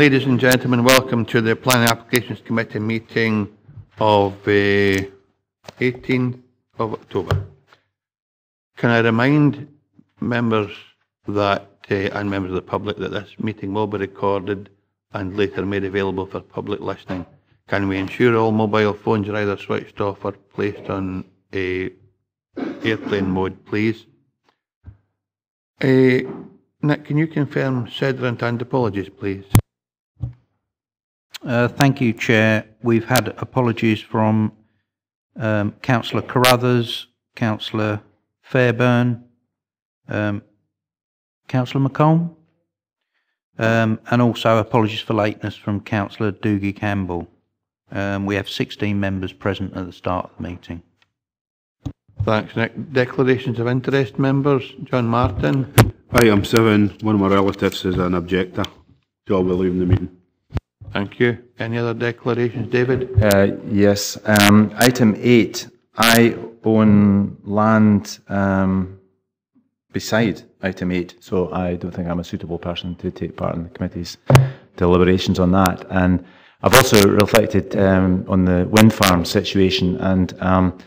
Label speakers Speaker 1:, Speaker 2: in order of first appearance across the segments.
Speaker 1: Ladies and gentlemen, welcome to the Planning Applications Committee meeting of uh, 18th of October. Can I remind members that, uh, and members of the public, that this meeting will be recorded and later made available for public listening? Can we ensure all mobile phones are either switched off or placed on a airplane mode, please? Uh, Nick, can you confirm sederunt and apologies, please?
Speaker 2: Uh, Thank you, Chair. We've had apologies from um, councillor Carruthers, councillor Fairburn, um, councillor McComb, um, and also apologies for lateness from councillor Doogie Campbell. Um, We have 16 members present at the start of the meeting.
Speaker 1: Thanks, Nick. Declarations of interest, members. John Martin.
Speaker 3: Item seven, one of my relatives is an objector, so I'll be leaving the meeting.
Speaker 1: Thank you. Any other declarations, David?
Speaker 4: Uh, Yes. Um, Item eight, I own land um, beside item eight, so I don't think I'm a suitable person to take part in the committee's deliberations on that. And I've also reflected um, on the wind farm situation, and um,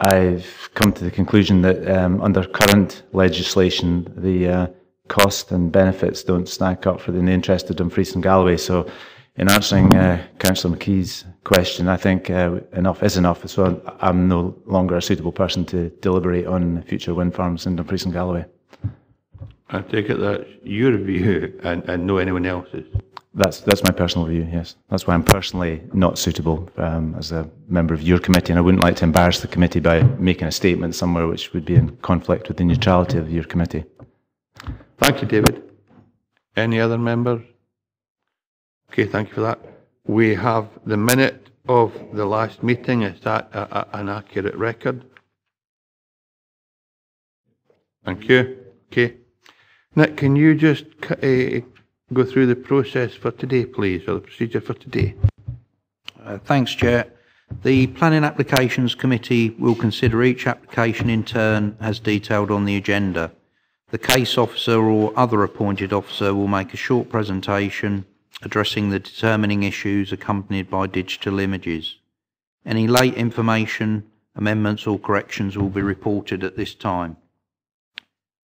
Speaker 4: I've come to the conclusion that um, under current legislation, the uh, cost and benefits don't stack up for the interest of Dumfries and Galloway. So in answering uh, Councillor McKee's question, I think uh, enough is enough. So I'm no longer a suitable person to deliberate on future wind farms in Dumfries and Galloway.
Speaker 1: I take it that's your view and, and no anyone else's.
Speaker 4: That's that's my personal view. Yes, that's why I'm personally not suitable um, as a member of your committee, and I wouldn't like to embarrass the committee by making a statement somewhere which would be in conflict with the neutrality of your committee.
Speaker 1: Thank you, David. Any other members? Okay, thank you for that. We have the minute of the last meeting. Is that a, a, an accurate record? Thank you. Okay. Nick, can you just uh, go through the process for today, please, or the procedure for today?
Speaker 2: Uh, Thanks, Chair. The Planning Applications Committee will consider each application in turn as detailed on the agenda. The case officer or other appointed officer will make a short presentation addressing the determining issues accompanied by digital images. Any late information, amendments or corrections will be reported at this time.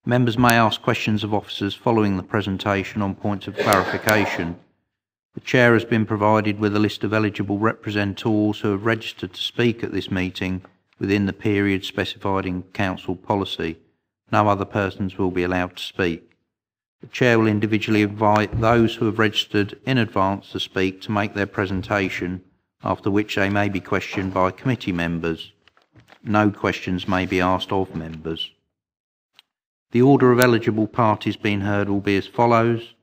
Speaker 2: Members may ask questions of officers following the presentation on points of clarification. The Chair has been provided with a list of eligible representatives who have registered to speak at this meeting within the period specified in Council policy. No other persons will be allowed to speak. The Chair will individually invite those who have registered in advance to speak to make their presentation, after which they may be questioned by committee members. No questions may be asked of members. The order of eligible parties being heard will be as follows.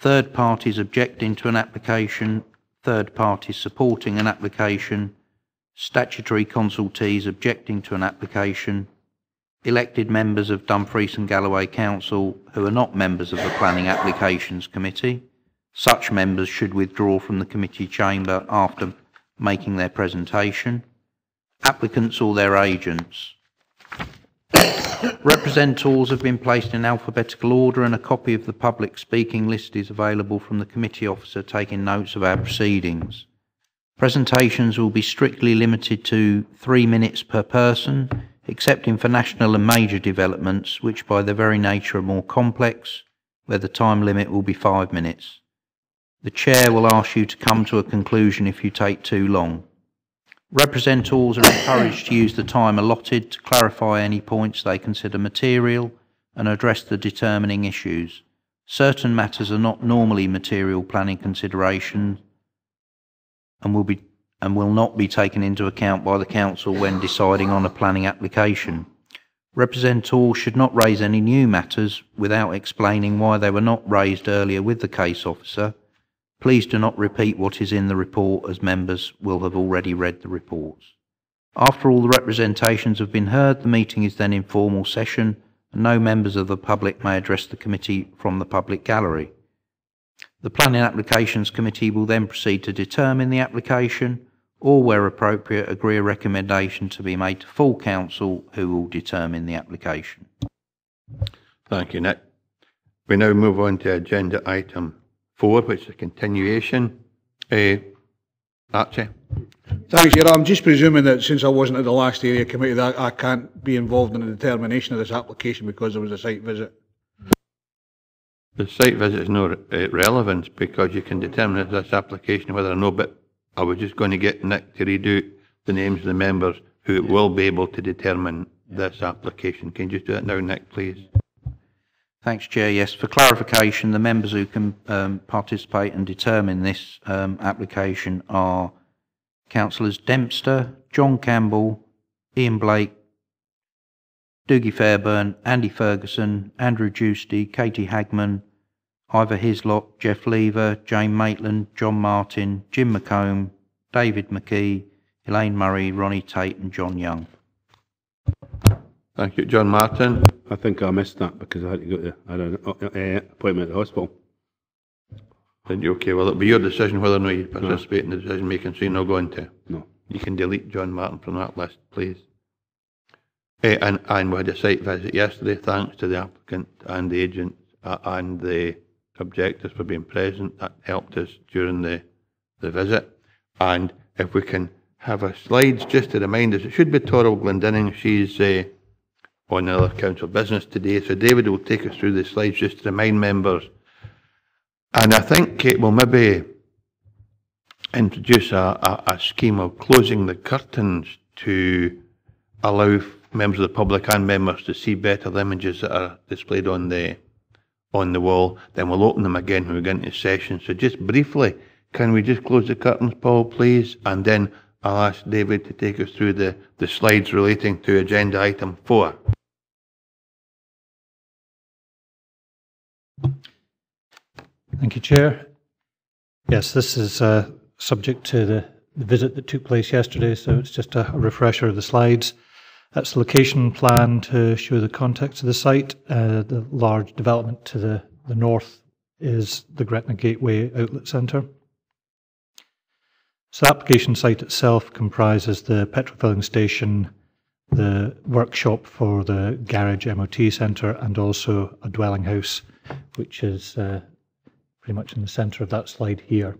Speaker 2: Third parties objecting to an application, third parties supporting an application, statutory consultees objecting to an application, elected members of Dumfries and Galloway Council who are not members of the Planning Applications Committee. Such members should withdraw from the committee chamber after making their presentation. Applicants or their agents. Representatives have been placed in alphabetical order and a copy of the public speaking list is available from the committee officer taking notes of our proceedings. Presentations will be strictly limited to three minutes per person, excepting for national and major developments, which by their very nature are more complex, where the time limit will be five minutes. The chair will ask you to come to a conclusion if you take too long. Representatives are encouraged to use the time allotted to clarify any points they consider material and address the determining issues. Certain matters are not normally material planning considerations and will be and will not be taken into account by the council when deciding on a planning application. Representatives should not raise any new matters without explaining why they were not raised earlier with the case officer. Please do not repeat what is in the report as members will have already read the reports. After all the representations have been heard, the meeting is then in formal session and no members of the public may address the committee from the public gallery. The Planning Applications Committee will then proceed to determine the application or, where appropriate, agree a recommendation to be made to full council who will determine the application.
Speaker 1: Thank you, Nick. We now move on to agenda item four, which is a continuation. Uh, Archie?
Speaker 5: Thanks, Chair. I'm just presuming that since I wasn't at the last area committee, that I can't be involved in the determination of this application because there was a site visit.
Speaker 1: The site visit is no uh, relevance because you can determine if this application whether or no, but I was just going to get Nick to read out the names of the members who will be able to determine this application. Can you just do that now, Nick, please?
Speaker 2: Thanks, Chair. Yes, for clarification, the members who can um, participate and determine this um, application are councillors Dempster, John Campbell, Ian Blake, Doogie Fairburn, Andy Ferguson, Andrew Giusti, Katie Hagmann, Ivor Hislop, Jeff Lever, Jane Maitland, John Martin, Jim McComb, David McKee, Elaine Murray, Ronnie Tait and John Young.
Speaker 1: Thank you. John Martin?
Speaker 6: I think I missed that because I had to go to, I had an uh, uh, appointment at the hospital.
Speaker 1: Did you? Okay, well, it'll be your decision whether or not you participate in the decision making, so you're not going to.
Speaker 6: No.
Speaker 1: You can delete John Martin from that list, please. Eh, and, and we had a site visit yesterday, thanks to the applicant and the agent uh, and the objectors for being present. That helped us during the, the visit. And if we can have a slides just to remind us, it should be Toril Glendinning. She's uh, on another council business today. So David will take us through the slides just to remind members. And I think Kate will maybe introduce a, a, a scheme of closing the curtains to allow members of the public and members to see better the images that are displayed on the on the wall. Then we'll open them again when we get into session. So just briefly, can we just close the curtains, Paul, please? And then I'll ask David to take us through the, the slides relating to agenda item four.
Speaker 7: Thank you, Chair. Yes, this is uh, subject to the, the visit that took place yesterday, so it's just a, a refresher of the slides. That's the location plan to show the context of the site. Uh, the large development to the, the north is the Gretna Gateway Outlet Centre. So the application site itself comprises the petrol filling station, the workshop for the garage MOT centre, and also a dwelling house, which is uh, pretty much in the centre of that slide here,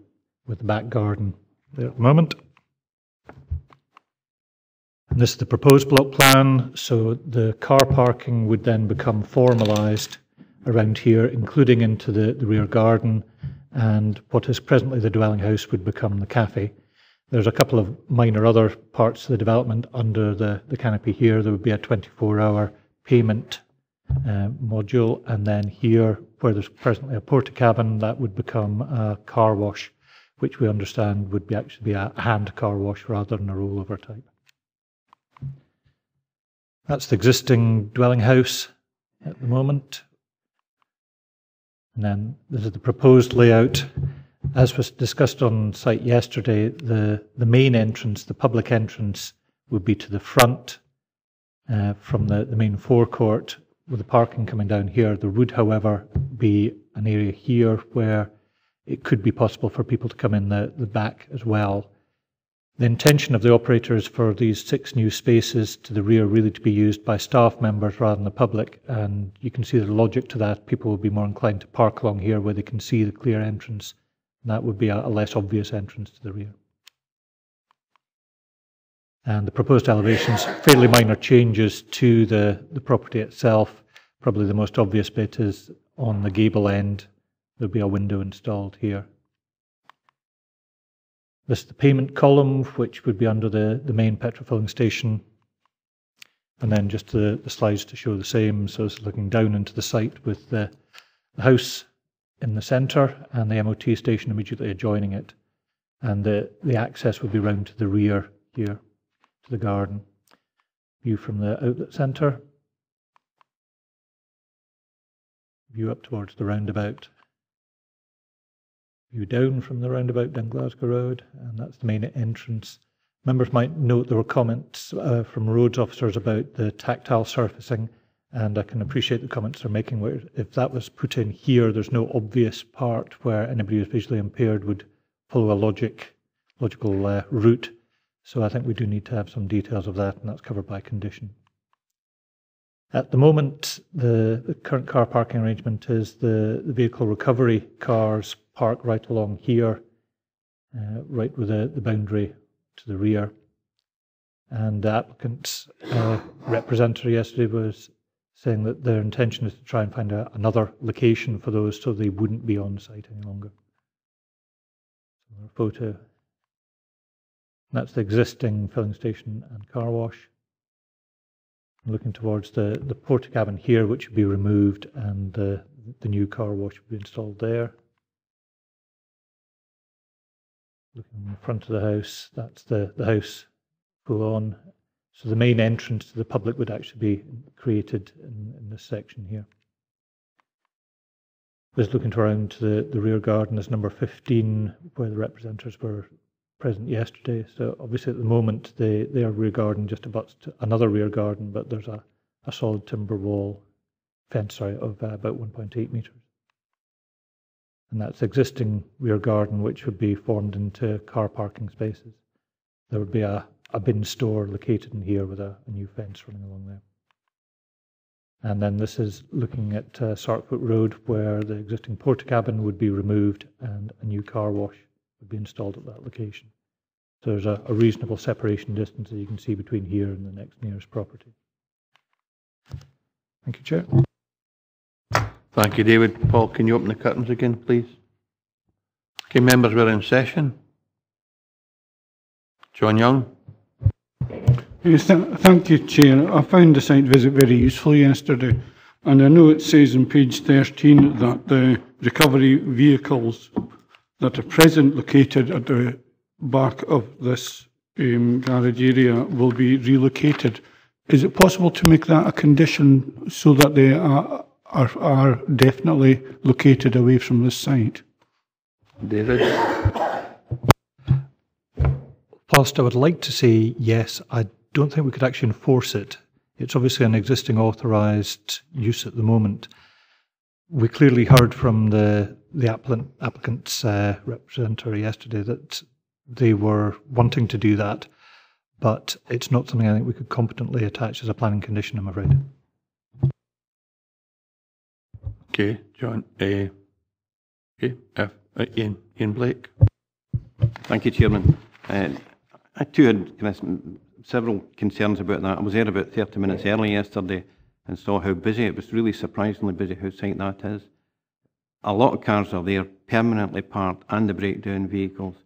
Speaker 7: with the back garden there at the moment. And this is the proposed block plan, so the car parking would then become formalised around here, including into the, the rear garden, and what is presently the dwelling house would become the cafe. There's a couple of minor other parts of the development under the, the canopy here. There would be a 24 hour payment uh, module, and then here, where there's presently a porta cabin, that would become a car wash, which we understand would be actually be a hand car wash rather than a rollover type. That's the existing dwelling house at the moment. And then this is the proposed layout. As was discussed on site yesterday, the, the main entrance, the public entrance, would be to the front uh, from the, the main forecourt with the parking coming down here. There would, however, be an area here where it could be possible for people to come in the, the back as well. The intention of the operator is for these six new spaces to the rear really to be used by staff members rather than the public. And you can see the logic to that. People will be more inclined to park along here where they can see the clear entrance. And that would be a, less obvious entrance to the rear. And the proposed elevations, fairly minor changes to the, the property itself. Probably the most obvious bit is on the gable end. There'll be a window installed here. This is the payment column, which would be under the, the main petrol filling station. And then just the, the slides to show the same. So it's looking down into the site with the, the house in the centre and the MOT station immediately adjoining it. And the, the access would be round to the rear here, to the garden. View from the outlet centre. View up towards the roundabout view down from the roundabout down Glasgow Road, and that's the main entrance. Members might note there were comments uh, from roads officers about the tactile surfacing, and I can appreciate the comments they're making. Where if that was put in here, there's no obvious part where anybody who's visually impaired would follow a logic, logical uh, route. So I think we do need to have some details of that, and that's covered by condition. At the moment, the, the current car parking arrangement is the, the vehicle recovery cars park right along here, uh, right with the, the boundary to the rear. And the applicant's uh, representative yesterday was saying that their intention is to try and find a, another location for those so they wouldn't be on site any longer. Our photo. That's the existing filling station and car wash. Looking towards the, the porta cabin here, which would be removed, and the, the new car wash would be installed there. Looking in the front of the house, that's the, the house full on. So the main entrance to the public would actually be created in, in this section here. Just looking around to the, the rear garden is number 15, where the representatives were present yesterday. So obviously at the moment they, their rear garden just abuts to another rear garden, but there's a, a solid timber wall fence sorry, of uh, about 1.8 metres. And that's existing rear garden which would be formed into car parking spaces. There would be a, a bin store located in here with a, a new fence running along there. And then this is looking at uh, Sarkfoot Road where the existing porta cabin would be removed and a new car wash would be installed at that location. So there's a, a reasonable separation distance that you can see between here and the next nearest property. Thank you, Chair.
Speaker 1: Thank you, David. Paul, can you open the curtains again, please? Okay, members, we're in session. John Young?
Speaker 8: Yes, th- thank you, Chair. I found the site visit very useful yesterday, and I know it says on page 13 that the recovery vehicles that are present located at the back of this um, garage area will be relocated. Is it possible to make that a condition so that they are, are, are definitely located away from this site?
Speaker 1: David?
Speaker 7: Whilst I would like to say yes, I don't think we could actually enforce it. It's obviously an existing authorised use at the moment. We clearly heard from the the applicant, applicant's uh, representative yesterday that they were wanting to do that, but it's not something I think we could competently attach as a planning condition. I'm afraid.
Speaker 1: Okay, John, uh, okay, F, uh, Ian, Ian Blake?
Speaker 9: Thank you, Chairman. Uh, I too had kind of several concerns about that. I was there about 30 minutes early yesterday and saw how busy, it was really surprisingly busy how site that is. A lot of cars are there permanently parked and the breakdown vehicles.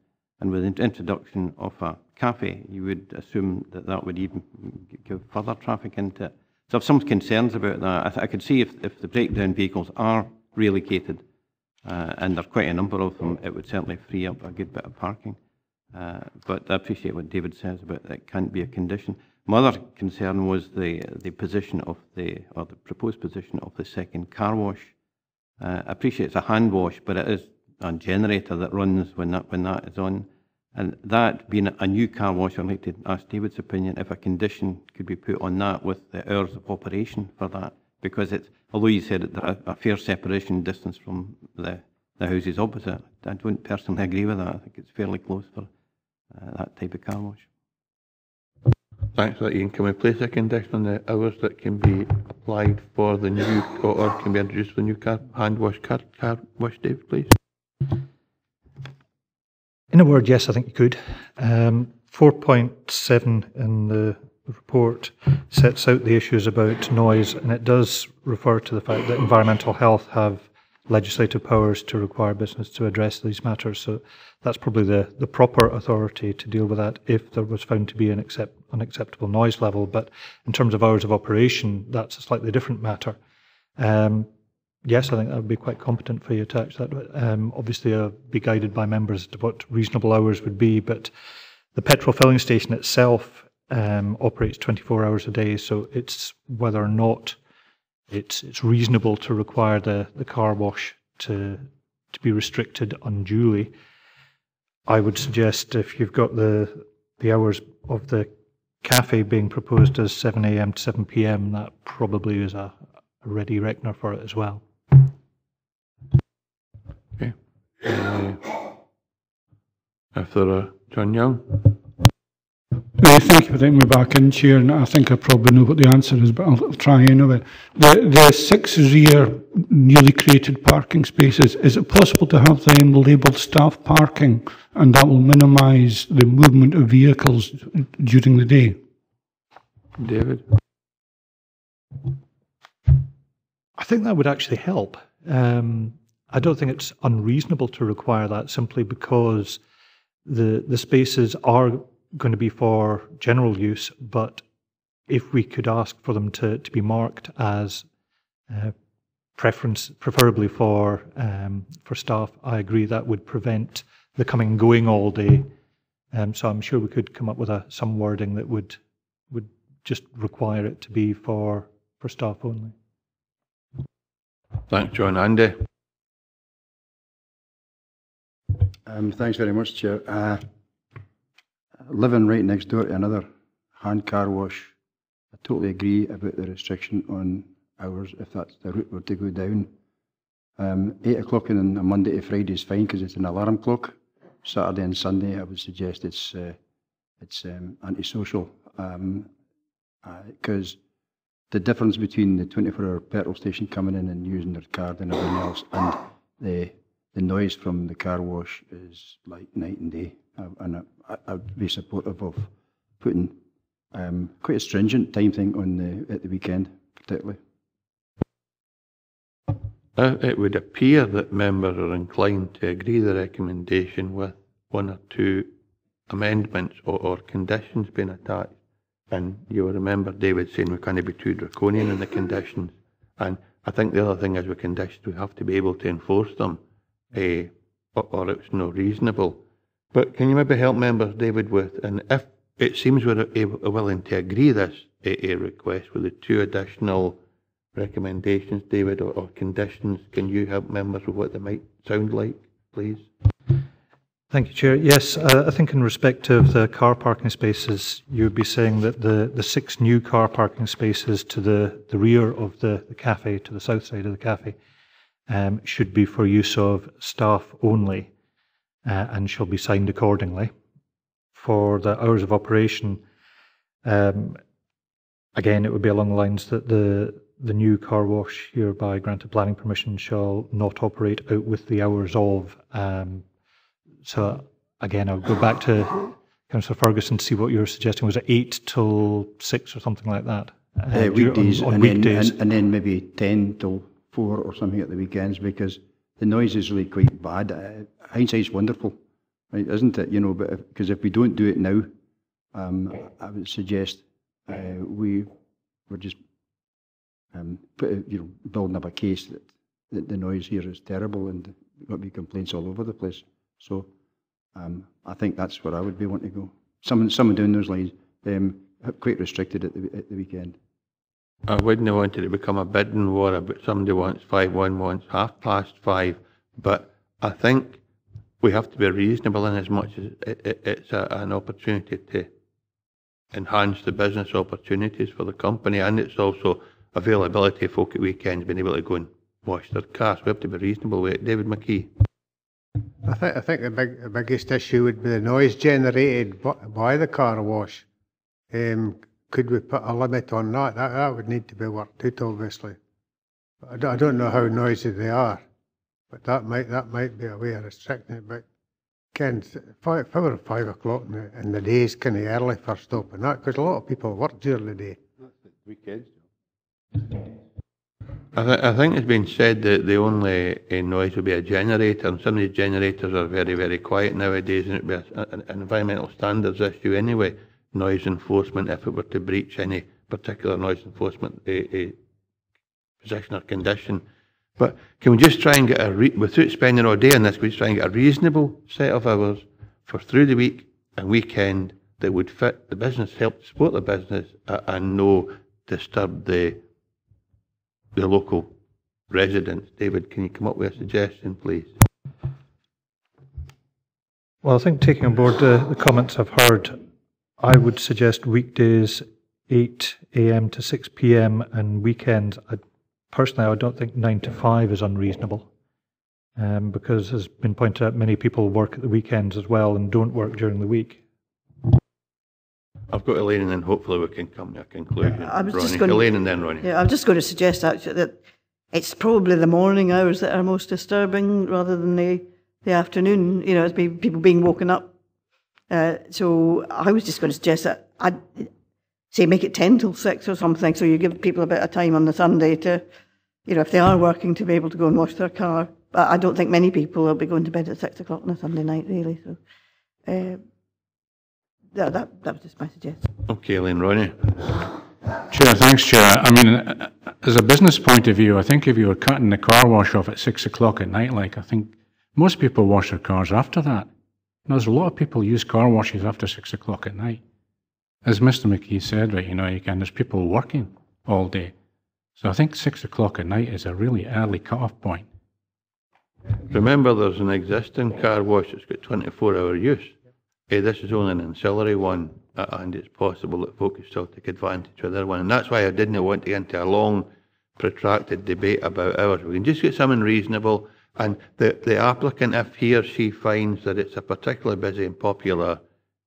Speaker 9: And with the introduction of a cafe, you would assume that that would even give further traffic into it. So I have some concerns about that. I, I could see if, if the breakdown vehicles are relocated, uh, and there are quite a number of them, it would certainly free up a good bit of parking. Uh, but I appreciate what David says about that can't be a condition. My other concern was the the position of the or the proposed position of the second car wash. Uh, I appreciate it's a hand wash, but it is a generator that runs when that when that is on. And that being a new car wash, I'd like to ask David's opinion if a condition could be put on that with the hours of operation for that, because it's although you said it, a, a fair separation distance from the the houses opposite. I don't personally agree with that. I think it's fairly close for uh, that type of car wash.
Speaker 1: Thanks for that, Ian. Can we place a condition on the hours that can be applied for the new, or- can be introduced for the new car, hand wash, car, car wash, Dave, please?
Speaker 7: In a word, yes, I think you could. Um, 4.7 in the report sets out the issues about noise, and it does refer to the fact that environmental health have legislative powers to require business to address these matters. So that's probably the, the proper authority to deal with that if there was found to be an accept, unacceptable noise level. But in terms of hours of operation, that's a slightly different matter. Um, Yes, I think that would be quite competent for you to touch that. Um, obviously, uh, be guided by members as to what reasonable hours would be, but the petrol filling station itself um, operates 24 hours a day, so it's whether or not it's it's reasonable to require the, the car wash to to be restricted unduly. I would suggest if you've got the the hours of the cafe being proposed as 7 a.m. to 7 p.m., that probably is a, a ready reckoner for it as well.
Speaker 1: Okay. Uh, there are, John Young?
Speaker 8: Uh, thank you for taking me back in, Chair, and I think I probably know what the answer is, but I'll, I'll try anyway. The, the six rear newly created parking spaces, is it possible to have them labelled staff parking and that will minimise the movement of vehicles during the day?
Speaker 1: David?
Speaker 7: I think that would actually help. Um, I don't think it's unreasonable to require that simply because the the spaces are going to be for general use, but if we could ask for them to, to be marked as uh, preference, preferably for um, for staff, I agree that would prevent the coming and going all day. Um, so I'm sure we could come up with a, some wording that would would just require it to be for for staff only.
Speaker 1: Thanks, John. Andy?
Speaker 10: Um, thanks very much, Chair. Uh, living right next door to another hand car wash, I totally agree about the restriction on hours if that's the route we're to go down. Um, eight o'clock on a Monday to Friday is fine because it's an alarm clock. Saturday and Sunday, I would suggest it's uh, it's um, antisocial because the difference between the 24-hour petrol station coming in and using their card and everything else, and the the noise from the car wash is like night and day. Uh, and I'd be supportive of putting um, quite a stringent time thing on the at the weekend, particularly.
Speaker 1: Uh, It would appear that members are inclined to agree the recommendation with one or two amendments or, or conditions being attached. And you'll remember David saying we can't be too draconian in the conditions. And I think the other thing is with conditions, we have to be able to enforce them, eh, or, or it's not reasonable. But can you maybe help members, David, with, and if it seems we're willing to agree this a, a request with the two additional recommendations, David, or, or conditions, can you help members with what they might sound like, please?
Speaker 7: Thank you, Chair. Yes, uh, I think in respect of the car parking spaces, you would be saying that the, the six new car parking spaces to the, the rear of the, the cafe, to the south side of the cafe, um, should be for use of staff only uh, and shall be signed accordingly. For the hours of operation, um, again, it would be along the lines that the the new car wash hereby granted planning permission shall not operate out with the hours of. Um, so again, I'll go back to Councillor Ferguson to see what you were suggesting. Was it eight till six or something like that?
Speaker 10: Uh,
Speaker 7: dur-
Speaker 10: weekdays,
Speaker 7: on, on
Speaker 10: and,
Speaker 7: weekdays.
Speaker 10: Then, and, and then maybe 10 till 4 or something at the weekends because the noise is really quite bad. Uh, hindsight's wonderful, right, isn't it? You know, but because if, if, we don't do it now, um, I would suggest uh, we we're just um, put, you know, building up a case that, that the noise here is terrible and got to be complaints all over the place. So um, I think that's where I would be wanting to go. Someone, someone down those lines, um, quite restricted at the, at the weekend.
Speaker 1: I wouldn't want it to become a bidding war about somebody wants five, one wants half past five, but I think we have to be reasonable in as much as it, it, it's a, an opportunity to enhance the business opportunities for the company, and it's also availability of folk at weekends being able to go and wash their cars. We have to be reasonable with it. David McKee.
Speaker 11: I think I think the big the biggest issue would be the noise generated by the car wash. Um, could we put a limit on that? That that would need to be worked out, obviously. I don't, I don't know how noisy they are, but that might that might be a way of restricting it. But Ken, five, four or five o'clock in the, in the day is kind of early for stopping that because a lot of people work during the day.
Speaker 6: That's the weekends.
Speaker 1: I, th- I think it's been said that the only uh, noise will be a generator, and some of these generators are very, very quiet nowadays, and it would be a, an environmental standards issue anyway. Noise enforcement, if it were to breach any particular noise enforcement uh, uh, position or condition. But can we just try and get a, re- without spending all day on this, we just try and get a reasonable set of hours for through the week and weekend that would fit the business, help support the business, uh, and no disturb the the local residents. David, can you come up with a suggestion, please?
Speaker 7: Well, I think taking on board the, the comments I've heard, I would suggest weekdays 8 a.m. to 6 p.m. and weekends. I, personally, I don't think 9 to 5 is unreasonable. Um, because, as has been pointed out, many people work at the weekends as well and don't work during the week.
Speaker 1: I've got Elaine and then hopefully we can come to a conclusion.
Speaker 12: I was just
Speaker 1: Ronnie.
Speaker 12: gonna-
Speaker 1: Elaine and then Ronnie.
Speaker 12: Yeah, I'm just going to suggest actually that it's probably the morning hours that are most disturbing rather than the, the afternoon. You know, it's be people being woken up. Uh, so I was just going to suggest that I'd say make it 10 till 6 or something so you give people a bit of time on the Sunday to, you know, if they are working to be able to go and wash their car. But I don't think many people will be going to bed at 6 o'clock on a Sunday night, really. So uh, that, that, that was just my suggestion.
Speaker 1: Okay, Elaine, Ronnie.
Speaker 8: Chair, thanks, Chair. I mean, uh, as a business point of view, I think if you were cutting the car wash off at six o'clock at night, like, I think most people wash their cars after that. And there's a lot of people use car washes after six o'clock at night. As Mr McKee said, right, you know, you can, there's people working all day. So I think six o'clock at night is a really early cut-off point.
Speaker 1: Remember, there's an existing car wash that's got 24 hour use. Eh, this is only an ancillary one, uh, and it's possible that folk can still take advantage of their one. And that's why I didn't want to get into a long, protracted debate about hours. We can just get something reasonable, and the, the applicant, if he or she finds that it's a particularly busy and popular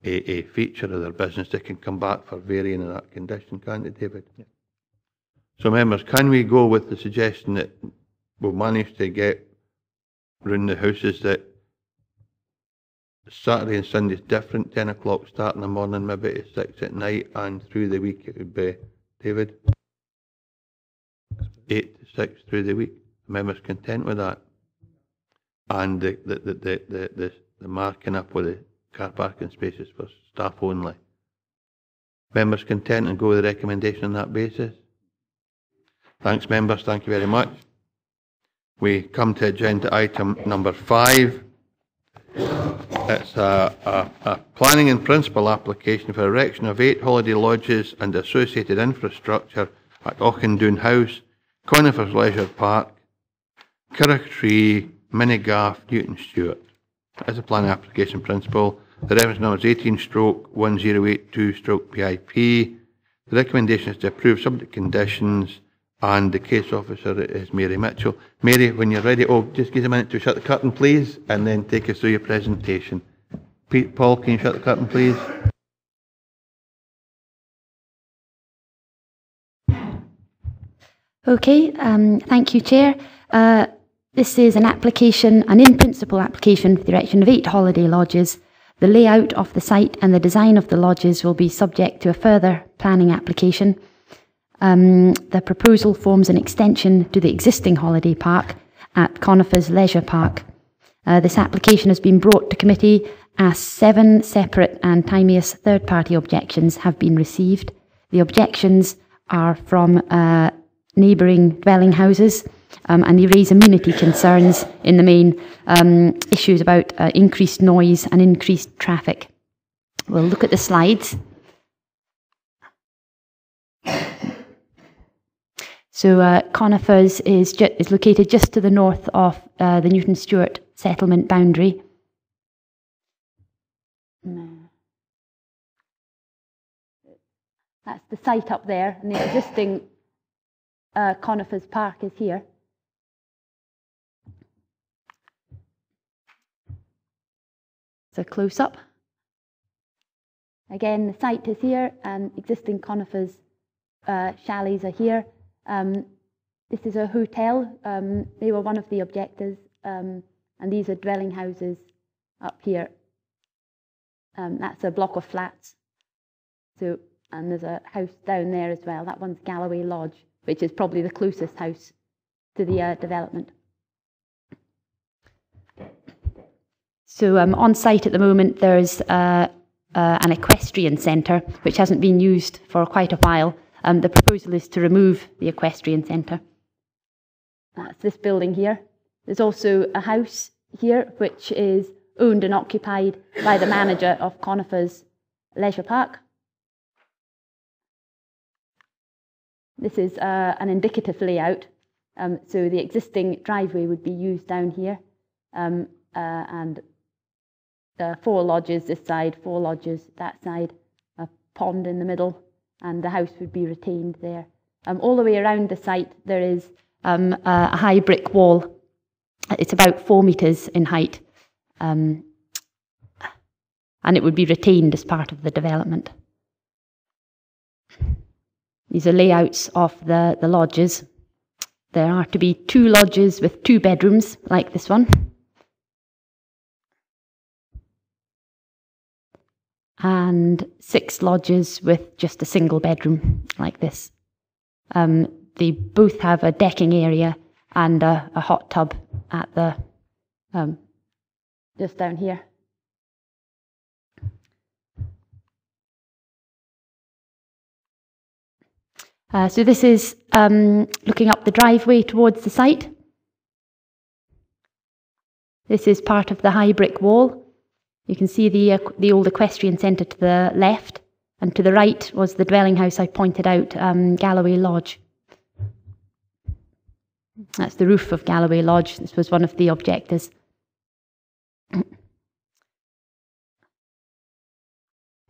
Speaker 1: a, a feature of their business, they can come back for varying in that condition, can't they, David? So, members, can we go with the suggestion that we'll manage to get round the houses that Saturday and Sunday's different, 10 o'clock start in the morning, maybe to 6 at night, and through the week it would be, David? 8 to 6 through the week. Members content with that? And the, the, the, the, the, the, marking up with the car parking spaces for staff only. Members content and go with the recommendation on that basis? Thanks, members. Thank you very much. We come to agenda item number five. It's a, a, a planning and principle application for erection of eight holiday lodges and associated infrastructure at Auchendoon House, Conifers Leisure Park, Kirroughtree, Minnigaff, Newton Stewart. As a planning application principle, the reference number is 18 stroke 1082 stroke PIP. The recommendation is to approve subject conditions and the case officer is Mary Mitchell. Mary, when you're ready, oh, just give a minute to shut the curtain, please, and then take us through your presentation. Pete, Paul, can you shut the curtain, please?
Speaker 13: Okay, um, thank you, Chair. Uh, this is an application, an in-principle application for the erection of eight holiday lodges. The layout of the site and the design of the lodges will be subject to a further planning application. Um, the proposal forms an extension to the existing holiday park at Conifers Leisure Park. Uh, this application has been brought to committee as seven separate and timeous third-party objections have been received. The objections are from uh, neighbouring dwelling houses um, and they raise amenity concerns in the main um, issues about uh, increased noise and increased traffic. We'll look at the slides. So uh, Conifers is, is located just to the north of uh, the Newton Stewart settlement boundary. That's the site up there, and the existing uh, Conifers Park is here. So close up. Again, the site is here, and existing Conifers uh, chalets are here. Um, this is a hotel. Um, they were one of the objectors, um, and these are dwelling houses up here. Um, that's a block of flats. So, and there's a house down there as well. That one's Galloway Lodge, which is probably the closest house to the uh, development. So, um, on site at the moment, there's uh, uh, an equestrian centre which hasn't been used for quite a while. Um, the proposal is to remove the equestrian centre. That's this building here. There's also a house here which is owned and occupied by the manager of Conifers Leisure Park. This is uh, an indicative layout. Um, so the existing driveway would be used down here, um, uh, and uh, four lodges this side, four lodges that side, a pond in the middle, and the house would be retained there. Um, all the way around the site, there is um, a high brick wall. It's about four metres in height, um, and it would be retained as part of the development. These are layouts of the, the lodges. There are to be two lodges with two bedrooms, like this one. And six lodges with just a single bedroom, like this. Um, they both have a decking area and a, a hot tub at the um, just down here. Uh, so this is um, looking up the driveway towards the site. This is part of the high brick wall. You can see the, uh, the old equestrian centre to the left, and to the right was the dwelling house I pointed out, um, Galloway Lodge. That's the roof of Galloway Lodge. This was one of the objectives.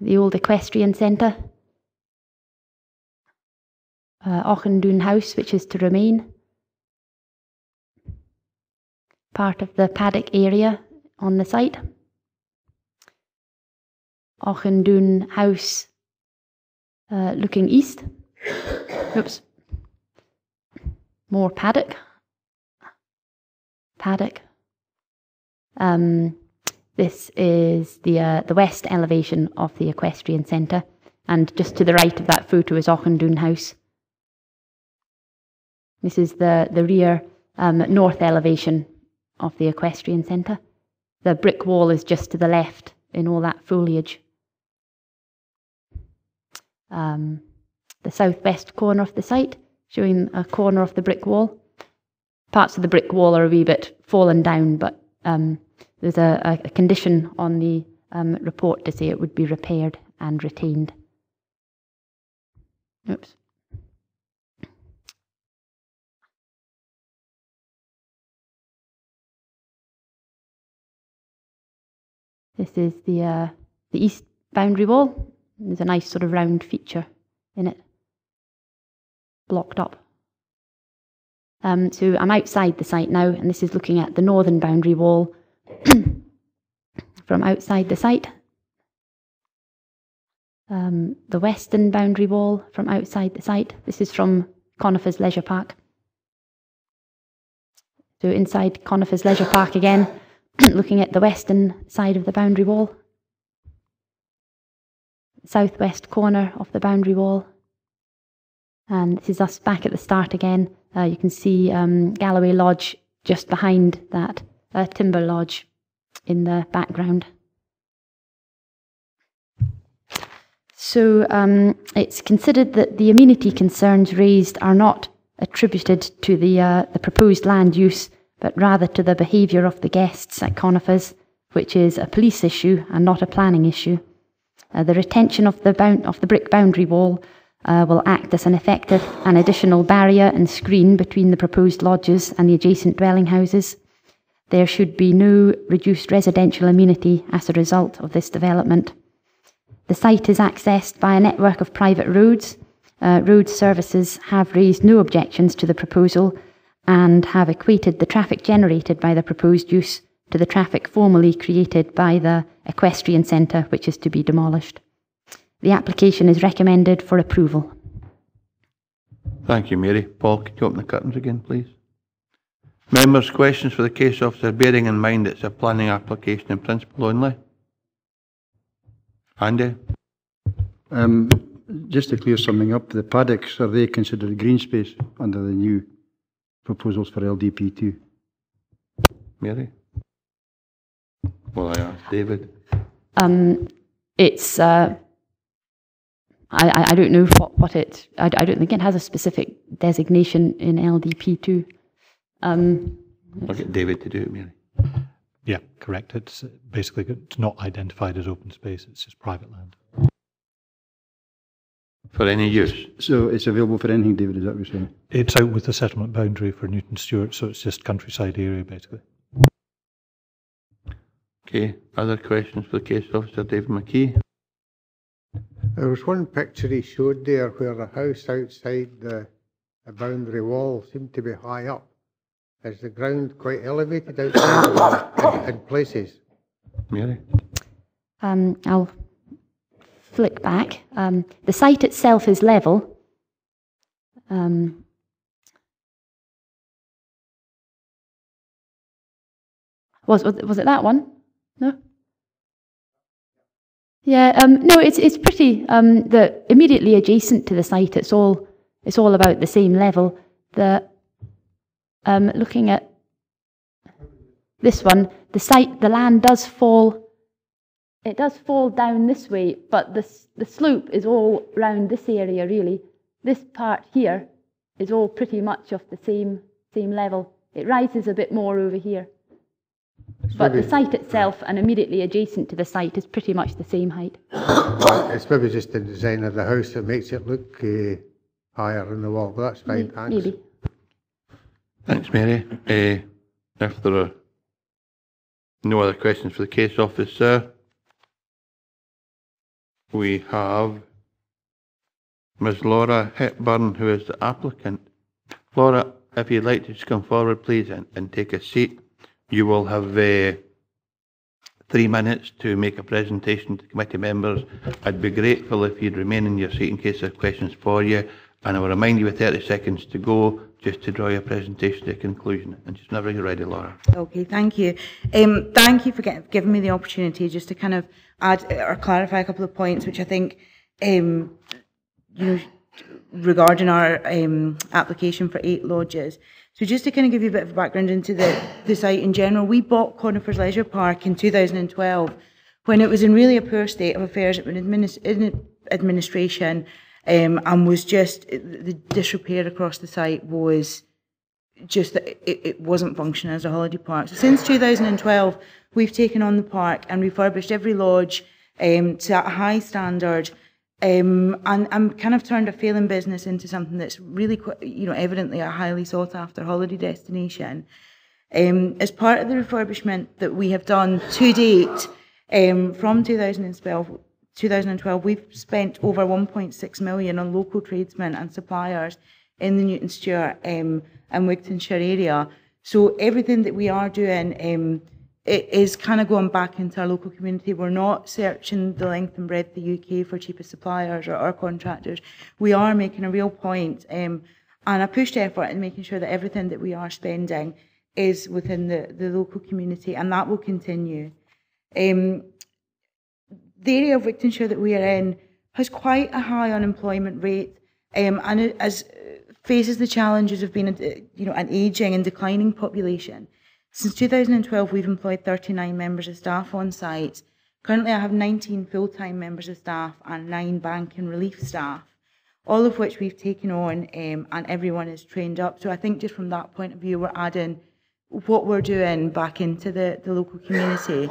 Speaker 13: the old equestrian centre. Uh, House, which is to remain. Part of the paddock area on the site. Auchendoon House uh, looking east. Oops. More paddock. Paddock. Um, this is the uh, the west elevation of the equestrian centre, and just to the right of that photo is Auchendoon House. This is the the rear um, north elevation of the equestrian centre. The brick wall is just to the left in all that foliage. Um, the southwest corner of the site, showing a corner of the brick wall. Parts of the brick wall are a wee bit fallen down, but um, there's a, a, condition on the um, report to say it would be repaired and retained. Oops. This is the uh, the east boundary wall. There's a nice sort of round feature in it, blocked up. Um, so I'm outside the site now, and this is looking at the northern boundary wall from outside the site. Um, the western boundary wall from outside the site. This is from Conifers Leisure Park. So inside Conifers Leisure Park again, looking at the western side of the boundary wall. Southwest corner of the boundary wall. And this is us back at the start again. Uh, you can see um, Galloway Lodge just behind that uh, timber lodge in the background. So um, it's considered that the amenity concerns raised are not attributed to the, uh, the proposed land use, but rather to the behaviour of the guests at Conifers, which is a police issue and not a planning issue. Uh, the retention of the, bound- of the brick boundary wall uh, will act as an effective and additional barrier and screen between the proposed lodges and the adjacent dwelling houses. There should be no reduced residential amenity as a result of this development. The site is accessed by a network of private roads. Uh, road services have raised no objections to the proposal and have equated the traffic generated by the proposed use to the traffic formerly created by the equestrian centre, which is to be demolished. The application is recommended for approval.
Speaker 1: Thank you, Mary. Paul, could you open the curtains again, please? Members, questions for the case officer, bearing in mind it's a planning application in principle only? Andy?
Speaker 10: Um, just to clear something up, the paddocks, are they considered green space under the new proposals for LDP2?
Speaker 1: Mary? Well, I asked David.
Speaker 13: Um, it's, uh, I, I don't know what, what it, I, I don't think it has a specific designation in LDP2. Um,
Speaker 1: I'll get David to do it, Mary.
Speaker 7: Yeah, correct. It's uh, basically it's not identified as open space. It's just private land.
Speaker 1: For any use?
Speaker 10: So it's available for anything, David, is that what you're saying?
Speaker 7: It's out with the settlement boundary for Newton Stewart, so it's just countryside area basically.
Speaker 1: Okay, other questions for the case officer, David McKee?
Speaker 11: There was one picture he showed there where the house outside the, the boundary wall seemed to be high up. Is the ground quite elevated outside in, in places?
Speaker 1: Mary?
Speaker 13: um, I'll flick back. Um, the site itself is level, Um, was, was was it that one? No. Yeah, um, no, it's it's pretty. Um, the immediately adjacent to the site, it's all it's all about the same level. The um, looking at this one, the site, the land does fall. It does fall down this way, but the the slope is all round this area really. This part here is all pretty much of the same same level. It rises a bit more over here. But the site itself and immediately adjacent to the site is pretty much the same height.
Speaker 11: It's maybe just the design of the house that makes it look uh, higher in the wall, but that's fine,
Speaker 13: May-
Speaker 11: thanks.
Speaker 13: Maybe.
Speaker 1: Thanks, Mary. Uh, if there are no other questions for the case officer, we have Ms. Laura Hepburn, who is the applicant. Laura, if you'd like to just come forward, please, and, and take a seat. You will have uh, three minutes to make a presentation to committee members. I'd be grateful if you'd remain in your seat in case there are questions for you. And I will remind you with 30 seconds to go, just to draw your presentation to a conclusion. And just whenever you're ready, Laura.
Speaker 14: Okay, thank you. Um, thank you for get, giving me the opportunity just to kind of add or clarify a couple of points, which I think, um, you know, regarding our um, application for eight lodges. So just to kind of give you a bit of background into the, the site in general, we bought Conifers Leisure Park in 2012 when it was in really a poor state of affairs in, adminis- in administration um, and was just, the disrepair across the site was just that it, it wasn't functioning as a holiday park. So since 2012, we've taken on the park and refurbished every lodge um, to a high standard um, and, and kind of turned a failing business into something that's really, you know, evidently a highly sought after holiday destination. Um, as part of the refurbishment that we have done to date, um, from 2012, 2012, we've spent over 1.6 million on local tradesmen and suppliers in the Newton Stewart um, and Wigtownshire area. So everything that we are doing um, it is kind of going back into our local community. We're not searching the length and breadth of the UK for cheapest suppliers or, or contractors. We are making a real point um, and a pushed effort in making sure that everything that we are spending is within the, the local community, and that will continue. Um, the area of Wigtownshire that we are in has quite a high unemployment rate, um, and as faces the challenges of being, a, you know, an ageing and declining population. Since 2012, we've employed 39 members of staff on site. Currently, I have 19 full-time members of staff and nine bank and relief staff, all of which we've taken on, um, and everyone is trained up. So I think just from that point of view, we're adding what we're doing back into the, the local community.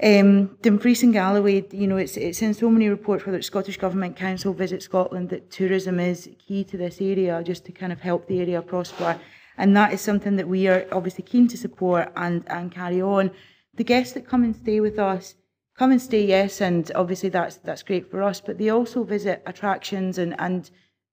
Speaker 14: Um, Dumfries and Galloway, you know, it's, it's in so many reports, whether it's Scottish Government Council, Visit Scotland, that tourism is key to this area, just to kind of help the area prosper. And that is something that we are obviously keen to support and, and carry on. The guests that come and stay with us, come and stay, yes, and obviously that's that's great for us, but they also visit attractions and, and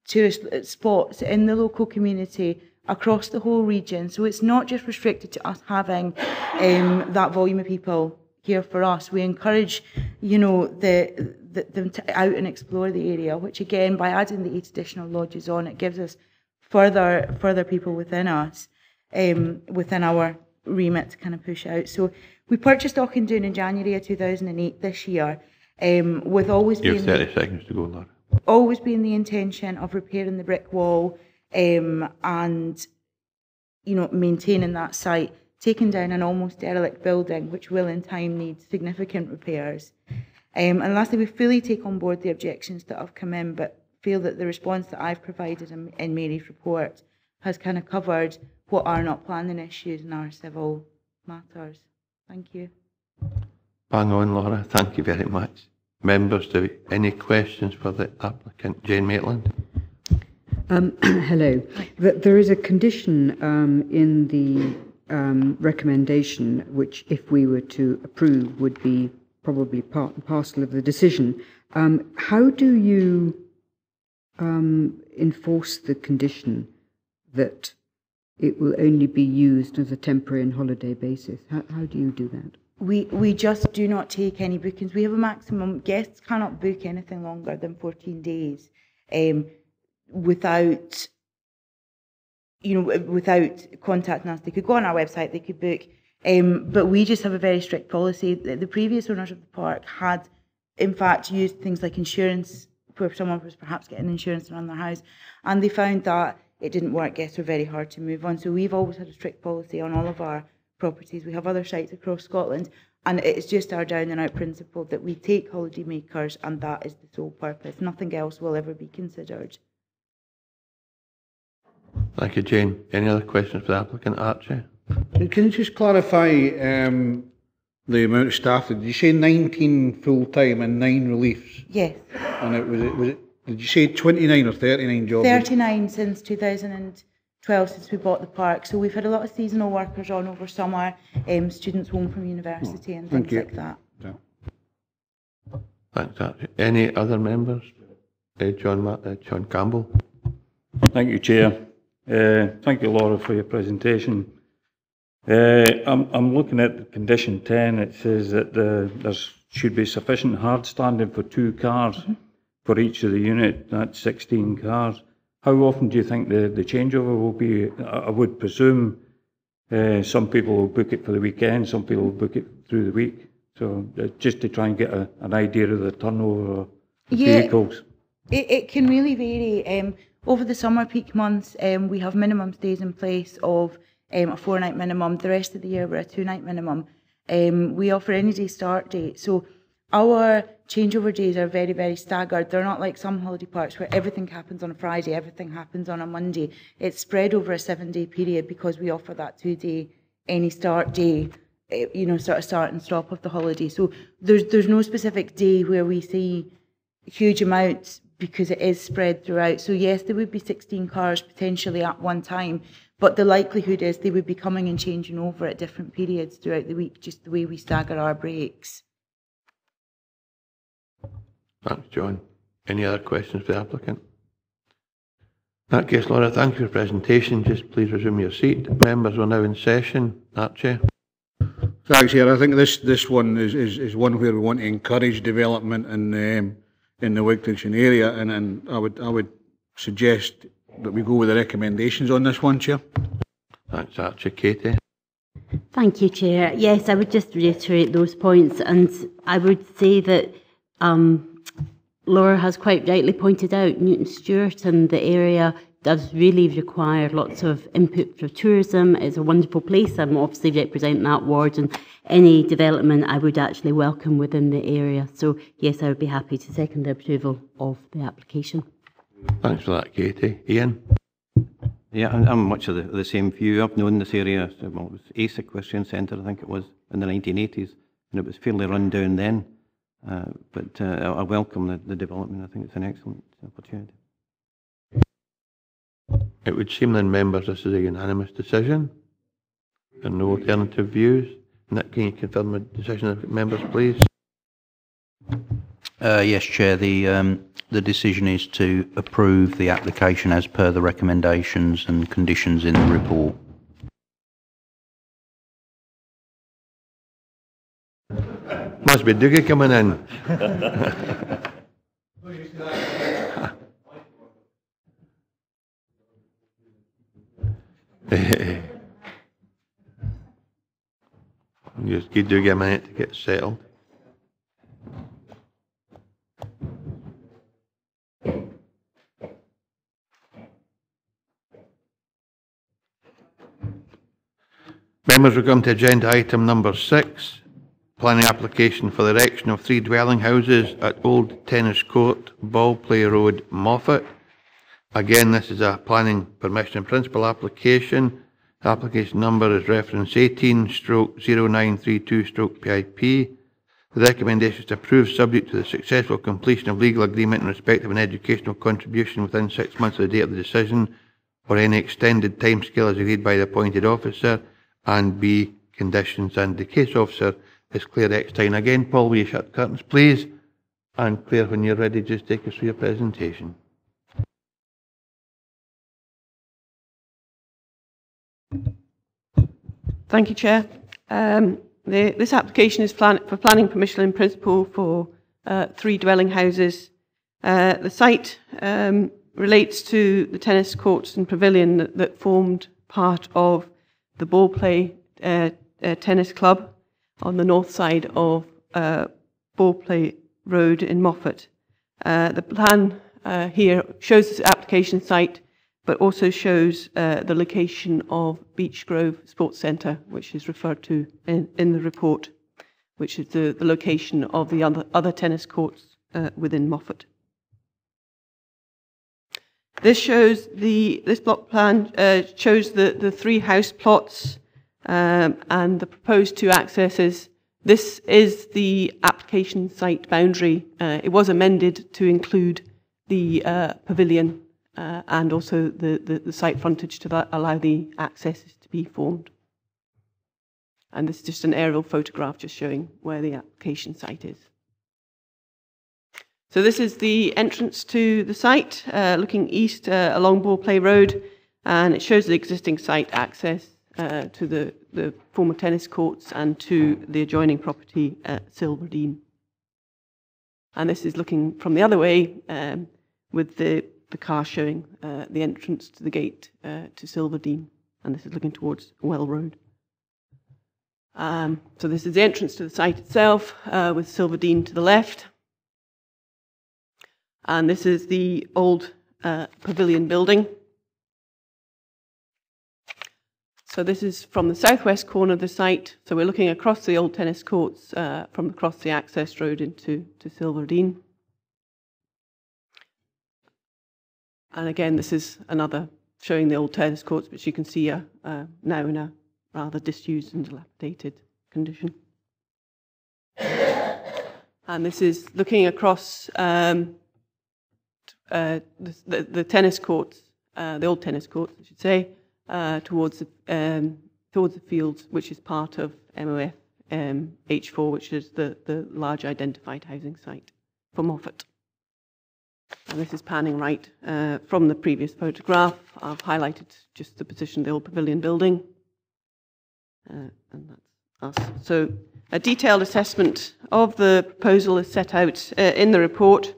Speaker 14: tourist spots in the local community across the whole region. So it's not just restricted to us having um, that volume of people here for us. We encourage, you know, the, the them to out and explore the area, which again, by adding the eight additional lodges on, it gives us further further people within us, um, within our remit to kind of push out. So we purchased Auchendoon in January of 2008 this year, um, with always
Speaker 1: You
Speaker 14: being
Speaker 1: 30 seconds to go, Laura.
Speaker 14: always been the intention of repairing the brick wall um, and you know maintaining that site, taking down an almost derelict building which will in time need significant repairs. Um, and lastly, we fully take on board the objections that have come in, but feel that the response that I've provided in, in Mary's report has kind of covered what are not planning issues in our civil matters. Thank you.
Speaker 1: Bang on, Laura. Thank you very much. Members, do we- any questions for the applicant, Jane Maitland?
Speaker 15: Um, hello. There is a condition um, in the um, recommendation which, if we were to approve, would be probably part and parcel of the decision. Um, how do you um, enforce the condition that it will only be used as a temporary and holiday basis? How, how do you do that?
Speaker 14: We we just do not take any bookings. We have a maximum. Guests cannot book anything longer than 14 days. Um, without you know, without contacting us. They could go on our website, they could book. Um, but we just have a very strict policy. The, the previous owners of the park had, in fact, used things like insurance, where someone was perhaps getting insurance around their house, and they found that it didn't work. Guests were very hard to move on. So we've always had a strict policy on all of our properties. We have other sites across Scotland, and it's just our down and out principle that we take holiday makers, and that is the sole purpose. Nothing else will ever be considered.
Speaker 1: Thank you, Jane. Any other questions for the applicant, Archie?
Speaker 5: Can you just clarify um, the amount of staff? Did you say 19 full-time and 9 reliefs?
Speaker 14: Yes.
Speaker 5: And it was it, was it, did you say 29 or 39 jobs?
Speaker 14: 39 since 2012, since we bought the park. So we've had a lot of seasonal workers on over summer, um, students home from university and
Speaker 5: Thank
Speaker 14: things
Speaker 5: you.
Speaker 14: like that.
Speaker 1: Thanks, Archie. Any other members? Uh, John, uh, John Campbell?
Speaker 16: Thank you, Chair. Uh, Thank you, Laura, for your presentation. Uh, I'm I'm looking at the condition 10. It says that the- there's should be sufficient hard standing for two cars for each of the unit. That's 16 cars. How often do you think the the changeover will be? I I would presume uh, some people will book it for the weekend, some people will book it through the week. So uh, just to try and get a- an idea of the turnover of
Speaker 14: Yeah.
Speaker 16: vehicles.
Speaker 14: It, it can really vary. Um, over the summer peak months, um, we have minimum stays in place of um, a four night minimum. The rest of the year, we're a two night minimum. Um, we offer any day start date. So our changeover days are very, very staggered. They're not like some holiday parks where everything happens on a Friday, everything happens on a Monday. It's spread over a seven day period because we offer that two day any start day eh, you know, sort of start and stop of the holiday. So there's there's no specific day where we see huge amounts because it is spread throughout. So yes, there would be 16 cars potentially at one time, but the likelihood is they would be coming and changing over at different periods throughout the week, just the way we stagger our breaks.
Speaker 1: Thanks, John. Any other questions for the applicant? In that case, Laura, thank you for your presentation. Just please resume your seat. Members are now in session. Archie?
Speaker 5: Thanks, here. I think this this one is, is, is one where we want to encourage development in um, in the Wigtownshire area, and, and I would I would suggest that we go with the recommendations on this one, Chair.
Speaker 1: Thanks, Archie. Katie?
Speaker 17: Thank you, Chair. Yes, I would just reiterate those points, and I would say that um, Laura has quite rightly pointed out Newton Stewart and the area does really require lots of input for tourism. It's a wonderful place. I'm obviously representing that ward, and any development I would actually welcome within the area. So, yes, I would be happy to second the approval of the application.
Speaker 1: Thanks for that, Katie. Ian?
Speaker 9: Yeah, I'm, I'm much of the, the same view. I've known this area, well, it was Ace Equestrian Centre, I think it was, in the 1980s, and it was fairly run down then. Uh, but uh, I I welcome the, the development. I think it's an excellent opportunity.
Speaker 1: It would seem then, members, this is a unanimous decision. There are no alternative views. Nick, can you confirm the decision of members, please?
Speaker 2: Uh, yes, Chair. The um, the decision is to approve the application as per the recommendations and conditions in the report.
Speaker 1: Must be Dougie coming in. Just give Dougie a minute to get settled. Members, we come to agenda item number six, planning application for the erection of three dwelling houses at Old Tennis Court, Ballplay Road, Moffat. Again, this is a planning permission in principle application. Application number is reference 18 stroke 0932 stroke PIP. The recommendation is to approve subject to the successful completion of legal agreement in respect of an educational contribution within six months of the date of the decision or any extended timescale as agreed by the appointed officer and B, conditions and the case officer is Claire Eckstein. Again, Paul, will you shut the curtains, please? And Claire, when you're ready, just take us through your presentation.
Speaker 18: Thank you, Chair. Um, the, this application is plan, for planning permission in principle for uh, three dwelling houses. Uh, the site um, relates to the tennis courts and pavilion that, that formed part of the Ballplay uh, uh, tennis club on the north side of uh, ball play road in Moffat. Uh, the plan uh, here shows the application site, but also shows uh, the location of Beechgrove Sports Centre, which is referred to in, in the report, which is the, the location of the other, other tennis courts within Moffat. This shows the this block plan uh, shows the, the three house plots um, and the proposed two accesses. This is the application site boundary. Uh, it was amended to include the uh, pavilion uh, and also the, the, the, site frontage to allow the accesses to be formed. And this is just an aerial photograph just showing where the application site is. So this is the entrance to the site, uh, looking east uh, along Ballplay Road, and it shows the existing site access uh, to the, the former tennis courts and to the adjoining property at Silverdene. And this is looking from the other way um, with the, the car showing uh, the entrance to the gate uh, to Silverdene, and this is looking towards Well Road. Um, so this is the entrance to the site itself, uh, with Silverdene to the left. And this is the old uh, pavilion building. So this is from the southwest corner of the site. So we're looking across the old tennis courts uh, from across the access road into to Silverdene. And again, this is another showing the old tennis courts, which you can see are uh, now in a rather disused and dilapidated condition. And this is looking across um, uh, the, the, tennis courts, uh, the old tennis courts, I should say, uh, towards the um, towards the field, which is part of MOF um, H4, which is the, the large identified housing site for Moffat. And this is panning right uh, from the previous photograph. I've highlighted just the position of the old pavilion building. Uh, and that's us. So a detailed assessment of the proposal is set out in the report.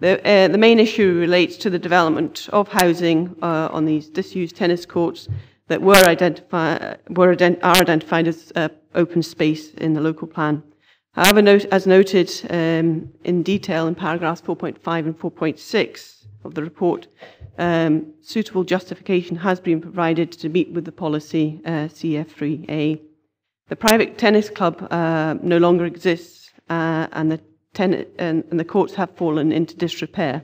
Speaker 18: The, uh, the main issue relates to the development of housing uh, on these disused tennis courts that were, were ident- are identified as uh, open space in the local plan. However, note, as noted um, in detail in paragraphs 4.5 and 4.6 of the report, um, suitable justification has been provided to meet with the policy uh, CF3A. The private tennis club uh, no longer exists, uh, and the ten- and, and, the courts have fallen into disrepair.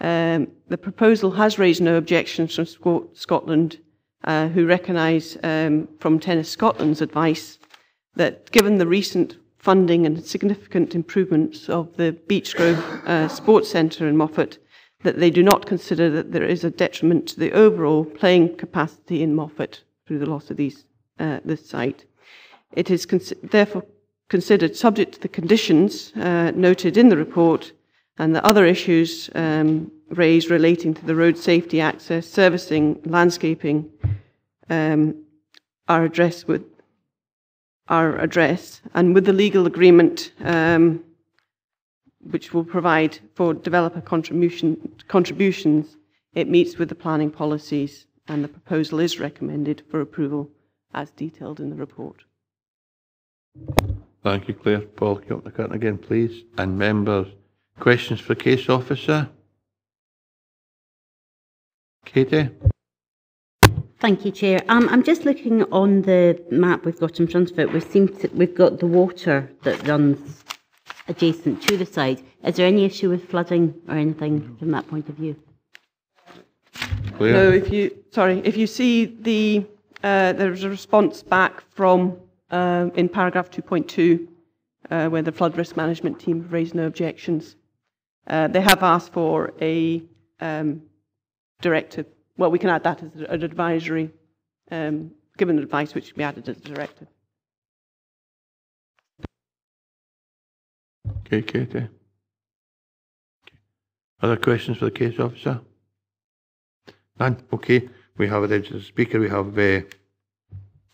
Speaker 18: Um, the proposal has raised no objections from Sc- Scotland, uh, who recognise um, from Tennis Scotland's advice that given the recent funding and significant improvements of the Beechgrove uh, Sports Centre in Moffat, that they do not consider that there is a detriment to the overall playing capacity in Moffat through the loss of these, uh, this site. It is therefore considered subject to the conditions uh, noted in the report and the other issues um, raised relating to the road safety access, servicing, landscaping um, are addressed with our address and with the legal agreement um, which will provide for developer contribution, contributions, it meets with the planning policies and the proposal is recommended for approval as detailed in the report.
Speaker 1: Thank you, Claire. Paul, come up the curtain again, please. And members, questions for case officer? Katie?
Speaker 17: Thank you, Chair. Um, I'm just looking on the map we've got in front of it. We seem to, we've got the water that runs adjacent to the site. Is there any issue with flooding or anything from that point of view?
Speaker 1: Claire?
Speaker 18: No, if you sorry, if you see the uh, there's a response back from uh, in paragraph 2.2, uh, where the flood risk management team raised no objections. Uh, they have asked for a um, directive. Well, we can add that as an advisory, um, given advice which can be added as a directive.
Speaker 1: Okay, Katie. Other questions for the case officer? None? Okay. We have a registered speaker. We have uh,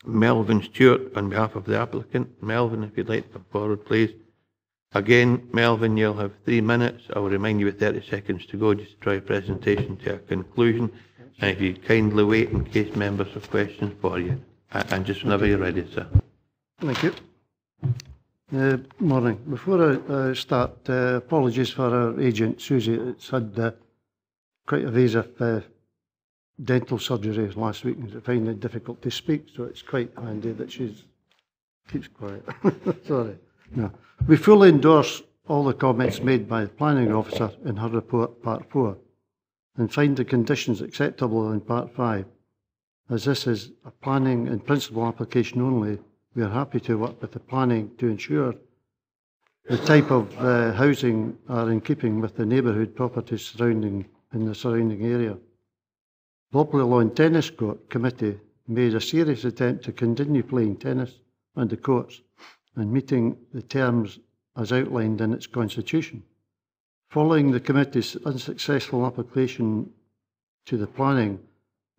Speaker 1: Melvin Stewart on behalf of the applicant. Melvin, if you'd like to come forward, please. Again, Melvin, you'll have three minutes. I'll remind you with 30 seconds to go just to draw your presentation to a conclusion. And if you kindly wait in case members have questions for you. A- And just whenever you're ready, sir.
Speaker 19: Thank you. Uh, morning. Before I uh, start, uh, apologies for our agent Susie. It's had uh, quite evasive uh, dental surgery last week and finding it difficult to speak, so it's quite handy that she's keeps quiet. Sorry. No. We fully endorse all the comments made by the planning officer in her report, part four, and find the conditions acceptable in part five. As this is a planning and principle application only, we are happy to work with the planning to ensure the type of uh, housing are in keeping with the neighbourhood properties surrounding in the surrounding area. Popular Lawn Tennis Court Committee made a serious attempt to continue playing tennis on the courts and meeting the terms as outlined in its constitution. Following the committee's unsuccessful application to the planning,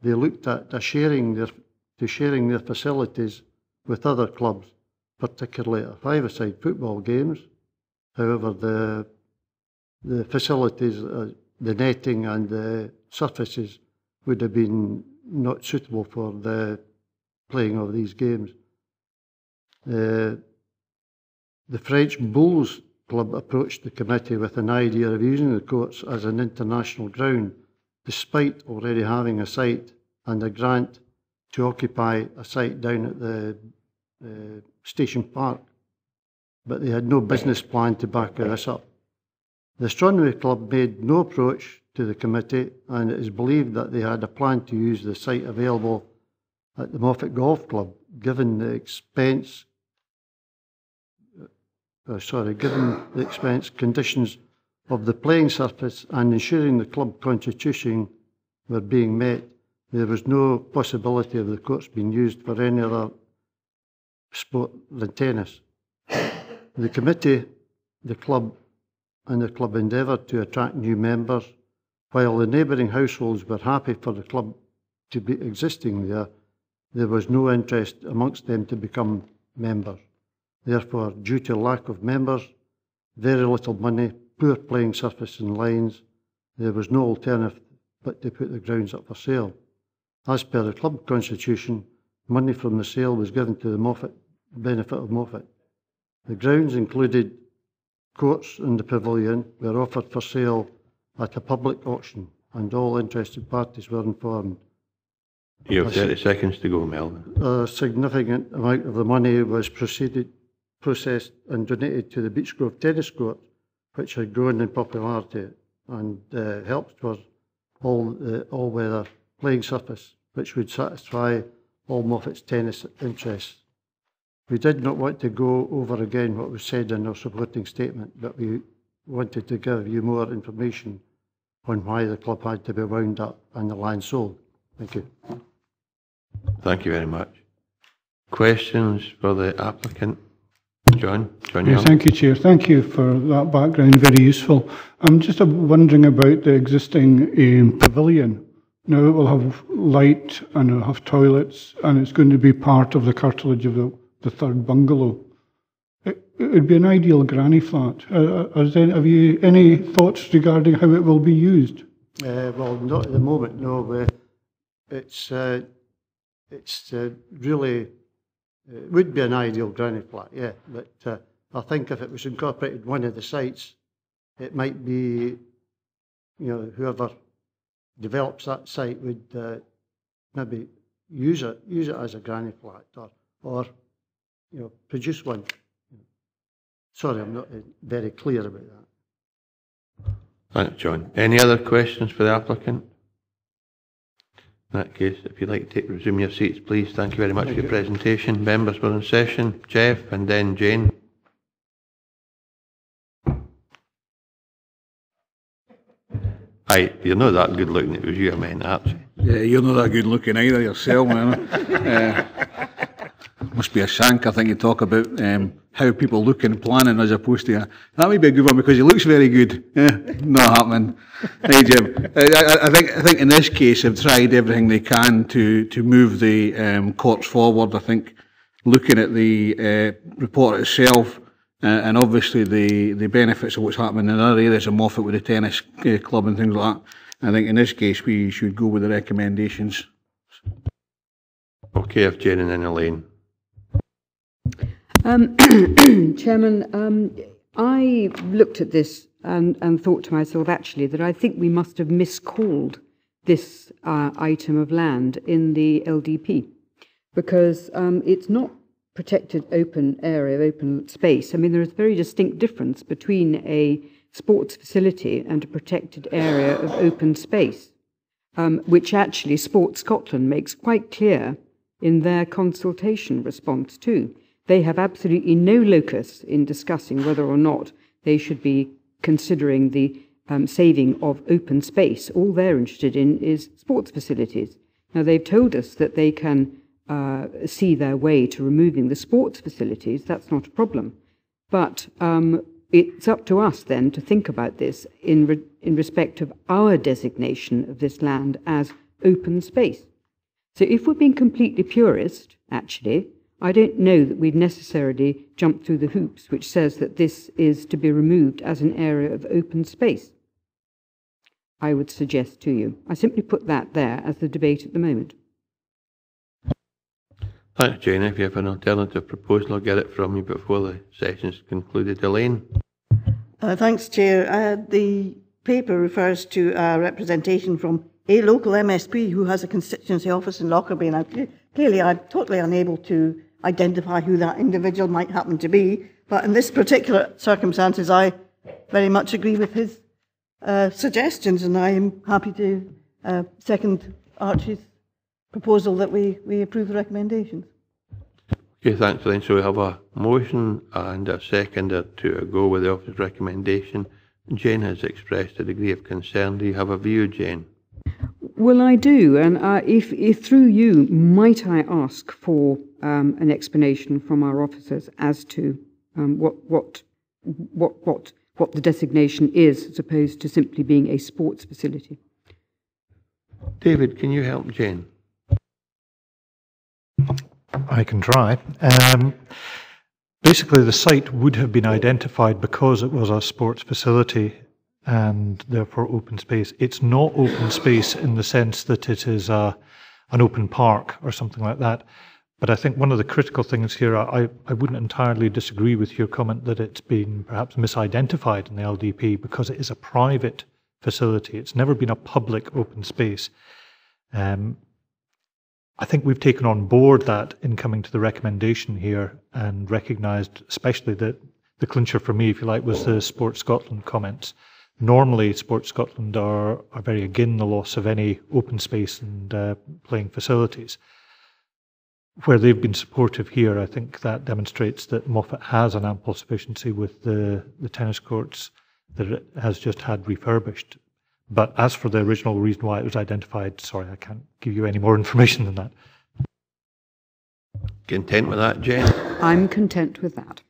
Speaker 19: they looked at sharing their, to sharing their facilities with other clubs, particularly at five-a-side football games. However, the the facilities, uh, the netting and the surfaces would have been not suitable for the playing of these games. Uh, the French Bulls Club approached the committee with an idea of using the courts as an international ground, despite already having a site and a grant to occupy a site down at the uh, Station Park. But they had no business plan to back this up. The Astronomy Club made no approach to the committee, and it is believed that they had a plan to use the site available at the Moffat Golf Club, given the expense uh, sorry, given the expense conditions of the playing surface and ensuring the club constitution were being met, there was no possibility of the courts being used for any other sport than tennis. The committee, the club, and the club endeavoured to attract new members, while the neighbouring households were happy for the club to be existing there. There was no interest amongst them to become members. Therefore, due to lack of members, very little money, poor playing surface and lines, there was no alternative but to put the grounds up for sale. As per the club constitution, money from the sale was given to the Moffat benefit of Moffat. The grounds included courts and the pavilion were offered for sale at a public auction, and all interested parties were informed.
Speaker 1: You have 30 seconds to go, Melvin.
Speaker 19: A significant amount of the money was proceeded, processed and donated to the Beechgrove Tennis Court, which had grown in popularity and uh, helped towards all the all-weather playing surface, which would satisfy all Moffat's tennis interests. We did not want to go over again what was said in our supporting statement, but we wanted to give you more information on why the club had to be wound up and the land sold. Thank you.
Speaker 1: Thank you very much. Questions for the applicant? John? John
Speaker 8: Yes, thank you, Chair. Thank you for that background, very useful. I'm just wondering about the existing um, pavilion. Now it will have light and it'll have toilets and it's going to be part of the curtilage of the, the third bungalow. It, it would be an ideal granny flat. Uh, any, have you any thoughts regarding how it will be used?
Speaker 19: Uh, well, not at the moment, no. Uh, it's uh, it's uh, really it would be an ideal granny flat, yeah. But uh, I think if it was incorporated one of the sites, it might be, you know, whoever develops that site would uh, maybe use it use it as a granny flat or or you know produce one. Sorry, I'm not uh, very clear about that.
Speaker 1: Thanks, John. Any other questions for the applicant? In that case, if you'd like to take, resume your seats, please. Thank you very much for your presentation. Members were in session. Jeff and then Jane. Aye, you're not that good looking. It was you I meant, actually.
Speaker 5: Yeah, you're not that good looking either yourself, man. uh, must be a shank, I think, you talk about um, how people look in planning as opposed to. A, that might be a good one because he looks very good. Yeah, not happening. Hey, Jim. I, I, I, think, I think in this case, they've tried everything they can to, to move the um, courts forward. I think looking at the uh, report itself, Uh, and obviously the, the benefits of what's happening in other areas of Moffat with the tennis uh, club and things like that. I think in this case we should go with the recommendations.
Speaker 1: Okay, if Jane and then Elaine.
Speaker 15: Um, Chairman, um, I looked at this and, and thought to myself actually that I think we must have miscalled this uh, item of land in the LDP because um, it's not protected open area, of open space. I mean, there is a very distinct difference between a sports facility and a protected area of open space, um, which actually Sport Scotland makes quite clear in their consultation response too. They have absolutely no locus in discussing whether or not they should be considering the um, saving of open space. All they're interested in is sports facilities. Now, they've told us that they can uh, see their way to removing the sports facilities. That's not a problem. But um, it's up to us then to think about this in, re- in respect of our designation of this land as open space. So if we're being completely purist, actually, I don't know that we'd necessarily jump through the hoops which says that this is to be removed as an area of open space. I would suggest to you. I simply put that there as the debate at the moment.
Speaker 1: Thanks, Jane. If you have an alternative proposal, I'll get it from you before the session's concluded. Elaine?
Speaker 12: Uh, thanks, Chair. Uh, the paper refers to a representation from a local MSP who has a constituency office in Lockerbie. Now, clearly, I'm totally unable to identify who that individual might happen to be. But in this particular circumstances, I very much agree with his uh, suggestions, and I am happy to uh, second Archie's proposal that we, we approve the recommendations.
Speaker 1: Okay, thanks, Elaine. So we have a motion and a seconder to go with the officer's recommendation. Jane has expressed a degree of concern. Do you have a view, Jane?
Speaker 15: Well, I do, and uh, if, if through you, might I ask for um, an explanation from our officers as to um, what what what what what the designation is, as opposed to simply being a sports facility?
Speaker 1: David, can you help Jane?
Speaker 7: I can try. Um, basically, the site would have been identified because it was a sports facility and therefore open space. It's not open space in the sense that it is a, an open park or something like that. But I think one of the critical things here, I, I wouldn't entirely disagree with your comment that it's been perhaps misidentified in the LDP because it is a private facility. It's never been a public open space. Um, I think we've taken on board that in coming to the recommendation here and recognised, especially that the clincher for me, if you like, was the Sport Scotland comments. Normally, Sports Scotland are, are very against the loss of any open space and uh, playing facilities. Where they've been supportive here, I think that demonstrates that Moffat has an ample sufficiency with the, the tennis courts that it has just had refurbished. But as for the original reason why it was identified, sorry, I can't give you any more information than that.
Speaker 1: Content with that, Jane?
Speaker 15: I'm content with that.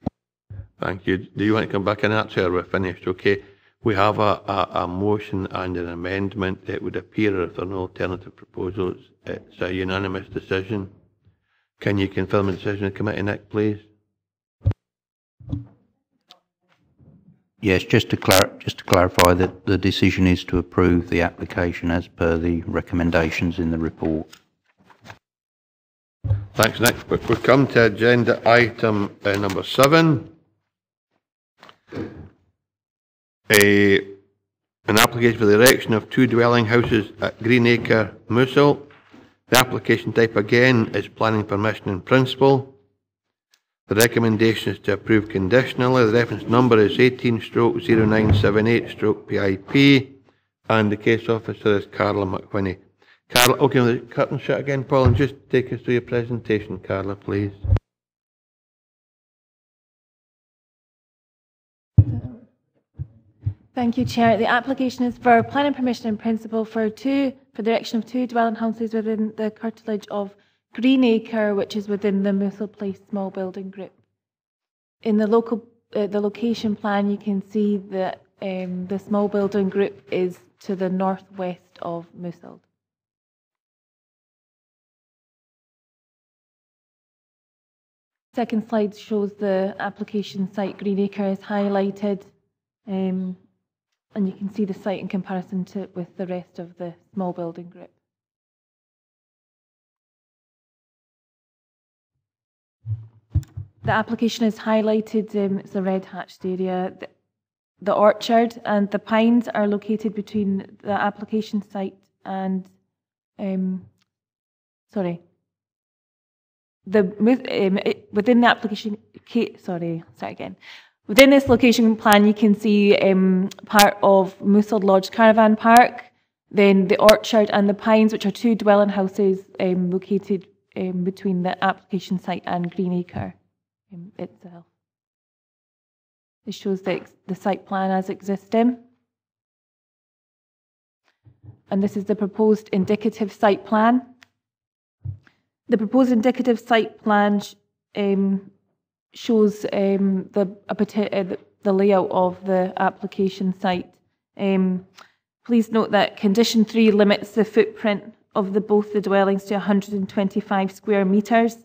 Speaker 1: Thank you. Do you want to come back in that, sir? We're finished. Okay. We have a, a, a motion and an amendment. It would appear if there are no alternative proposals, it's a unanimous decision. Can you confirm the decision of the committee, Nick, please?
Speaker 2: Yes, just to, clar- just to clarify that the decision is to approve the application as per the recommendations in the report.
Speaker 1: Thanks, Nick. We we come to agenda item uh, number seven. A, an application for the erection of two dwelling houses at Greenacre, Mouswald. The application type again is planning permission in principle. The recommendation is to approve conditionally. The reference number is 18 stroke 0978 stroke PIP and the case officer is Carla McWhinney. Carla, okay, the curtain shut again, Paul, and just take us through your presentation, Carla, please.
Speaker 20: Thank you, Chair. The application is for planning permission in principle for two, for the erection of two dwelling houses within the curtilage of Greenacre, which is within the Mouswald Place small building group. In the local, uh, the location plan, you can see that um, the small building group is to the northwest of Mouswald. Second slide shows the application site Greenacre is highlighted. Um, and you can see the site in comparison to with the rest of the small building group. The application is highlighted, um, it's a red hatched area. The, the orchard and the pines are located between the application site and, um, sorry, the um, it, within the application, sorry, start again. Within this location plan, you can see um, part of Mouswald Lodge Caravan Park, then the orchard and the pines, which are two dwelling houses um, located um, between the application site and Greenacre um, itself. This shows the, the site plan as existing. And this is the proposed indicative site plan. The proposed indicative site plan um, shows um, the, a, uh, the, layout of the application site. Um, please note that condition three limits the footprint of the, both the dwellings to 125 square metres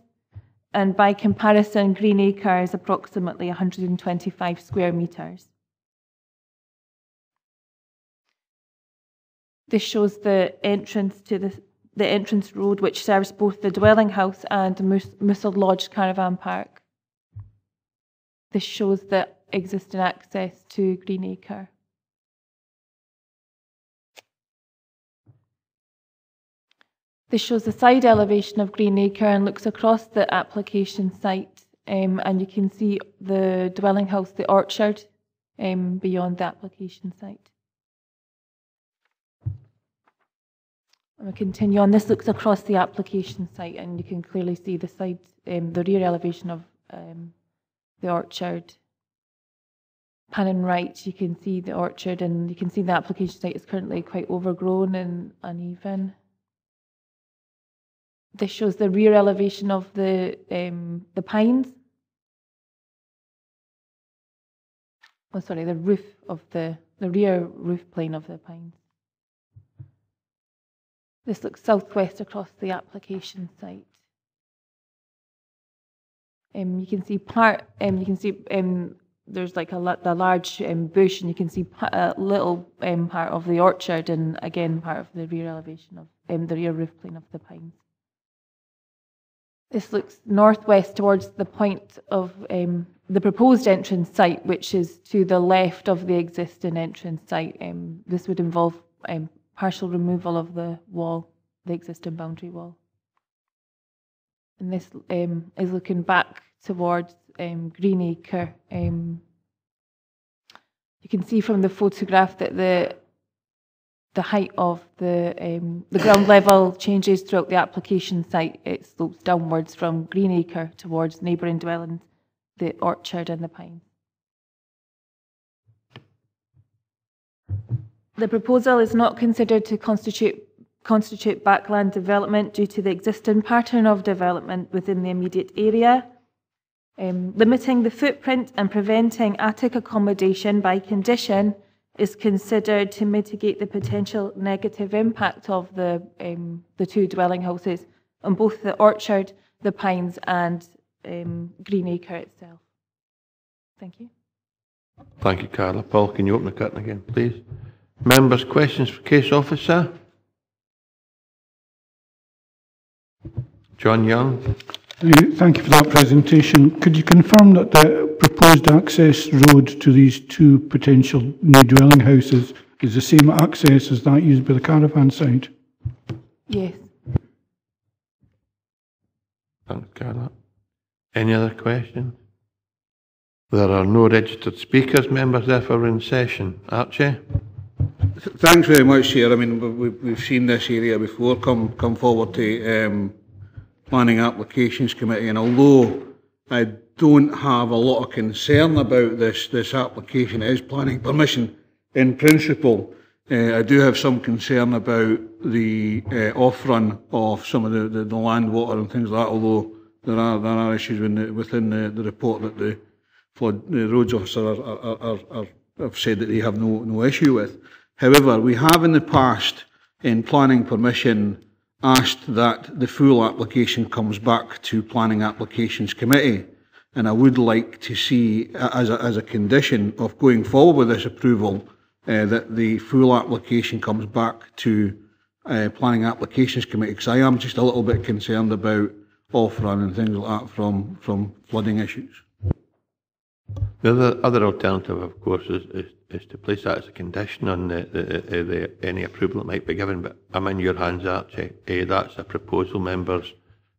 Speaker 20: and by comparison, Greenacre is approximately 125 square metres. This shows the entrance to the, the entrance road which serves both the dwelling house and Mouswald Lodge Caravan Park. This shows the existing access to Greenacre. This shows the side elevation of Greenacre and looks across the application site um, and you can see the dwelling house, the orchard, um, beyond the application site. And we continue on. This looks across the application site and you can clearly see the side, um, the rear elevation of um, the orchard. Panning right, you can see the orchard and you can see the application site is currently quite overgrown and uneven. This shows the rear elevation of the um, the pines. Oh, sorry, the roof of the the rear roof plane of the pines. This looks southwest across the application site. Um, you can see part. Um, you can see um, there's like a, a large um, bush, and you can see a little um, part of the orchard, and again part of the rear elevation of um, the rear roof plane of the pines. This looks northwest towards the point of um, the proposed entrance site, which is to the left of the existing entrance site. Um, this would involve um, partial removal of the wall, the existing boundary wall. And this um, is looking back towards um, Greenacre. Um, you can see from the photograph that the the height of the um, the ground level changes throughout the application site. It slopes downwards from Greenacre towards neighbouring dwellings, the orchard and the pine. The proposal is not considered to constitute constitute backland development due to the existing pattern of development within the immediate area, um, limiting the footprint and preventing attic accommodation by condition is considered to mitigate the potential negative impact of the, um, the two dwelling houses on both the orchard, the pines, and um, Greenacre itself. Thank you.
Speaker 1: Thank you, Carla. Paul, can you open the curtain again, please? Members, questions for case officer? John Young.
Speaker 8: Thank you for that presentation. Could you confirm that the proposed access road to these two potential new dwelling houses is the same access as that used by the caravan site?
Speaker 20: Yes.
Speaker 1: Thanks, Carla. Any other questions? There are no registered speakers. Members, therefore, in session. Archie?
Speaker 5: Thanks very much, Chair. I mean, we've, we've seen this area before come come forward to um, Planning Applications Committee, and although I don't have a lot of concern about this this application, it is planning permission in principle. Uh, I do have some concern about the uh, off-run of some of the, the, the land, water and things like that, although there are there are issues within the, within the, the report that the flood the roads officer are, are, are, are, have said that they have no, no issue with. However, we have in the past, in planning permission, asked that the full application comes back to Planning Applications Committee. And I would like to see, as a, as a condition of going forward with this approval, uh, that the full application comes back to uh, Planning Applications Committee, because I am just a little bit concerned about off-run and things like that from, from flooding issues.
Speaker 1: The other, other alternative, of course, is, is, is to place that as a condition on the, the, the, the any approval that might be given, but I'm in your hands, Archie. That's a proposal, members,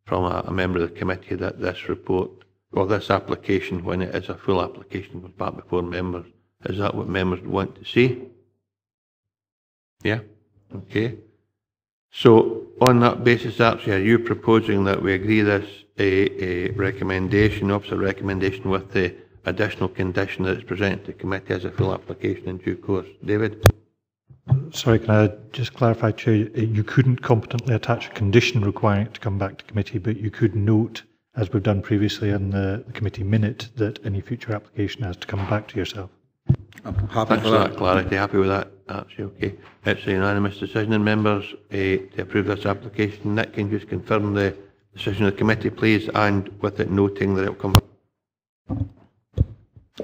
Speaker 1: from a, a member of the committee that this report, or this application, when it is a full application, goes back before members. Is that what members want to see? Yeah? Okay. So, on that basis, Archie, are you proposing that we agree this a, a recommendation, officer recommendation with the additional condition that is presented to committee as a full application in due course? David?
Speaker 7: Sorry, can I just clarify, Chair? You couldn't competently attach a condition requiring it to come back to committee, but you could note, as we've done previously in the, the committee minute, that any future application has to come back to yourself.
Speaker 5: I'm happy
Speaker 1: Thanks
Speaker 5: for
Speaker 1: for
Speaker 5: that.
Speaker 1: that clarity. Happy with that? That's okay. It's a unanimous decision in members eh, to approve this application. Nick, can you just confirm the decision of the committee, please, and with it noting that it will come back?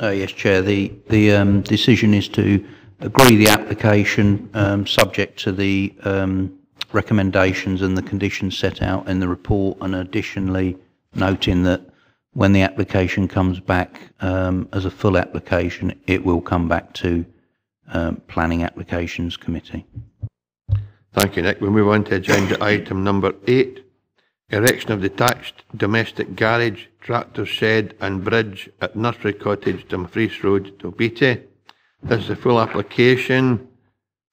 Speaker 2: Uh, yes, Chair. The, the um, decision is to agree the application um, subject to the um, recommendations and the conditions set out in the report and additionally noting that when the application comes back um, as a full application, it will come back to um, Planning Applications Committee.
Speaker 1: Thank you, Nick. We move on to agenda item number eight. Erection of detached domestic garage, tractor shed and bridge at Nursery Cottage, Dumfries Road, Dalbeattie. This is a full application.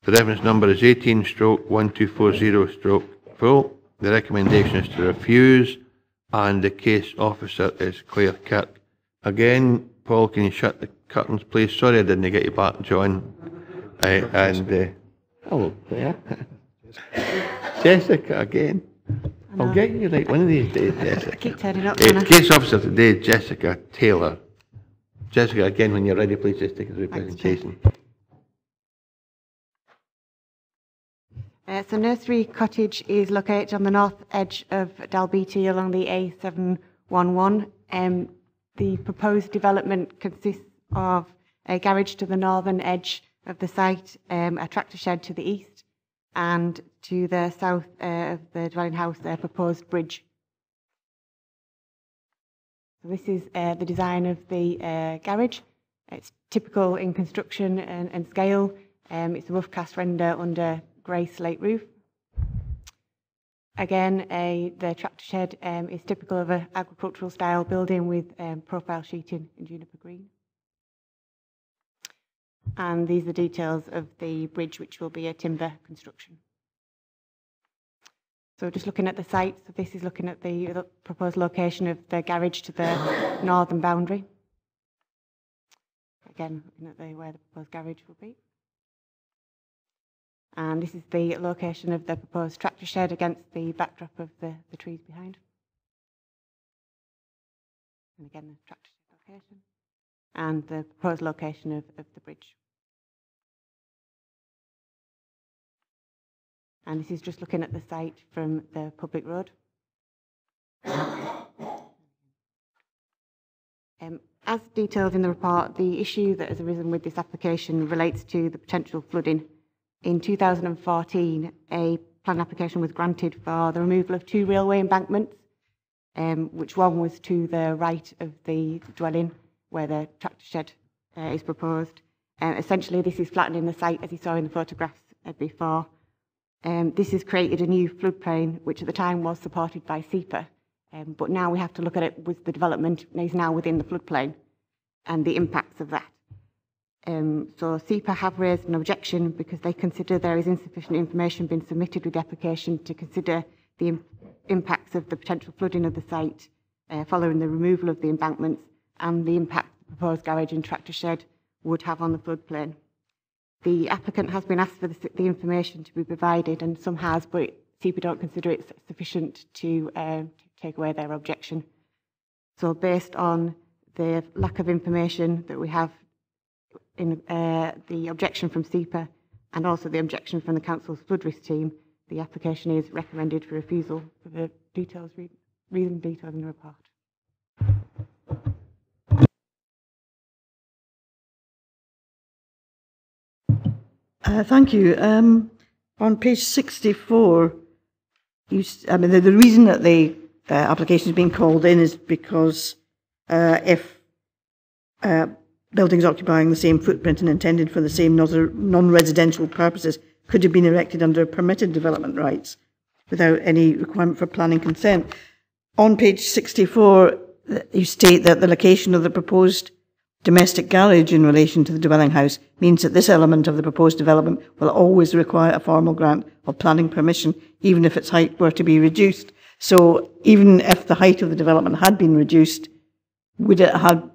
Speaker 1: The reference number is 18 stroke 1240 stroke full. The recommendation is to refuse and the case officer is Claire Kirk. Again, Paul, can you shut the curtains, please? Sorry I didn't get you back, John. Uh, and, uh, hello, Claire. Jessica again. I'll get you right one of these days, Jessica.
Speaker 12: Keep turning up,
Speaker 1: Uh, case officer today, Jessica Taylor. Jessica, again, when you're ready, please just take us through the presentation.
Speaker 21: Uh, so Nursery Cottage is located on the north edge of Dalbeattie along the A711. Um, the proposed development consists of a garage to the northern edge of the site, um, a tractor shed to the east, and to the south uh, of the dwelling house, a proposed bridge. So this is uh, the design of the uh, garage. It's typical in construction and, and scale. Um, it's a rough cast render under grey slate roof. Again, a, the tractor shed um, is typical of an agricultural style building with um, profile sheeting in juniper green. And these are the details of the bridge, which will be a timber construction. So just looking at the site, so this is looking at the, the proposed location of the garage to the northern boundary. Again, looking at the, where the proposed garage will be. And this is the location of the proposed tractor shed against the backdrop of the, the trees behind. And again, the tractor shed location. And the proposed location of, of the bridge. And this is just looking at the site from the public road. Um, as detailed in the report, the issue that has arisen with this application relates to the potential flooding. In 2014, a plan application was granted for the removal of two railway embankments, um, which one was to the right of the dwelling where the tractor shed uh, is proposed. Uh, essentially, this is flattening the site as you saw in the photographs uh, before. Um, this has created a new floodplain, which at the time was supported by SEPA, um, but now we have to look at it with the development is now within the floodplain and the impacts of that. Um, so SEPA have raised an objection because they consider there is insufficient information being submitted with the application to consider the im- impacts of the potential flooding of the site uh, following the removal of the embankments and the impact the proposed garage and tractor shed would have on the floodplain. The applicant has been asked for the, the information to be provided, and some has, but SEPA don't consider it sufficient to uh, take away their objection. So, based on the lack of information that we have in uh, the objection from SEPA and also the objection from the Council's flood risk team, the application is recommended for refusal for the details, re- reason detailed in the report.
Speaker 12: Uh, thank you. Um, on page 64, you, I mean, the, the reason that the uh, application is being called in is because uh, if uh, buildings occupying the same footprint and intended for the same non- non-residential purposes could have been erected under permitted development rights without any requirement for planning consent. On page 64, you state that the location of the proposed domestic garage in relation to the dwelling house means that this element of the proposed development will always require a formal grant of planning permission, even if its height were to be reduced. So even if the height of the development had been reduced, would it have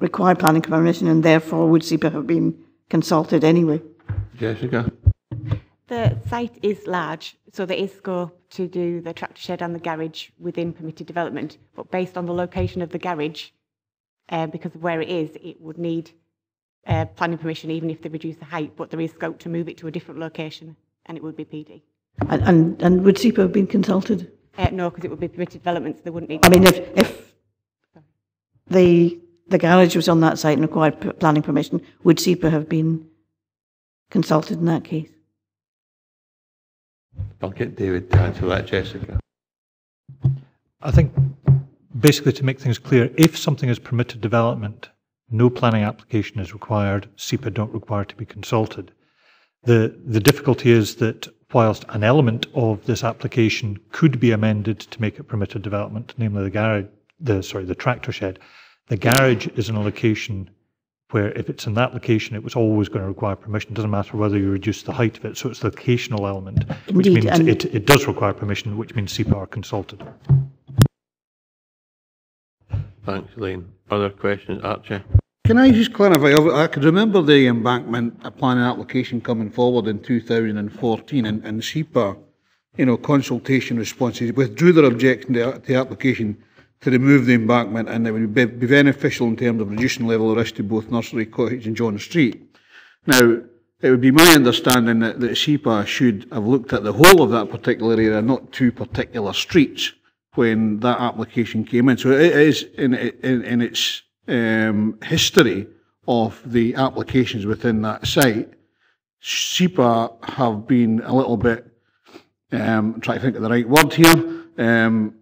Speaker 12: required planning permission and therefore would SEPA have been consulted anyway?
Speaker 1: Jessica?
Speaker 21: The site is large, so there is scope to do the tractor shed and the garage within permitted development. But based on the location of the garage, uh, because of where it is, it would need uh, planning permission even if they reduce the height. But there is scope to move it to a different location, and it would be PD.
Speaker 12: And, and, and would SEPA have been consulted?
Speaker 21: Uh, no, because it would be permitted development, so they wouldn't need.
Speaker 12: I mean, if, if the, the garage was on that site and required p- planning permission, would SEPA have been consulted in that case?
Speaker 1: I'll get David to answer that, Jessica.
Speaker 7: I think basically to make things clear, if something is permitted development, no planning application is required, SEPA don't require to be consulted. The, the difficulty is that whilst an element of this application could be amended to make it permitted development, namely the garage, the, sorry, the tractor shed, the garage is in a location where if it's in that location, it was always going to require permission. It doesn't matter whether you reduce the height of it. So it's the locational element, which
Speaker 12: Indeed,
Speaker 7: means it, it does require permission, which means SEPA are consulted.
Speaker 1: Thanks, Elaine. Other questions? Archie?
Speaker 5: Can I just clarify? I could remember the embankment planning application coming forward in 2014 and, and SEPA, you know, consultation responses withdrew their objection to the application to remove the embankment and it would be, be beneficial in terms of reducing level of risk to both Nursery Cottage and John Street. Now, it would be my understanding that, that SEPA should have looked at the whole of that particular area, not two particular streets, when that application came in. So it is in, in, in its um, history of the applications within that site, SEPA have been a little bit, um, I'm trying to think of the right word here, um,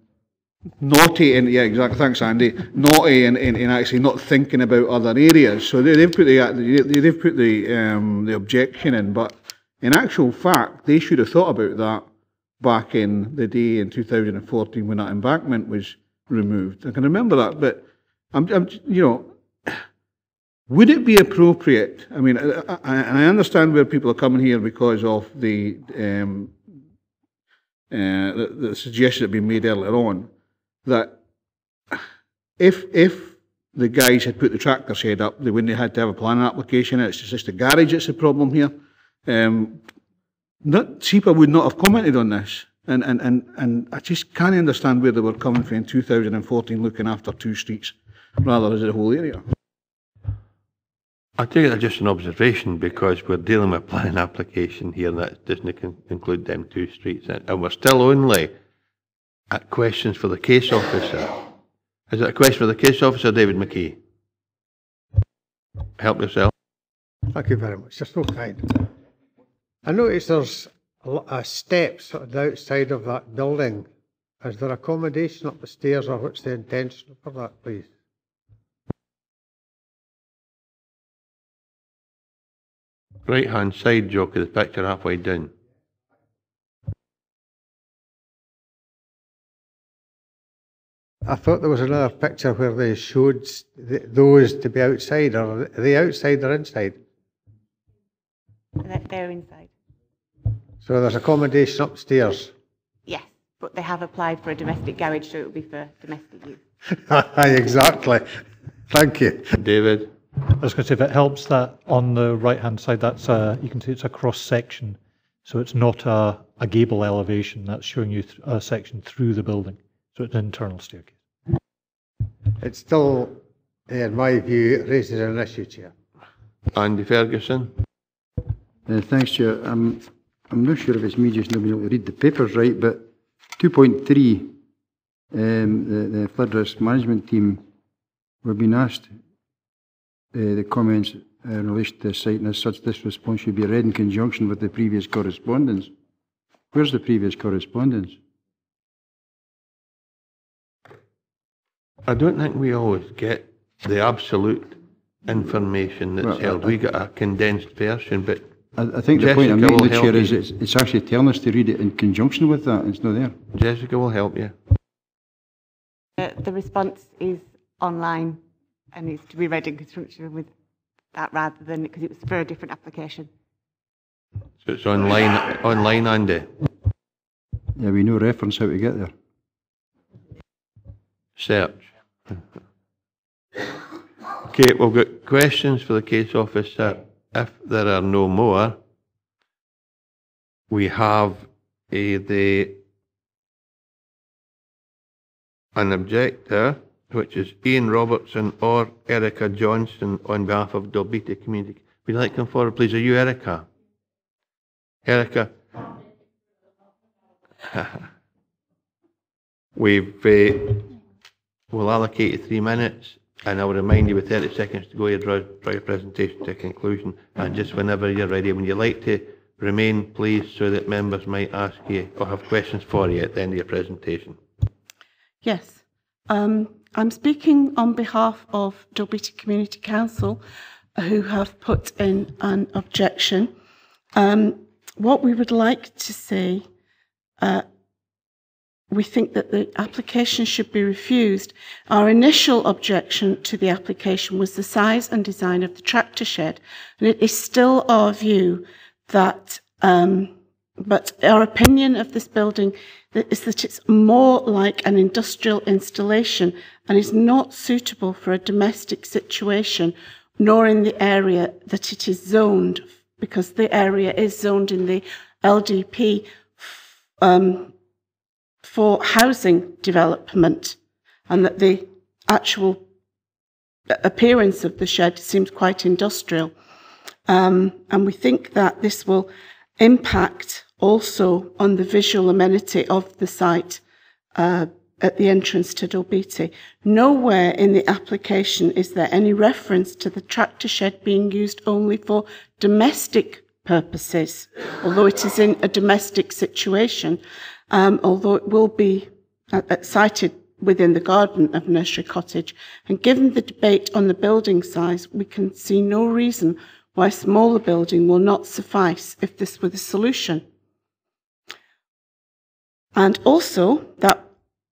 Speaker 5: naughty and yeah exactly. Thanks Andy. Naughty in, in, in actually not thinking about other areas. So they, they've put the they- they've put the um, the objection in but in actual fact they should have thought about that back in the day in 2014 when that embankment was removed I can remember that but I'm, I'm you know would it be appropriate I mean I, I, I understand where people are coming here because of the um, uh, the, the suggestion that been made earlier on that if if the guys had put the tractor shed up, they wouldn't have had to have a planning application. It's just the garage that's the problem here. Um, not, SEPA would not have commented on this. And, and, and, and I just can't understand where they were coming from in 2014 looking after two streets rather than the whole area.
Speaker 1: I take it as just an observation because we're dealing with planning application here and that doesn't include them two streets. And and we're still only at questions for the case officer. Is it a question for the case officer, David McKee? Help yourself.
Speaker 11: Thank you very much. You're so kind. I notice there's a, lo- a steps sort the outside of that building. Is there accommodation up the stairs or what's the intention for that, please?
Speaker 1: Right hand side, Joe, of the picture halfway down.
Speaker 11: I thought there was another picture where they showed th- those to be outside. Or are they outside or inside?
Speaker 21: They're, they're inside.
Speaker 11: So there's accommodation upstairs.
Speaker 21: Yes, but they have applied for a domestic garage, so it will be for domestic use.
Speaker 11: exactly. Thank you.
Speaker 1: David?
Speaker 7: I was going to say, if it helps that on the right-hand side, that's a, you can see it's a cross-section. So it's not a, a gable elevation, that's showing you th- a section through the building. So it's an internal staircase.
Speaker 11: It still, in my view, raises an issue, Chair.
Speaker 1: Andy Ferguson?
Speaker 10: Uh, thanks, Chair. I'm, I'm not sure if it's me just not being able to read the papers right, but 2.3, um, the, the flood risk management team were being asked uh, the comments uh, in relation to the site, and as such, this response should be read in conjunction with the previous correspondence. Where's the previous correspondence?
Speaker 1: I don't think we always get the absolute information that's
Speaker 10: Well,
Speaker 1: held.
Speaker 10: I-
Speaker 1: We get a condensed version, but
Speaker 10: I, I think the point I'm
Speaker 1: Jessica
Speaker 10: making,
Speaker 1: will
Speaker 10: the Chair,
Speaker 1: help
Speaker 10: is it's, it's actually telling us to read it in conjunction with that, it's not there.
Speaker 1: Jessica will help you.
Speaker 21: Uh, the response is online and needs to be read in conjunction with that rather than because it was for a different application.
Speaker 1: So it's online, online, Andy.
Speaker 10: Yeah, we know reference how to get there.
Speaker 1: Search. Okay, we've got questions for the case officer. If there are no more, we have a, the an objector, which is Ian Robertson or Erica Johnson on behalf of Dalbeattie Community. Would you like to come forward, please? Are you Erica? Erica? We've, uh, we'll allocate three minutes, and I'll remind you with 30 seconds to go ahead, draw, draw your presentation to a conclusion, and just whenever you're ready, when you like to remain, please, so that members might ask you or have questions for you at the end of your presentation.
Speaker 22: Yes. Um, I'm speaking on behalf of Dalbeattie Community Council, who have put in an objection. Um, what we would like to see uh, we think that the application should be refused. Our initial objection to the application was the size and design of the tractor shed, and it is still our view that, um, but our opinion of this building is that it's more like an industrial installation and is not suitable for a domestic situation, nor in the area that it is zoned, because the area is zoned in the LDP um, for housing development, and that the actual appearance of the shed seems quite industrial. Um, and we think that this will impact also on the visual amenity of the site uh, at the entrance to Dalbeattie. Nowhere in the application is there any reference to the tractor shed being used only for domestic purposes, although it is in a domestic situation, um, although it will be uh, uh, sited within the garden of Nursery Cottage. And given the debate on the building size, we can see no reason why a smaller building will not suffice if this were the solution. And also that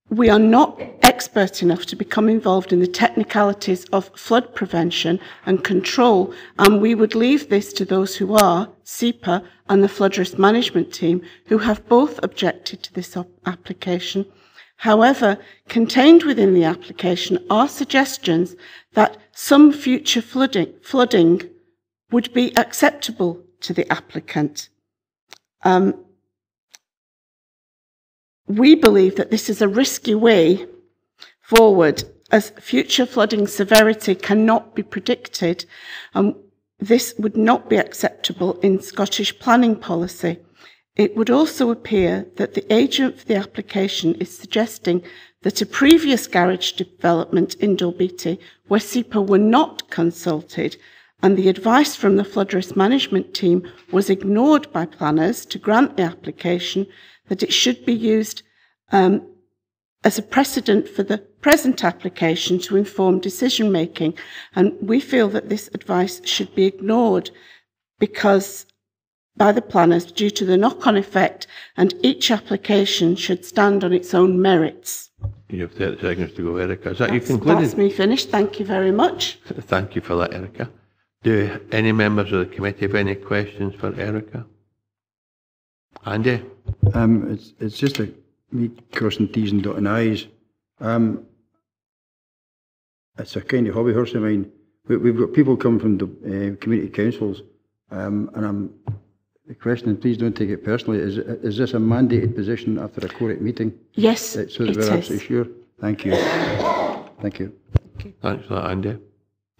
Speaker 22: we are not expert enough to become involved in the technicalities of flood prevention and control, and we would leave this to those who are, SEPA and the flood risk management team, who have both objected to this application. However, contained within the application are suggestions that some future flooding, flooding would be acceptable to the applicant. Um, we believe that this is a risky way forward as future flooding severity cannot be predicted and this would not be acceptable in Scottish planning policy. It would also appear that the agent for the application is suggesting that a previous garage development in Dalbeattie, where SEPA were not consulted, and the advice from the flood risk management team was ignored by planners to grant the application, that it should be used um, as a precedent for the present application to inform decision making. And we feel that this advice should be ignored because by the planners due to the knock on effect, and each application should stand on its own merits.
Speaker 1: You have 30 seconds to go, Erica. Is that you concluded?
Speaker 22: that's me finished. Thank you very much.
Speaker 1: Thank you for that, Erica. Do any members of the committee have any questions for Erica? Andy?
Speaker 10: Um, it's, it's just a me crossing T's and dotting I's. Um, it's a kind of hobby horse of mine. We, we've got people come from the uh, community councils, um, and I'm the question, and please don't take it personally, is, is this a mandated position after a quorum meeting?
Speaker 22: Yes,
Speaker 10: Uh, So that
Speaker 22: it
Speaker 10: we're
Speaker 22: is.
Speaker 10: absolutely sure. Thank you. Thank you.
Speaker 1: Thanks for that, Andy.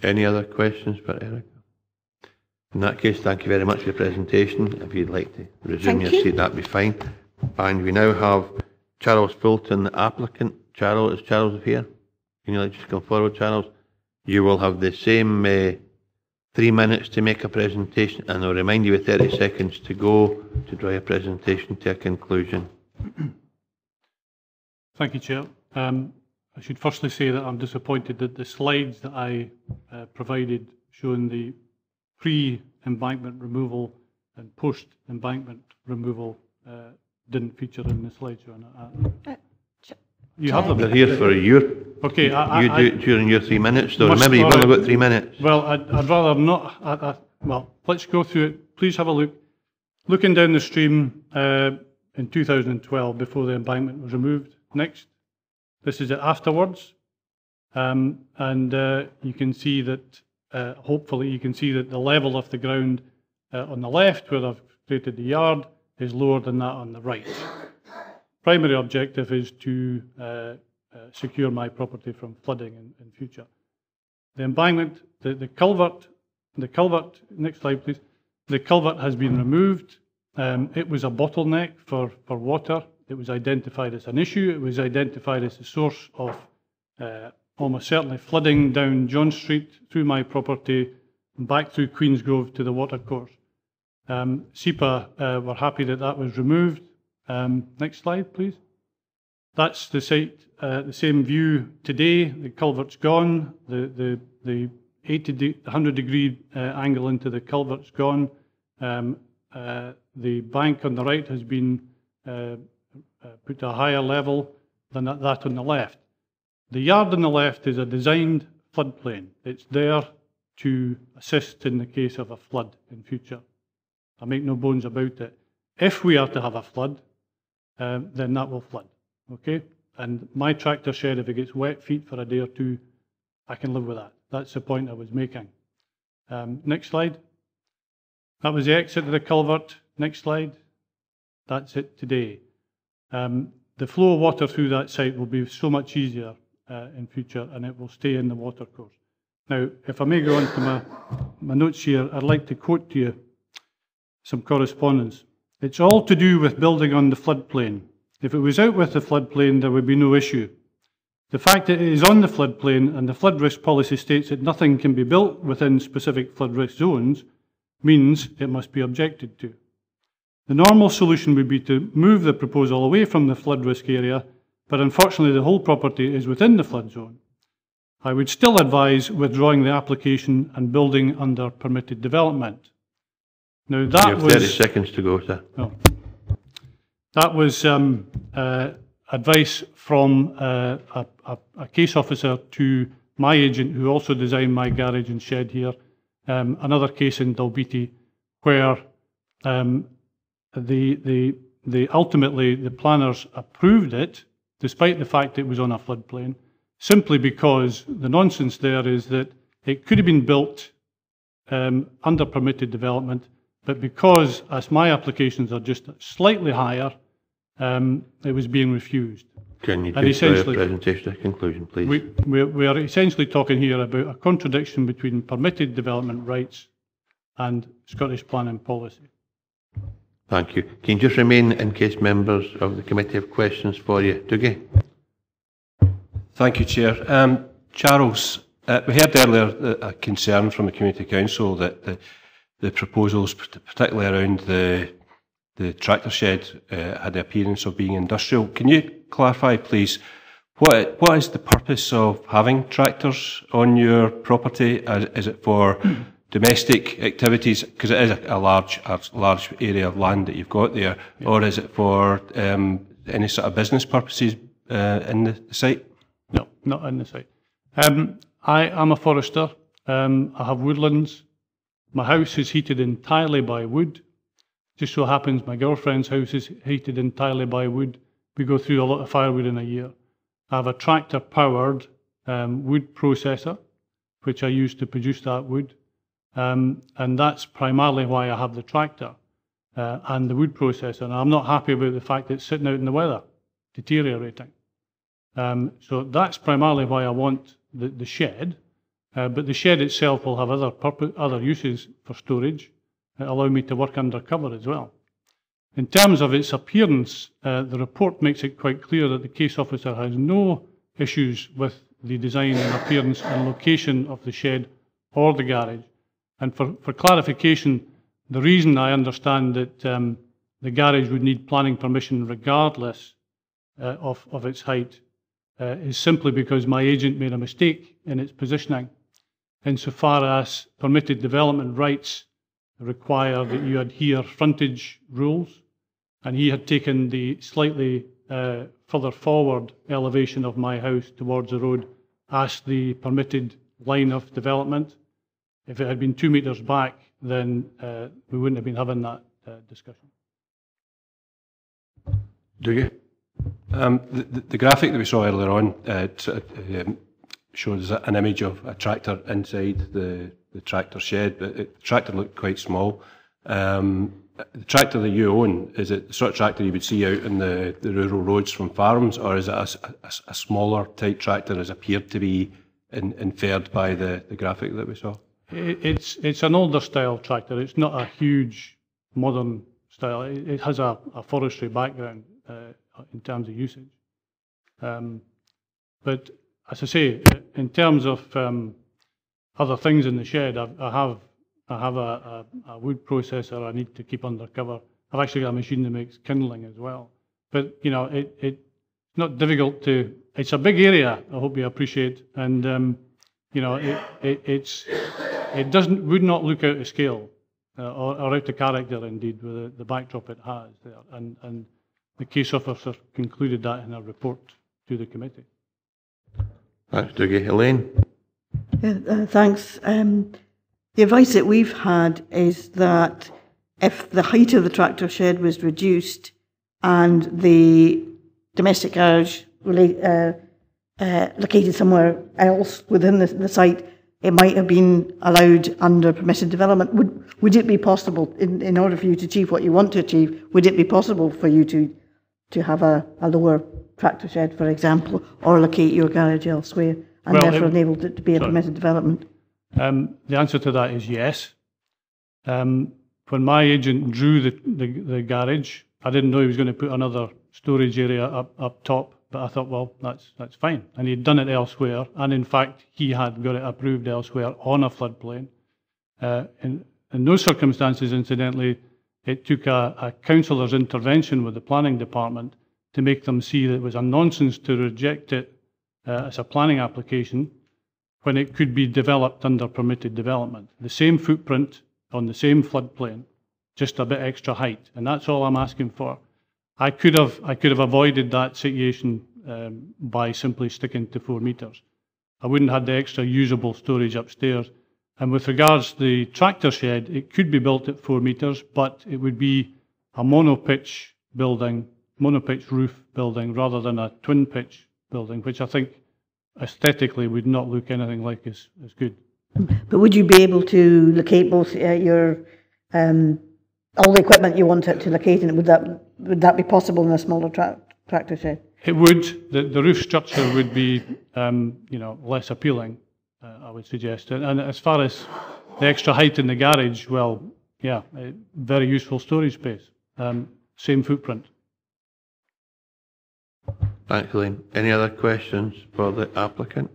Speaker 1: Any other questions for Erica? In that case, thank you very much for your presentation. If you'd like to resume
Speaker 22: Thank
Speaker 1: your
Speaker 22: you.
Speaker 1: seat, that'd be fine. And we now have Charles Fulton, the applicant. Charles, is Charles here? Can you like just come forward, Charles? You will have the same uh, three minutes to make a presentation, and I'll remind you with 30 seconds to go to draw your presentation to a conclusion.
Speaker 8: Thank you, Chair. Um, I should firstly say that I'm disappointed that the slides that I uh, provided showing the pre-embankment removal and post-embankment removal uh, didn't feature in the slideshow. And I-
Speaker 12: Uh,
Speaker 8: You have them?
Speaker 1: They're here for you.
Speaker 8: Okay, I-
Speaker 1: You do it during your three minutes, though.
Speaker 8: Must-
Speaker 1: Remember, you've only got three minutes.
Speaker 8: Well, I'd, I'd rather not. I, I, well, let's go through it. Please have a look. Looking down the stream uh, in 2012 before the embankment was removed. Next. This is it afterwards. Um, and uh, you can see that, uh, hopefully, you can see that the level of the ground uh, on the left, where I've created the yard, is lower than that on the right. Primary objective is to uh, uh, secure my property from flooding in, in future. The embankment, the, the culvert, the culvert, next slide please. The culvert has been removed. Um, it was a bottleneck for, for water. It was identified as an issue. It was identified as a source of uh, almost certainly flooding down John Street through my property and back through Queen's Grove to the watercourse. Um, SEPA uh, were happy that that was removed. Um, next slide, please. That's the site, uh, the same view today. The culvert's gone. The the the 80 de 100 degree uh, angle into the culvert's gone. Um, uh, the bank on the right has been uh, uh, put to a higher level than that on the left. The yard on the left is a designed floodplain. It's there to assist in the case of a flood in future. I make no bones about it. If we are to have a flood, um, then that will flood. Okay? And my tractor shed, if it gets wet feet for a day or two, I can live with that. That's the point I was making. Um, next slide. That was the exit of the culvert. Next slide. That's it today. Um, the flow of water through that site will be so much easier uh, in future and it will stay in the watercourse. Now, if I may go on to my, my notes here, I'd like to quote to you some correspondence. It's all to do with building on the floodplain. If it was out with the floodplain, there would be no issue. The fact that it is on the floodplain and the flood risk policy states that nothing can be built within specific flood risk zones means it must be objected to. The normal solution would be to move the proposal away from the flood risk area, but unfortunately the whole property is within the flood zone. I would still advise withdrawing the application and building under permitted development. Now that You
Speaker 1: have
Speaker 8: was
Speaker 1: 30 seconds to go, sir.
Speaker 8: Oh. That was um, uh, advice from uh, a, a, a case officer to my agent, who also designed my garage and shed here. Um, another case in Dalbeattie, where um, the, the, the ultimately the planners approved it, despite the fact it was on a floodplain, simply because the nonsense there is that it could have been built um, under permitted development, but because as my applications are just slightly higher, um, it was being refused.
Speaker 1: Can you
Speaker 8: And
Speaker 1: just draw your
Speaker 8: essentially-
Speaker 1: presentation to conclusion, please?
Speaker 8: We, we, we are essentially talking here about a contradiction between permitted development rights and Scottish planning policy.
Speaker 1: Thank you. Can you just remain in case members of the committee have questions for you? Dougie?
Speaker 23: Thank you, Chair. Um, Charles, uh, we heard earlier a concern from the Community Council that the, the proposals, particularly around the, the tractor shed, uh, had the appearance of being industrial. Can you clarify, please, what, what is the purpose of having tractors on your property? Is, is it for domestic activities, because it is a, a large, a large area of land that you've got there, or is it for um, any sort of business purposes uh, in the site?
Speaker 8: No, not in the site. Um, I am a forester. Um, I have woodlands. My house is heated entirely by wood. Just so happens my girlfriend's house is heated entirely by wood. We go through a lot of firewood in a year. I have a tractor powered um, wood processor, which I use to produce that wood. Um, and that's primarily why I have the tractor uh, and the wood processor. And I'm not happy about the fact that it's sitting out in the weather, deteriorating. Um, so that's primarily why I want the, the shed. Uh, but the shed itself will have other purpose, other uses for storage, uh, allow me to work undercover as well. In terms of its appearance, uh, the report makes it quite clear that the case officer has no issues with the design and appearance and location of the shed or the garage. And for, for clarification, the reason I understand that um, the garage would need planning permission regardless uh, of, of its height uh, is simply because my agent made a mistake in its positioning insofar as permitted development rights require that you adhere frontage rules, and he had taken the slightly uh, further forward elevation of my house towards the road as the permitted line of development. If it had been two metres back, then uh, we wouldn't have been having that uh, discussion.
Speaker 1: Do you?
Speaker 23: Um, the, the, graphic that we saw earlier on uh, uh, um, shows an image of a tractor inside the, the tractor shed. The tractor looked quite small. Um, the tractor that you own, is it the sort of tractor you would see out in the, the rural roads from farms, or is it a, a, a smaller type tractor as appeared to be in, inferred by the, the graphic that we saw?
Speaker 8: It, it's, it's an older style tractor. It's not a huge modern style. It, it has a, a forestry background uh, in terms of usage. Um, but as I say, in terms of um, other things in the shed, I've, I have I have a, a, a, wood processor I need to keep under cover. I've actually got a machine that makes kindling as well. But you know, it, it it's not difficult to. It's a big area. I hope you appreciate, and um, you know, it, it it's it doesn't would not look out of scale uh, or, or out of character indeed with the, the backdrop it has there, and and the case officer concluded that in a report to the committee.
Speaker 1: Thanks, Dougie. Elaine?
Speaker 12: Yeah, uh, thanks. Um, the advice that we've had is that if the height of the tractor shed was reduced and the domestic garage relate, uh, uh, located somewhere else within the, the, site, it might have been allowed under permitted development. Would would it be possible, in, in order for you to achieve what you want to achieve, would it be possible for you to to have a, a lower tractor shed, for example, or locate your garage elsewhere, and
Speaker 8: Well,
Speaker 12: therefore
Speaker 8: it-
Speaker 12: enable it to be a
Speaker 8: sorry.
Speaker 12: permitted development?
Speaker 8: Um, the answer to that is yes. Um, when my agent drew the, the, the garage, I didn't know he was going to put another storage area up, up top, but I thought, well, that's, that's fine. And he'd done it elsewhere, and in fact, he had got it approved elsewhere on a floodplain. Uh, in, in those circumstances, incidentally, it took a, a councillor's intervention with the planning department to make them see that it was a nonsense to reject it uh, as a planning application when it could be developed under permitted development. The same footprint on the same floodplain, just a bit extra height, and that's all I'm asking for. I could have I could have avoided that situation um, by simply sticking to four metres. I wouldn't have had the extra usable storage upstairs. And with regards to the tractor shed, it could be built at four metres, but it would be a monopitch building, monopitch roof building, rather than a twin pitch building, which I think aesthetically would not look anything like as, as good.
Speaker 12: But would you be able to locate both uh, your um, all the equipment you want it to locate, and would that would that be possible in a smaller tra- tractor shed?
Speaker 8: It would, the, the roof structure would be, um, you know, less appealing, uh, I would suggest. And, and as far as the extra height in the garage, well, yeah, uh, very useful storage space. Um, same footprint.
Speaker 1: Thanks, Elaine. Any other questions for the applicant?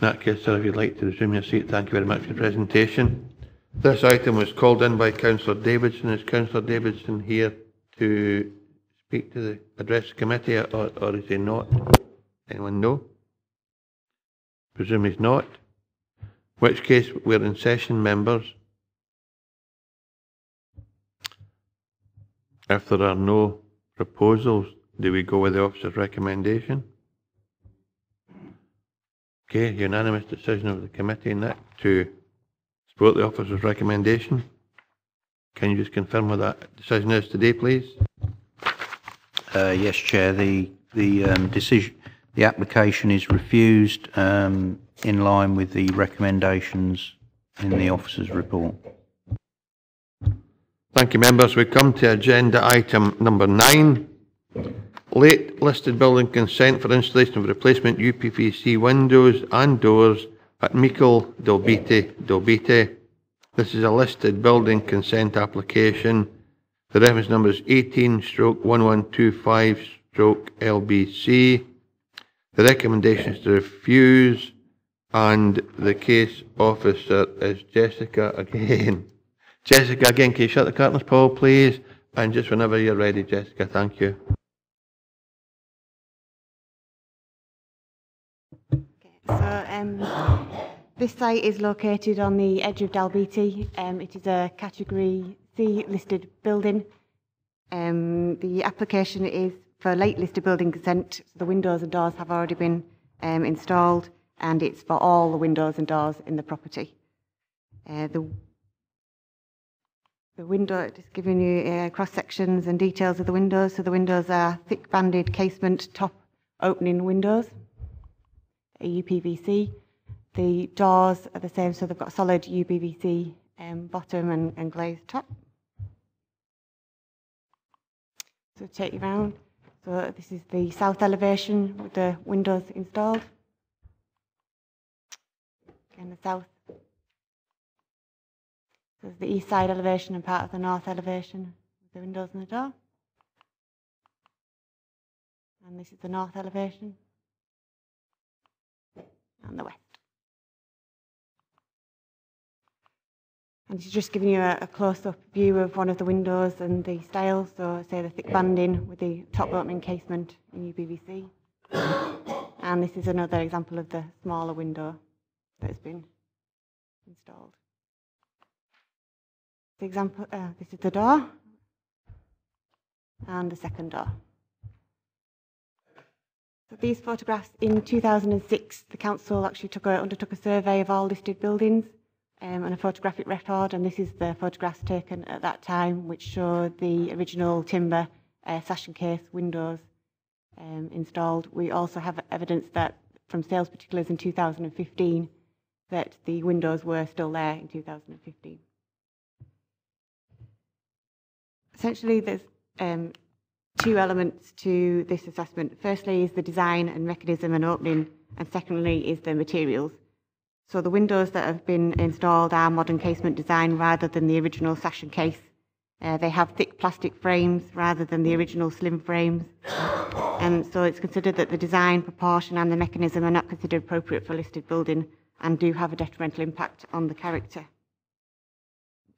Speaker 1: In that case, sir, if you'd like to resume your seat, thank you very much for your presentation. This item was called in by Councillor Davidson. Is Councillor Davidson here to speak to the address committee or, or is he not? Anyone know? Presume he's not. Which case, we're in session, members. If there are no proposals, do we go with the officer's recommendation? Okay, unanimous decision of the committee, Nick, to support the officer's recommendation. Can you just confirm what that decision is today, please?
Speaker 2: Uh, yes, Chair. The the um, decision, the application is refused um, in line with the recommendations in the officer's report.
Speaker 1: Thank you, members. We come to agenda item number nine. Late listed building consent for installation of replacement UPVC windows and doors at Meikle Dalbeattie, Dalbeattie. This is a listed building consent application. The reference number is 18 stroke 1125 stroke LBC. The recommendation is to refuse And the case officer is Jessica again. Jessica, again, can you shut the curtains, Paul, please? And just whenever you're ready, Jessica, thank you.
Speaker 21: Okay, So um, this site is located on the edge of Dalbeattie. Um, it is a Category C listed building. Um, the application is for late listed building consent. So the windows and doors have already been um, installed, and it's for all the windows and doors in the property. Uh, the the window, just giving you uh, cross sections and details of the windows. So the windows are thick banded casement top opening windows, UPVC. The doors are the same, so they've got solid UPVC um, bottom and, and glazed top. So take you round. So this is the south elevation with the windows installed. Again, the south. There's the east side elevation and part of the north elevation with the windows and the door. And this is the north elevation and the west. And is just giving you a, a close-up view of one of the windows and the styles. So say the thick banding with the top opening casement in UPVC. And this is another example of the smaller window that has been installed. The example, uh, this is the door and the second door. So these photographs in 2006, the council actually took a, undertook a survey of all listed buildings um, and a photographic record, and this is the photographs taken at that time, which show the original timber uh, sash and case windows um, installed. We also have evidence that from sales particulars in 2015 that the windows were still there in 2015. Essentially, there's um, two elements to this assessment. Firstly is the design and mechanism and opening, and secondly is the materials. So the windows that have been installed are modern casement design rather than the original sash and case. Uh, they have thick plastic frames rather than the original slim frames. And so it's considered that the design, proportion and the mechanism are not considered appropriate for listed building and do have a detrimental impact on the character.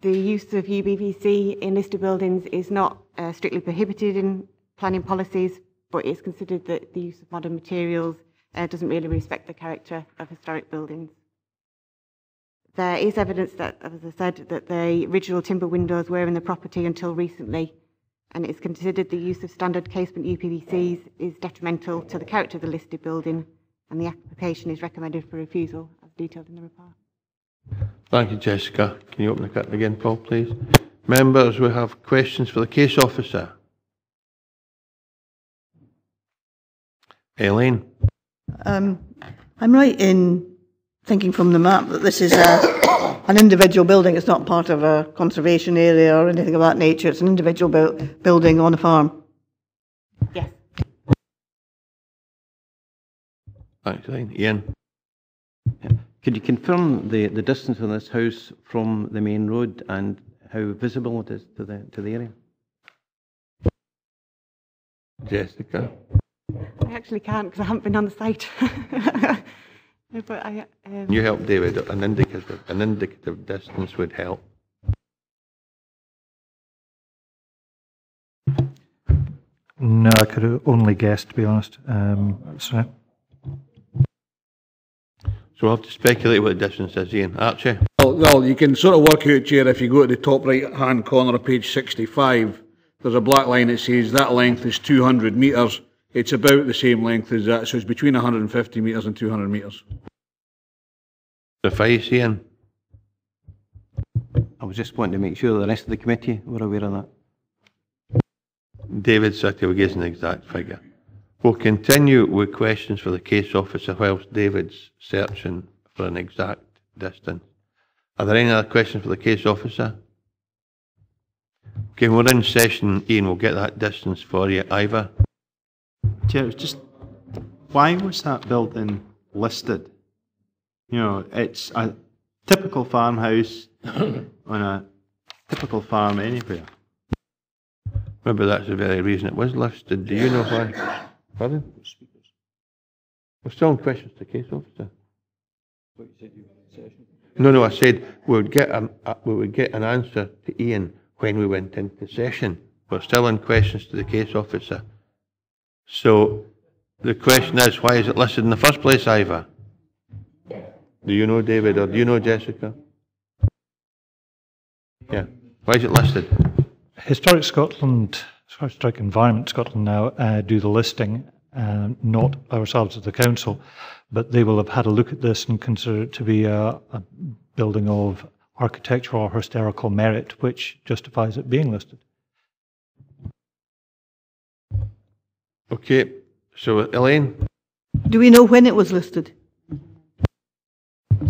Speaker 21: The use of UPVC in listed buildings is not uh, strictly prohibited in planning policies, but it's considered that the use of modern materials uh, doesn't really respect the character of historic buildings. There is evidence that, as I said, that the original timber windows were in the property until recently, and it's considered the use of standard casement UPVCs is detrimental to the character of the listed building, and the application is recommended for refusal, as detailed in the report.
Speaker 1: Thank you, Jessica. Can you open the curtain again, Paul, please? Members, we have questions for the case officer. Elaine.
Speaker 12: Um, I'm right in thinking from the map that this is a, an individual building. It's not part of a conservation area or anything of that nature. It's an individual bu- building on a farm.
Speaker 21: Yes.
Speaker 1: Thanks, Elaine. Ian.
Speaker 9: Could you confirm the, the distance of this house from the main road and how visible it is to the, to the area?
Speaker 1: Jessica.
Speaker 21: I actually can't because I haven't been on the site. but I, um,
Speaker 1: You help David. An indicative, an indicative distance would help.
Speaker 7: No, I could have only guessed, to be honest. Um, so,
Speaker 1: So we'll have to speculate what the distance is, Ian. Archie?
Speaker 5: Well, well, you can sort of work out, Chair, if you go to the top right-hand corner of page 65, there's a black line that says that length is 200 metres. It's about the same length as that, so it's between 150 metres and 200 metres.
Speaker 1: Suffice, Ian?
Speaker 9: I was just wanting to make sure the rest of the committee were aware of that.
Speaker 1: David City will give us an exact figure. We'll continue with questions for the case officer whilst David's searching for an exact distance. Are there any other questions for the case officer? Okay, we're in session, Ian, we'll get that distance for you. Ivor?
Speaker 24: Chair, it's just why was that building listed? You know, it's a typical farmhouse on a typical farm anywhere.
Speaker 1: Maybe that's the very reason it was listed. Do you know why? Pardon? We're still on questions to case officer. No, no, I said we would get an, uh, we would get an answer to Ian when we went into session. We're still in questions to the case officer. So the question is, why is it listed in the first place, Ivor? Do you know, David, or do you know, Jessica? Yeah. Why is it listed?
Speaker 7: Historic Scotland, Historic Environment Scotland now uh, do the listing, uh, not ourselves as the council, but they will have had a look at this and consider it to be a, a building of architectural or historical merit, which justifies it being listed.
Speaker 1: Okay, so Elaine?
Speaker 12: Do we know when it was listed?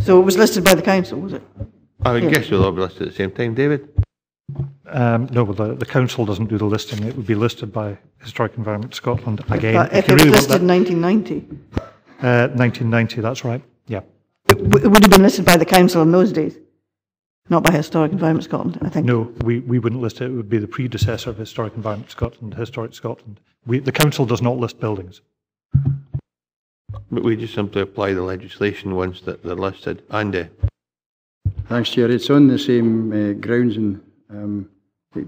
Speaker 12: So it was listed by the council, was it?
Speaker 1: I would
Speaker 12: Yeah.
Speaker 1: guess we'll all be listed at the same time. David?
Speaker 7: Um, no, but the, the council doesn't do the listing. It would be listed by Historic Environment Scotland again.
Speaker 12: But if
Speaker 7: you
Speaker 12: it was
Speaker 7: really want
Speaker 12: listed in 1990,
Speaker 7: uh, 1990, that's right. Yeah.
Speaker 12: it w- it would have been listed by the council in those days, not by Historic Environment Scotland, I think.
Speaker 7: No, we, we wouldn't list it. It would be the predecessor of Historic Environment Scotland, Historic Scotland. We, the council does not list buildings.
Speaker 1: But we just simply apply the legislation once that they're listed. Andy?
Speaker 10: Thanks, Chair. It's on the same uh, grounds and um,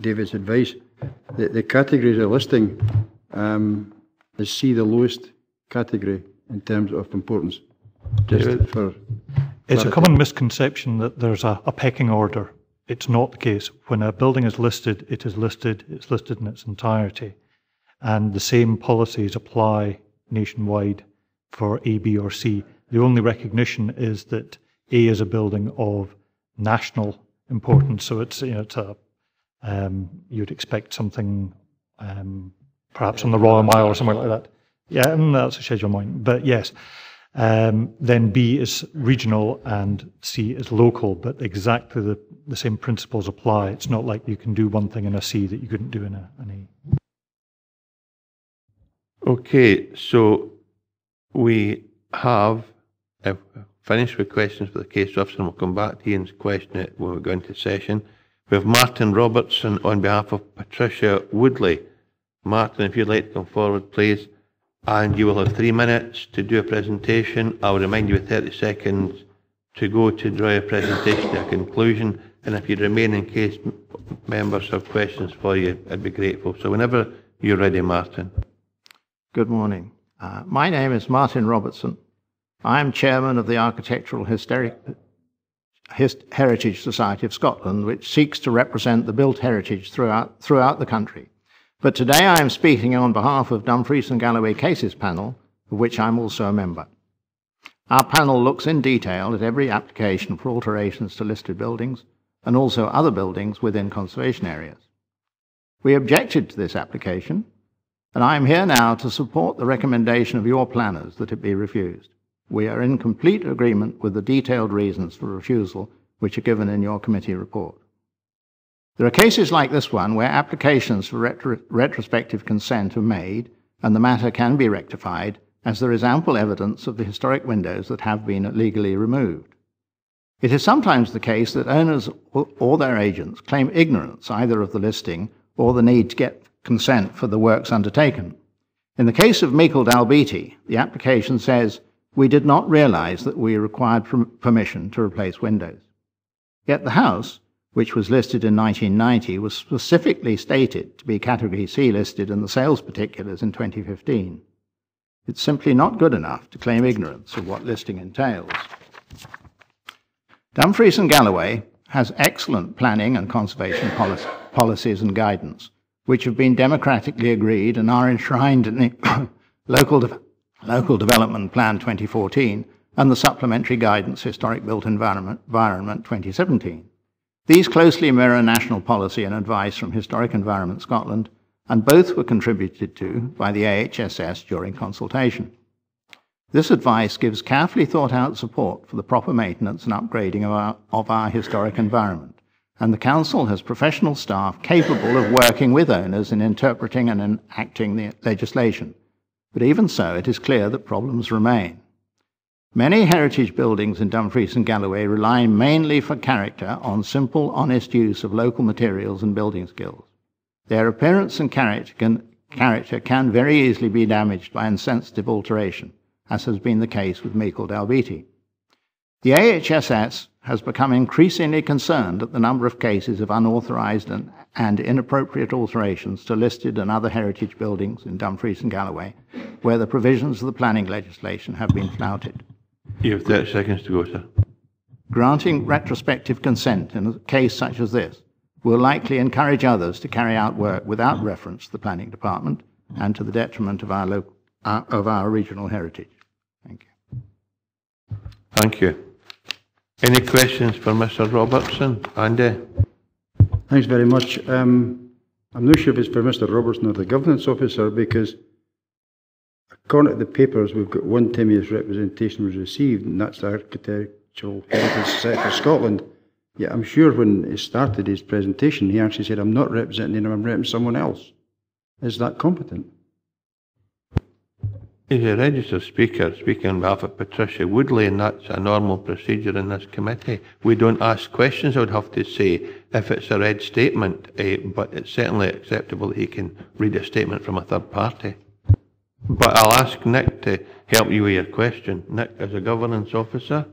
Speaker 10: David's advice. The, the categories of listing um, is C the lowest category in terms of importance. Just
Speaker 1: David?
Speaker 10: for
Speaker 7: It's a common misconception that there's a, a pecking order. It's not the case. When a building is listed, it is listed, it's listed in its entirety. And the same policies apply nationwide for A, B, or C. The only recognition is that A is a building of national importance, so it's, you know, it's a, um, you'd expect something um, perhaps on the Royal Mile or somewhere like that. Yeah, and that's a schedule mine. But yes, um, then B is regional and C is local, but exactly the, the same principles apply. It's not like you can do one thing in a C that you couldn't do in a, an A.
Speaker 1: Okay, so we have uh, finished with questions for the case officer, and we'll come back to Ian's question when we go into session. We have Martin Robertson on behalf of Patricia Woodley. Martin, if you'd like to come forward, please. And you will have three minutes to do a presentation. I'll remind you with 30 seconds to go to draw your presentation to a conclusion. And if you'd remain in case members have questions for you, I'd be grateful. So whenever you're ready, Martin.
Speaker 25: Good morning. Uh, my name is Martin Robertson. I am chairman of the Architectural Hysteri- Hist- Heritage Society of Scotland, which seeks to represent the built heritage throughout, throughout the country. But today I am speaking on behalf of Dumfries and Galloway Cases Panel, of which I'm also a member. Our panel looks in detail at every application for alterations to listed buildings and also other buildings within conservation areas. We objected to this application and I am here now to support the recommendation of your planners that it be refused. We are in complete agreement with the detailed reasons for refusal which are given in your committee report. There are cases like this one where applications for retro- retrospective consent are made and the matter can be rectified as there is ample evidence of the historic windows that have been illegally removed. It is sometimes the case that owners or their agents claim ignorance either of the listing or the need to get consent for the works undertaken. In the case of Meikle Dalbeattie, the application says, We did not realize that we required permission to replace windows. Yet the house, which was listed in 1990, was specifically stated to be Category C listed in the sales particulars in 2015. It's simply not good enough to claim ignorance of what listing entails. Dumfries and Galloway has excellent planning and conservation policy, policies and guidance, which have been democratically agreed and are enshrined in the local, de- local Development Plan 2014 and the Supplementary Guidance Historic Built Environment, Environment 2017. These closely mirror national policy and advice from Historic Environment Scotland, and both were contributed to by the AHSS during consultation. This advice gives carefully thought out support for the proper maintenance and upgrading of our, of our historic environment, and the Council has professional staff capable of working with owners in interpreting and enacting the legislation. But even so, it is clear that problems remain. Many heritage buildings in Dumfries and Galloway rely mainly for character on simple, honest use of local materials and building skills. Their appearance and character can, character can very easily be damaged by insensitive alteration, as has been the case with Meikle Dalbeattie. The AHSS has become increasingly concerned at the number of cases of unauthorised and, and inappropriate alterations to listed and other heritage buildings in Dumfries and Galloway, where the provisions of the planning legislation have been flouted.
Speaker 1: You have 30 seconds to go, sir.
Speaker 25: Granting retrospective consent in a case such as this will likely encourage others to carry out work without reference to the planning department and to the detriment of our, local, uh, of our regional heritage. Thank you.
Speaker 1: Thank you. Any questions for Mr Robertson? Andy?
Speaker 10: Thanks very much. Um, I'm not sure if it's for Mr Robertson or the governance officer because according to the papers, we've got one Timmy's representation was received, and that's the Architectural Heritage Society of Scotland. Yeah, I'm sure when he started his presentation, he actually said, I'm not representing him, I'm representing someone else. Is that competent?
Speaker 1: He's a registered speaker speaking on behalf of Patricia Woodley, and that's a normal procedure in this committee. We don't ask questions, I would have to say, if it's a read statement, eh, but it's certainly acceptable that he can read a statement from a third party. But I'll ask Nick to help you with your question. Nick, as a governance officer?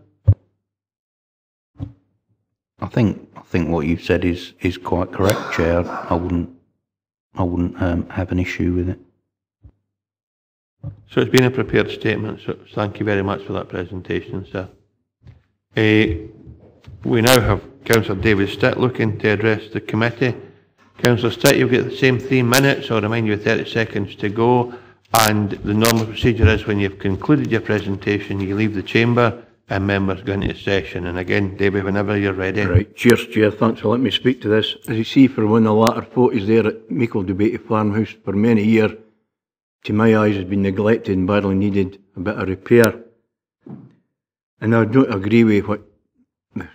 Speaker 2: I think I think what you've said is is quite correct, Chair. I wouldn't I wouldn't um, have an issue with it.
Speaker 1: So it's been a prepared statement, so thank you very much for that presentation, sir. Uh, we now have Councillor David Stitt looking to address the committee. Councillor Stitt, you'll get the same three minutes. I'll remind you 30 seconds to go. And the normal procedure is when you've concluded your presentation, you leave the chamber and members go into session. And again, David, whenever you're ready.
Speaker 26: Right, cheers, Chair. Thanks for letting me speak to this. As you see for of the latter photos there at Meikle Dalbeattie Farmhouse, for many years, to my eyes, has been neglected and badly needed a bit of repair. And I don't agree with what uh,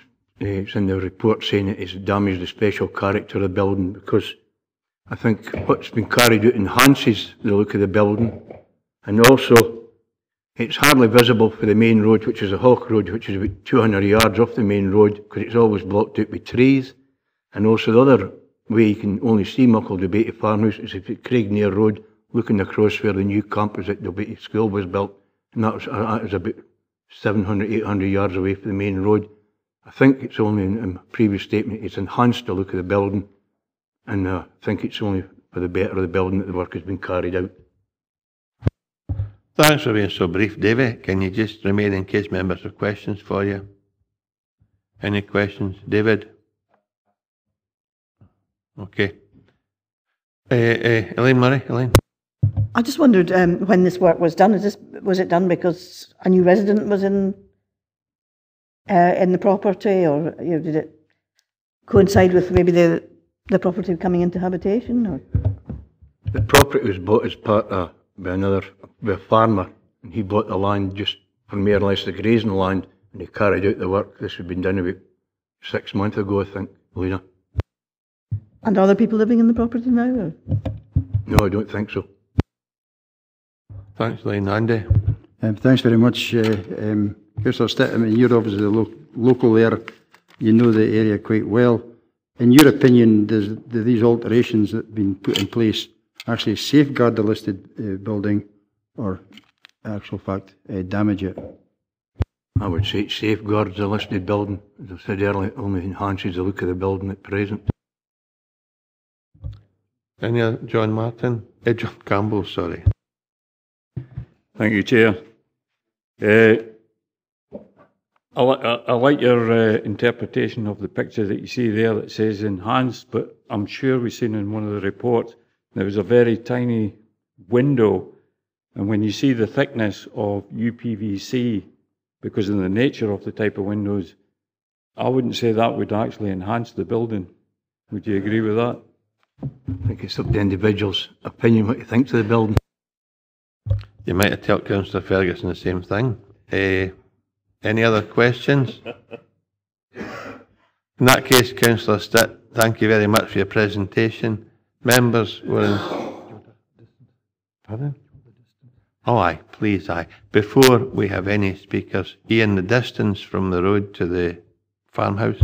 Speaker 26: it's in the report saying it has damaged the special character of the building because I think what's been carried out enhances the look of the building and also it's hardly visible for the main road, which is a Haugh Road, which is about 200 yards off the main road because it's always blocked out by trees. And also the other way you can only see Muckle Dalbeattie Farmhouse is at Craignair Road, looking across where the new campus at Dalbeattie School was built. And that was, that was about 700, 800 yards away from the main road. I think it's only in, in previous statement, it's enhanced the look of the building. And uh, I think it's only for the better of the building that the work has been carried out.
Speaker 1: Thanks for being so brief, David. Can you just remain in case members have questions for you? Any questions? David? Okay. Uh, uh, Elaine Murray, Elaine?
Speaker 12: I just wondered um, when this work was done. Is this, was it done because a new resident was in uh, in the property, or you know, did it coincide with maybe the the property coming into habitation? Or?
Speaker 26: The property was bought as part of by another by a farmer, and he bought the land just for more or less the grazing land, and he carried out the work. This had been done about six months ago, I think, Lena.
Speaker 12: And are other people living in the property now? Or?
Speaker 26: No, I don't think so.
Speaker 1: Thanks, Lane. Andy?
Speaker 10: Um, thanks very much, uh, um, Councillor Stitt. I mean, you're obviously the lo- local there. You know the area quite well. In your opinion, does, do these alterations that have been put in place actually safeguard the listed uh, building or, actual fact, uh, damage it?
Speaker 26: I would say it safeguards the listed building. As I said earlier, it only enhances the look of the building at present.
Speaker 1: Any other? John Martin? Eh, John Campbell, sorry.
Speaker 16: Thank you, Chair. Uh, I, I, I like your uh, interpretation of the picture that you see there that says enhanced, but I'm sure we've seen in one of the reports there was a very tiny window, and when you see the thickness of UPVC, because of the nature of the type of windows, I wouldn't say that would actually enhance the building. Would you agree with that?
Speaker 26: I think it's up to the individual's opinion what you think of the building.
Speaker 1: You might have told Councillor Ferguson the same thing. Uh, any other questions? In that case, Councillor Stitt, thank you very much for your presentation. Members were in... Pardon? Oh, aye, please, aye. Before we have any speakers, Ian, the distance from the road to the farmhouse?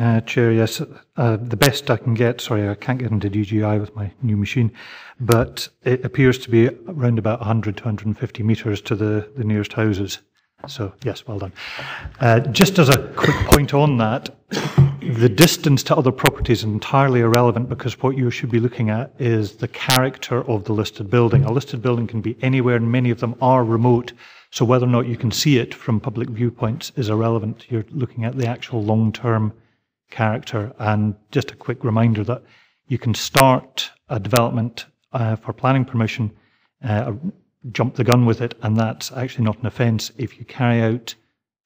Speaker 7: Uh, Chair, yes. Uh, the best I can get, sorry, I can't get into DGI with my new machine, but it appears to be around about 100 to 150 metres to the, the nearest houses. So, yes, well done. Uh, just as a quick point on that, the distance to other properties is entirely irrelevant because what you should be looking at is the character of the listed building. A listed building can be anywhere, and many of them are remote. So, whether or not you can see it from public viewpoints is irrelevant. You're looking at the actual long term character. And just a quick reminder that you can start a development uh, for planning permission uh, jump the gun with it, and that's actually not an offence. If you carry out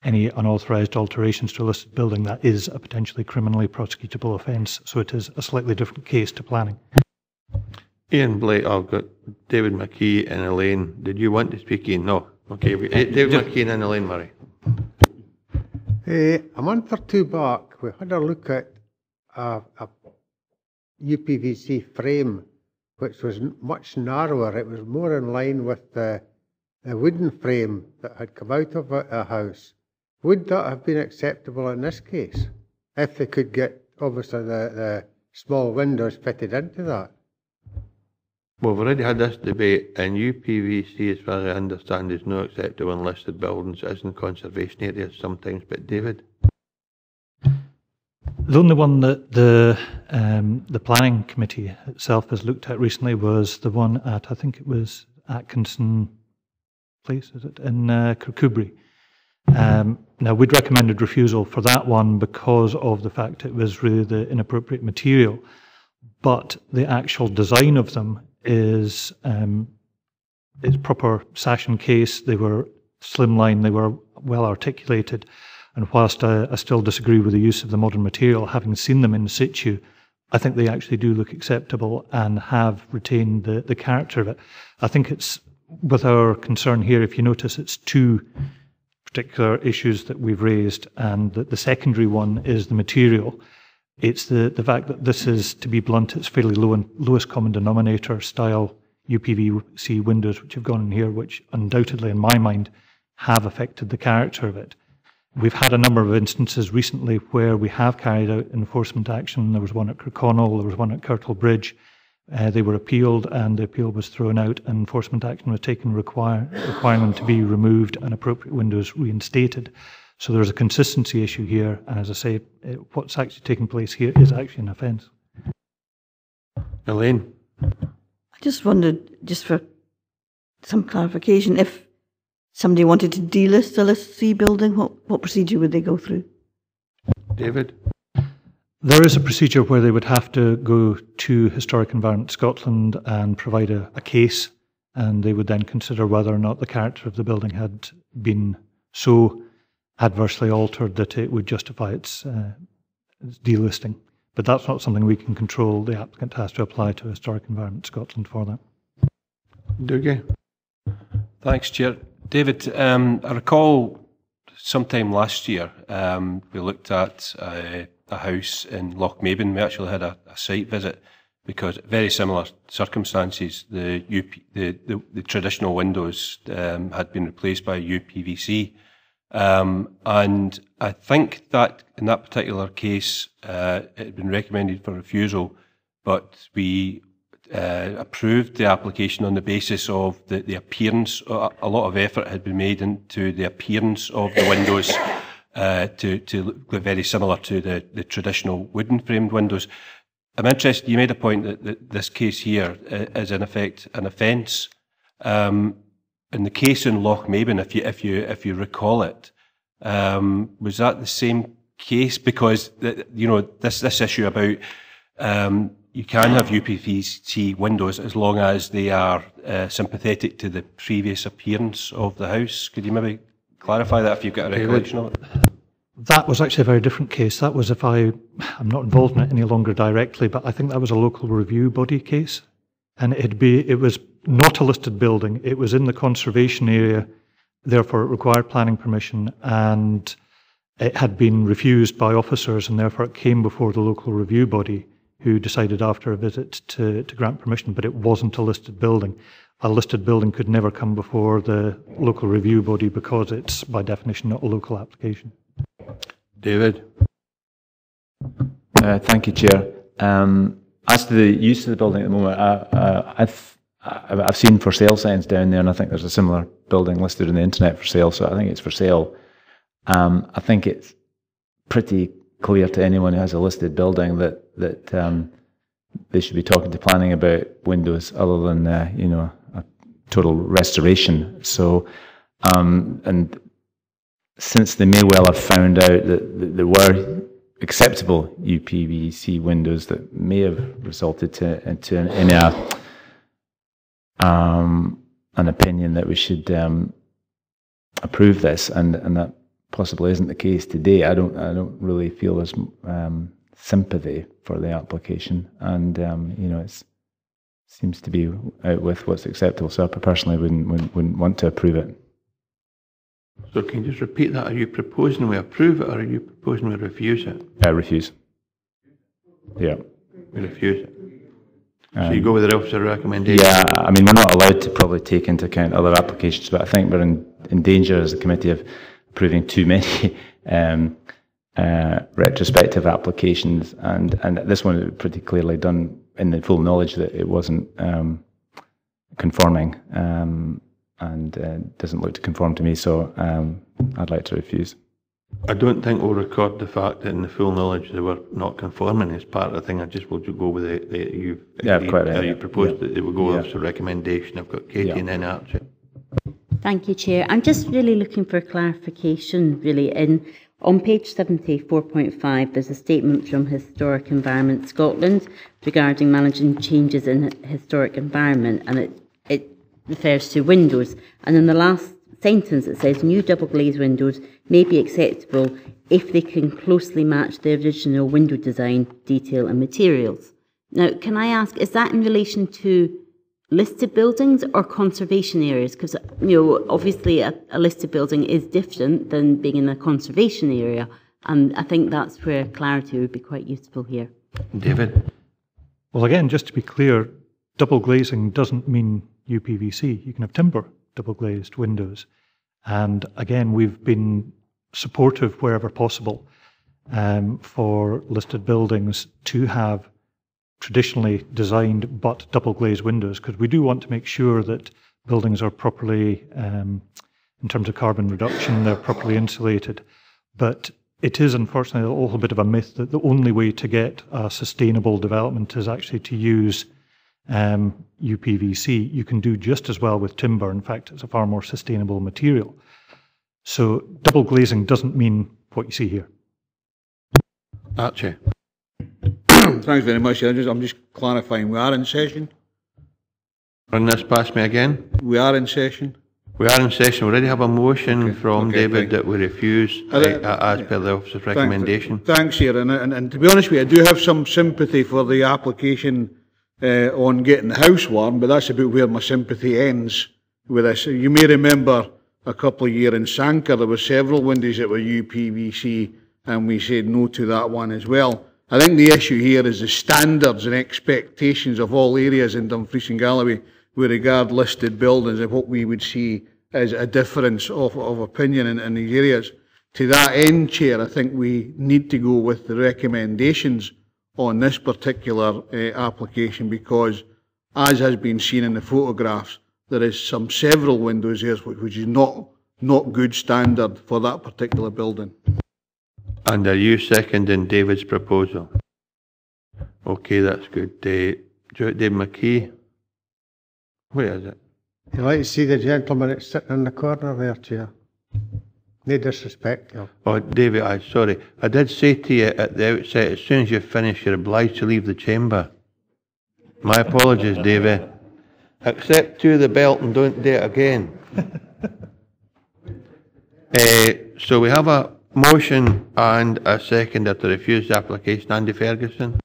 Speaker 7: any unauthorised alterations to a listed building, that is a potentially criminally prosecutable offence. So it is a slightly different case to planning.
Speaker 1: Ian Blake, I've got David McKee and Elaine. Did you want to speak, Ian? No. Okay, eh, David McKee and Elaine Murray.
Speaker 11: Eh, a month or two back, we had a look at a, a UPVC frame which was much narrower. It was more in line with the, the wooden frame that had come out of a, a house. Would that have been acceptable in this case? If they could get, obviously, the, the small windows fitted into that?
Speaker 1: Well, we've already had this debate, and UPVC, as far as I understand, is not acceptable in listed buildings. Is in conservation areas sometimes. But David?
Speaker 7: The only one that the um, the planning committee itself has looked at recently was the one at I think it was Atkinson Place, is it in uh, Kirkcudbright. Um, now we'd recommended refusal for that one because of the fact it was really the inappropriate material, but the actual design of them is um, is proper sash and case. They were slimline. They were well articulated. And whilst I, I, still disagree with the use of the modern material, having seen them in situ, I think they actually do look acceptable and have retained the, the character of it. I think it's with our concern here, if you notice, it's two particular issues that we've raised, and the, the secondary one is the material. It's the, the fact that this is, to be blunt, it's fairly low and lowest common denominator style UPVC windows which have gone in here, which undoubtedly, in my mind, have affected the character of it. We've had a number of instances recently where we have carried out enforcement action. There was one at Kirkconnell, there was one at Kirtle Bridge. Uh, they were appealed and the appeal was thrown out and enforcement action was taken require, requiring them to be removed and appropriate windows reinstated. So there's a consistency issue here and as I say, it, what's actually taking place here is actually an offence.
Speaker 1: Elaine?
Speaker 12: I just wondered, just for some clarification, if somebody wanted to delist a list C building, what, what procedure would they go through?
Speaker 1: David?
Speaker 7: There is a procedure where they would have to go to Historic Environment Scotland and provide a, a case, and they would then consider whether or not the character of the building had been so adversely altered that it would justify its, uh, its delisting. But that's not something we can control. The applicant has to apply to Historic Environment Scotland for that.
Speaker 1: Dougie?
Speaker 23: Thanks, Chair. David, um, I recall sometime last year um, we looked at uh, a house in Lochmaben. We actually had a, a, site visit because very similar circumstances. The, UP, the, the, the traditional windows um, had been replaced by UPVC. Um, and I think that in that particular case, uh, it had been recommended for refusal, but we uh, approved the application on the basis of the, the appearance. A lot of effort had been made into the appearance of the windows uh, to, to look very similar to the, the traditional wooden framed windows. I'm interested, you made a point that, that this case here uh, in effect an offence. Um, in the case in Lochmaben, if you, if you, if you recall it, um, was that the same case? Because, you know, this, this issue about um, you can have UPVC windows as long as they are uh, sympathetic to the previous appearance of the house. Could you maybe clarify that if you've got a recollection of it?
Speaker 7: That was actually a very different case. That was if I, I'm not involved in it any longer directly, but I think that was a local review body case. And it'd be, it was not a listed building. It was in the conservation area, therefore it required planning permission and it had been refused by officers and therefore it came before the local review body who decided after a visit to, to grant permission, but it wasn't a listed building. A listed building could never come before the local review body because it's, by definition, not a local application.
Speaker 1: David?
Speaker 4: Uh, thank you, Chair. Um, as to the use of the building at the moment, I, uh, I, I- I've seen for sale signs down there, and I think there's a similar building listed on the internet for sale, so I think it's for sale. Um, I think it's pretty clear to anyone who has a listed building that that um, they should be talking to planning about windows other than uh, you know a total restoration. So, um, and since they may well have found out that, that there were acceptable UPVC windows that may have resulted to into an, in a um, an opinion that we should um, approve this, and and that possibly isn't the case today. I don't I don't really feel there's um, sympathy for the application, and um, you know it seems to be out with what's acceptable. So I personally wouldn't wouldn't, wouldn't want to approve it.
Speaker 1: So can you just repeat that? Are you proposing we approve it or are you proposing we refuse it?
Speaker 4: I refuse. Yeah.
Speaker 1: We refuse it. So
Speaker 4: Um,
Speaker 1: you go with the officer recommendation?
Speaker 4: Yeah, I mean, we're not allowed to probably take into account other applications, but I think we're in, in danger as a committee of approving too many um, uh, retrospective applications, and, and this one is pretty clearly done in the full knowledge that it wasn't um, conforming um, and uh, doesn't look to conform to me, so um, I'd like to refuse.
Speaker 1: I don't think we'll record the fact that in the full knowledge they were not conforming as part of the thing. I just will go with the, the you've
Speaker 4: Yeah,
Speaker 1: agreed-
Speaker 4: quite right,
Speaker 1: you proposed
Speaker 4: Yeah.
Speaker 1: that they would go
Speaker 4: Yeah.
Speaker 1: with the recommendation. I've got Katie
Speaker 4: Yeah.
Speaker 1: and then Archie.
Speaker 27: Thank you, Chair. I'm just really looking for clarification, really. In, on page 74.5, there's a statement from Historic Environment Scotland regarding managing changes in historic environment, and it, it refers to windows. And in the last sentence, it says new double glazed windows may be acceptable if they can closely match the original window design, detail, and materials. Now, can I ask, is that in relation to listed buildings or conservation areas? Because, you know, obviously a, a listed building is different than being in a conservation area. And I think that's where clarity would be quite useful here.
Speaker 1: David?
Speaker 7: Well, again, just to be clear, double glazing doesn't mean UPVC. You can have timber double glazed windows. And again, we've been supportive wherever possible um, for listed buildings to have traditionally designed but double glazed windows because we do want to make sure that buildings are properly, um, in terms of carbon reduction, they're properly insulated. But it is unfortunately a little bit of a myth that the only way to get a sustainable development is actually to use um, UPVC. You can do just as well with timber. In fact, it's a far more sustainable material. So double glazing doesn't mean what you see here.
Speaker 1: Archie?
Speaker 5: Thanks very much. Just, I'm just clarifying, we are in session?
Speaker 1: Run this past me again.
Speaker 5: We are in session?
Speaker 1: We are in session. We already have a motion from
Speaker 5: okay,
Speaker 1: David that we refuse
Speaker 5: Uh,
Speaker 1: as per the officer's recommendation.
Speaker 5: Thanks, Chair, and, and, and to be honest with you, I do have some sympathy for the application uh, on getting the house warm, but that's about where my sympathy ends with this. You may remember a couple of years in Sanquhar, there were several windows that were UPVC, and we said no to that one as well. I think the issue here is the standards and expectations of all areas in Dumfries and Galloway with regard listed buildings and what we would see as a difference of, of opinion in, in these areas. To that end, Chair, I think we need to go with the recommendations on this particular uh, application because, as has been seen in the photographs, there is some several windows here which, which is not not good standard for that particular building.
Speaker 1: And are you seconding David's proposal? Okay, that's good. Uh, David McKee? Where is it?
Speaker 11: You like to see the gentleman that's sitting in the corner there, Chair? No disrespect, yeah.
Speaker 1: Oh, David, I sorry. I did say to you at the outset, as soon as you finish, you're obliged to leave the chamber. My apologies, David. Accept to the belt and don't do it again. uh, so we have a motion and a seconder to refuse the application. Andy Ferguson?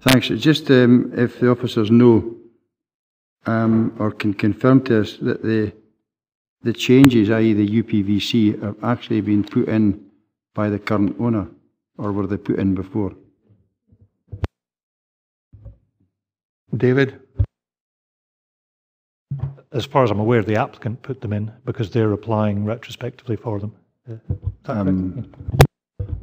Speaker 10: Thanks. Just um, if the officers know um, or can confirm to us that the the changes, i.e. the UPVC, have actually been put in by the current owner, or were they put in before?
Speaker 1: David?
Speaker 7: As far as I'm aware, the applicant put them in because they're applying retrospectively for them. Is that correct?
Speaker 10: Um,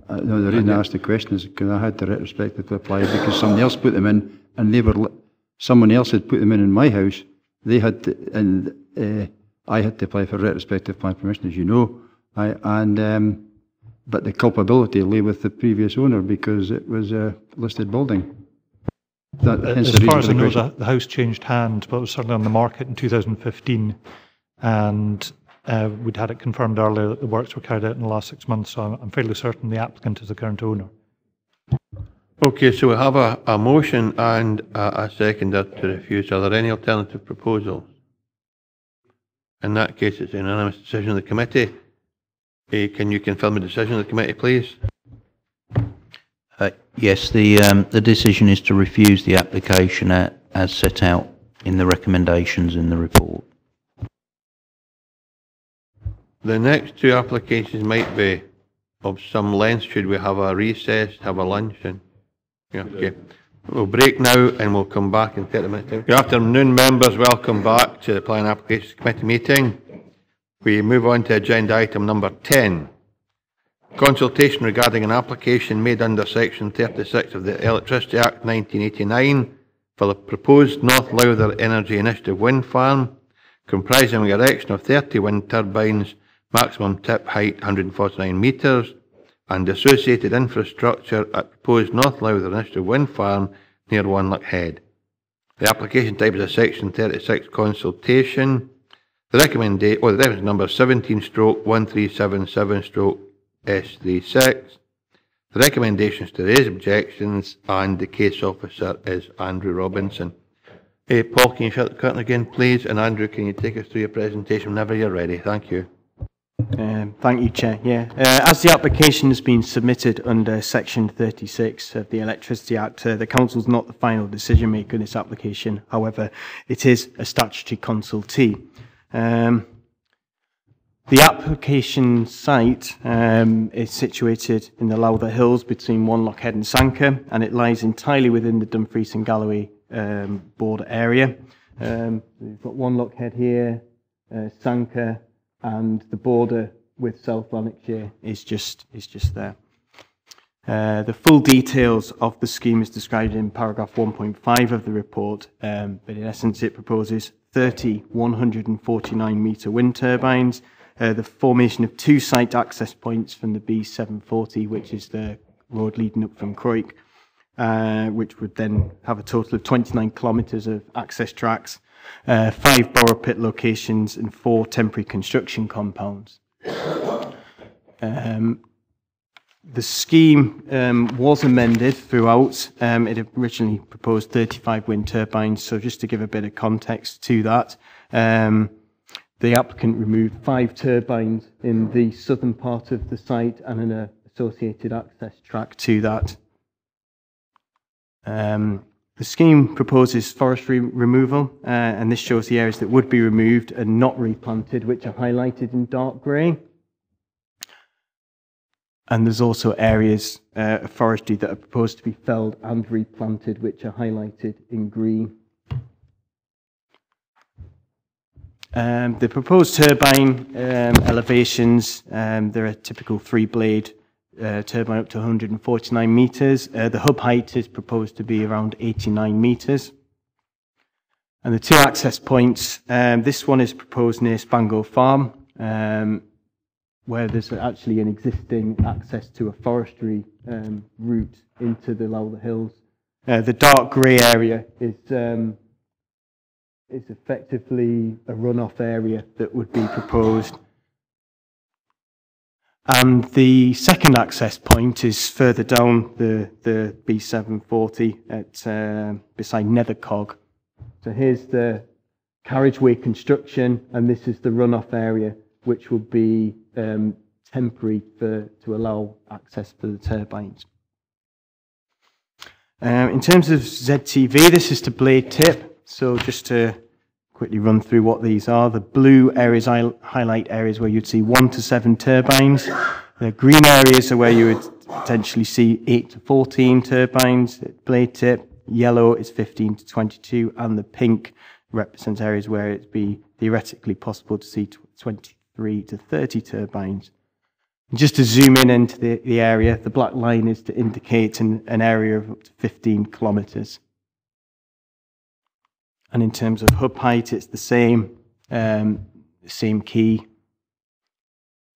Speaker 10: uh, no, the reason I asked the question is because I had to retrospectively apply because somebody else put them in and they were, someone else had put them in in my house they had to, and uh, I had to apply for retrospective plan permission, as you know. I, and um, but the culpability lay with the previous owner because it was a listed building. That, hence
Speaker 7: As far as
Speaker 10: for
Speaker 7: I
Speaker 10: the
Speaker 7: know, the, the house changed hands, but it was certainly on the market in 2015. And uh, we'd had it confirmed earlier that the works were carried out in the last six months, so I'm, I'm fairly certain the applicant is the current owner.
Speaker 1: Okay, so we have a, a motion and a, a seconder to refuse. Are there any alternative proposals? In that case, it's a unanimous decision of the committee. Eh, can you confirm the decision of the committee, please?
Speaker 2: Uh, Yes, the, um, the decision is to refuse the application a- as set out in the recommendations in the report.
Speaker 1: The next two applications might be of some length. Should we have a recess, have a lunch and, yeah, okay. We'll break now and we'll come back in 30 minutes. Good afternoon, members. Welcome back to the Planning Applications Committee meeting. We move on to agenda item number 10. Consultation regarding an application made under section 36 of the Electricity Act 1989 for the proposed North Lowther Energy Initiative wind farm comprising the erection of 30 wind turbines, maximum tip height 149 metres, and associated infrastructure at proposed North Lowther Initiative wind farm near Wanlockhead. The application type is a section 36 consultation. The recommendation, or the reference number 17 stroke 1377 stroke S36. The recommendations to raise objections and the case officer is Andrew Robinson. Eh, Paul, can you shut the curtain again, please? And Andrew, can you take us through your presentation whenever you're ready? Thank you.
Speaker 28: Um, Thank you, Chair. Yeah, Uh, as the application has been submitted under Section 36 of the Electricity Act, uh, the Council is not the final decision maker in this application. However, it is a statutory consultee. Um, The application site um, is situated in the Lowther Hills between Wanlockhead and Sanquhar, and it lies entirely within the Dumfries and Galloway um, border area. Um, We've got Wanlockhead here, uh, Sanquhar, and the border with South Lanarkshire is just is just there. Uh, the full details of the scheme is described in paragraph 1.5 of the report, um, but in essence it proposes 30 149 metre wind turbines, uh, the formation of two site access points from the B740, which is the road leading up from Crawick, uh, which would then have a total of 29 kilometres of access tracks, uh, five borrow pit locations, and four temporary construction compounds. Um, the scheme um, was amended throughout. Um, it originally proposed 35 wind turbines, so just to give a bit of context to that, um, the applicant removed five turbines in the southern part of the site and an associated access track to that. Um, the scheme proposes forestry removal, uh, and this shows the areas that would be removed and not replanted, which are highlighted in dark grey. And there's also areas uh, of forestry that are proposed to be felled and replanted, which are highlighted in green. Um, the proposed turbine um, elevations, um, they're a typical three-blade uh, turbine up to 149 metres. Uh, the hub height is proposed to be around 89 metres. And the two access points, um, this one is proposed near Spango Farm, um, where there's actually an existing access to a forestry um, route into the Lowther Hills. Uh, the dark grey area is um, is effectively a runoff area that would be proposed. And the second access point is further down the, the B740 at uh, beside Nethercog. So here's the carriageway construction, and this is the runoff area, which will be um, temporary for, to allow access for the turbines. Um, in terms of ZTV, this is to blade tip. So just to quickly run through what these are, the blue areas I highlight areas where you'd see one to seven turbines. The green areas are where you would potentially see eight to 14 turbines at blade tip. Yellow is 15 to 22, and the pink represents areas where it'd be theoretically possible to see 23 to 30 turbines. Just to zoom in into the, the area, the black line is to indicate an, an area of up to 15 kilometres. And in terms of hub height, it's the same, um, same key.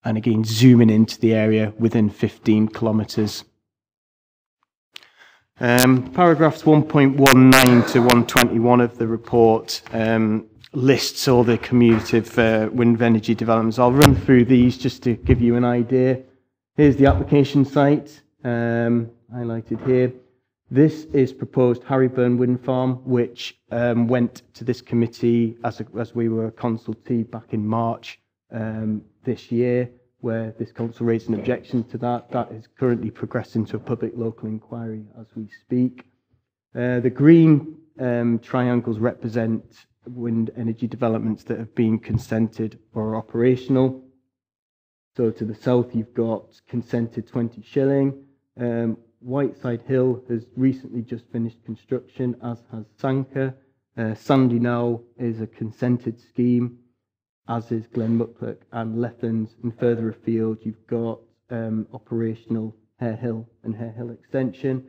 Speaker 28: And again, zooming into the area within 15 kilometres. Um, paragraphs 1.19 to 121 of the report um, lists all the commutative uh, wind energy developments. I'll run through these just to give you an idea. Here's the application site, um, highlighted here. This is proposed Harryburn Wind Farm, which um, went to this committee as, a, as we were a consultee back in March um, this year, where this council raised an objection to that. That is currently progressing to a public local inquiry as we speak. Uh, the green um, triangles represent wind energy developments that have been consented or operational. So to the south, you've got consented Twentyshilling. Um, Whiteside Hill has recently just finished construction, as has Sanquhar. Uh, Sandy Knowe is a consented scheme, as is Glenmuckloch and Lethans. And further afield, you've got um, operational Hare Hill and Hare Hill Extension.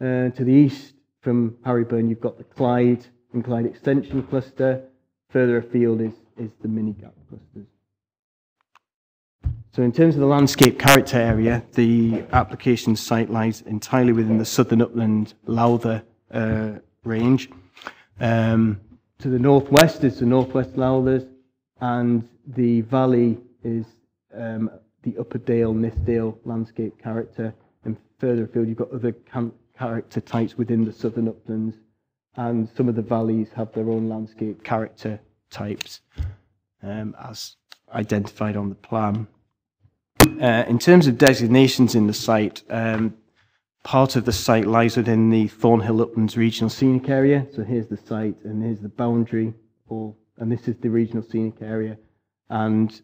Speaker 28: Uh, to the east from Harryburn, you've got the Clyde and Clyde Extension Cluster. Further afield is, is the Minnygap clusters. So in terms of the landscape character area, the application site lies entirely within the southern upland Lowther uh, range. Um, to the northwest is the northwest Lowthers, and the valley is um, the Upper Dale, Nithsdale landscape character. And further afield, you've got other character types within the southern uplands, and some of the valleys have their own landscape character types, um, as identified on the plan. Uh, in terms of designations in the site, um, part of the site lies within the Thornhill Uplands Regional Scenic Area. So here's the site, and here's the boundary, or, and this is the regional scenic area. And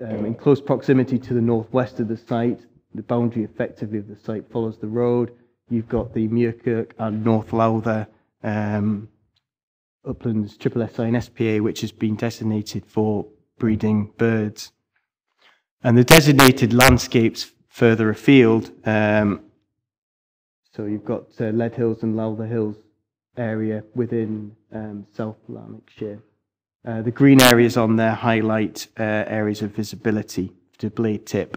Speaker 28: um, in close proximity to the northwest of the site, the boundary effectively of the site follows the road. You've got the Muirkirk and North Lowther um, Uplands Triple SI and SPA, which has been designated for breeding birds. And the designated landscapes further afield, um, so you've got uh, Leadhills and Lowther Hills area within um, South Lanarkshire. Uh, the green areas on there highlight uh, areas of visibility to blade tip.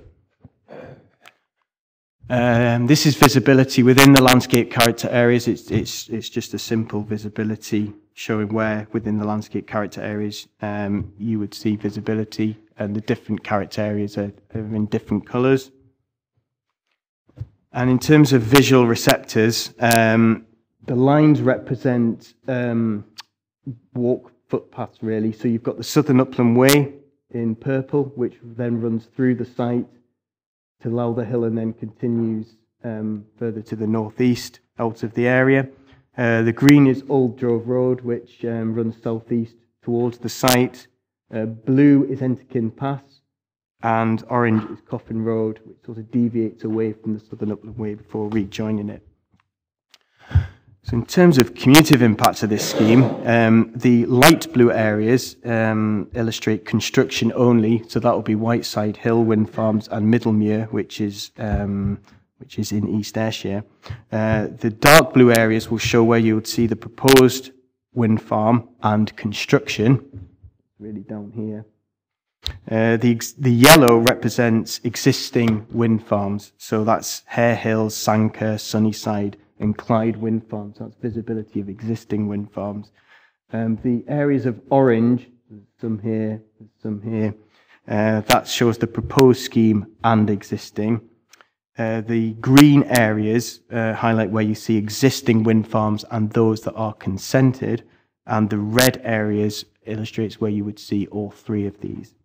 Speaker 28: Um, this is visibility within the landscape character areas. It's, it's, it's just a simple visibility showing where within the landscape character areas um, you would see visibility and the different character areas are, are in different colours. And in terms of visual receptors, um, the lines represent um, walk footpaths really. So you've got the Southern Upland Way in purple, which then runs through the site to Lowther Hill and then continues um, further to the northeast out of the area. Uh, the green is Old Drove Road, which um, runs southeast towards the site. Uh, blue is Enterkin Pass, and orange is Coffin Road, which sort of deviates away from the Southern Upland Way before rejoining it. So in terms of commutative impacts of this scheme, um, the light blue areas um, illustrate construction only, so that will be Whiteside Hill Wind Farms and Middlemere, which is um, which is in East Ayrshire. Uh, the dark blue areas will show where you would see the proposed wind farm and construction, really down here. Uh, the, the yellow represents existing wind farms, so that's Hare Hills, Sanquhar, Sunnyside, and Clyde wind farms. That's visibility of existing wind farms. Um, the areas of orange, some here, some here, uh, that shows the proposed scheme and existing. Uh, the green areas uh, highlight where you see existing wind farms and those that are consented, and the red areas illustrates where you would see all three of these.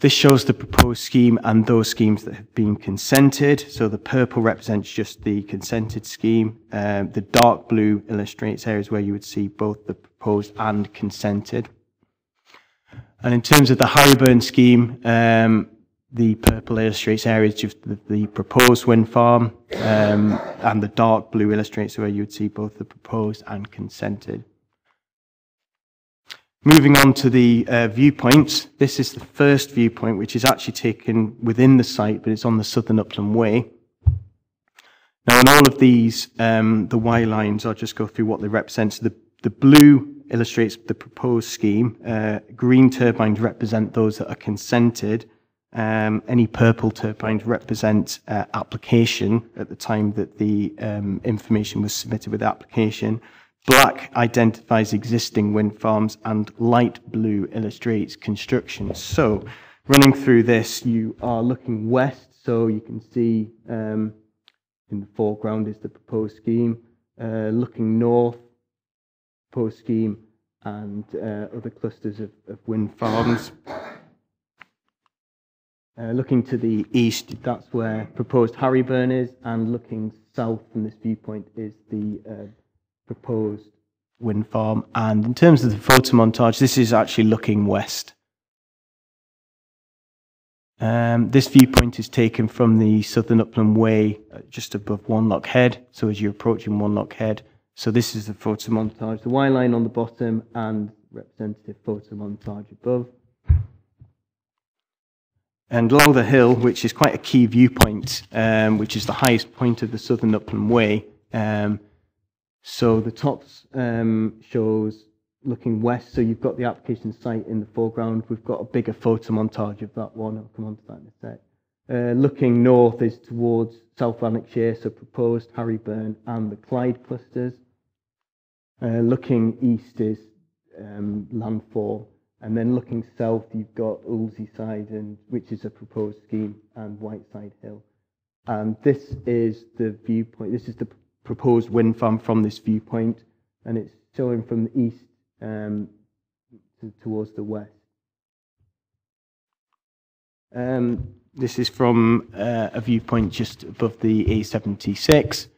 Speaker 28: This shows the proposed scheme and those schemes that have been consented. So the purple represents just the consented scheme. Um, the dark blue illustrates areas where you would see both the proposed and consented. And in terms of the Harryburn scheme, um, the purple illustrates areas of the, the proposed wind farm, um, and the dark blue illustrates where you would see both the proposed and consented. Moving on to the uh, viewpoints, this is the first viewpoint, which is actually taken within the site, but it's on the Southern Upland Way. Now, in all of these, um, the Y lines, I'll just go through what they represent. So the, the blue illustrates the proposed scheme. Uh, green turbines represent those that are consented. Um, any purple turbines represent uh, application at the time that the um, information was submitted with the application. Black identifies existing wind farms and light blue illustrates construction. So running through this, you are looking west, so you can see um, in the foreground is the proposed scheme. Uh, looking north, proposed scheme and uh, other clusters of, of wind farms. Uh, looking to the east, that's where proposed Harryburn is, and looking south from this viewpoint is the uh, proposed wind farm. And in terms of the photo montage, this is actually looking west. Um, this viewpoint is taken from the Southern Upland Way, uh, just above Wanlockhead. So as you're approaching Wanlockhead, so this is the photo montage, the Y line on the bottom and representative photo montage above. And along the hill, which is quite a key viewpoint, um, which is the highest point of the Southern Upland Way. Um, so the top um, shows looking west, so you've got the application site in the foreground. We've got a bigger photo montage of that one. I'll come on to that in a sec. Uh, looking north is towards South Lanarkshire, so proposed Harryburn and the Clyde clusters. Uh, looking east is um, landfall, and then looking south, you've got Ulzieside, and which is a proposed scheme, and Whiteside Hill. And this is the viewpoint. This is the proposed wind farm from this viewpoint, and it's showing from the east um, to, towards the west. Um, this is from uh, a viewpoint just above the A76.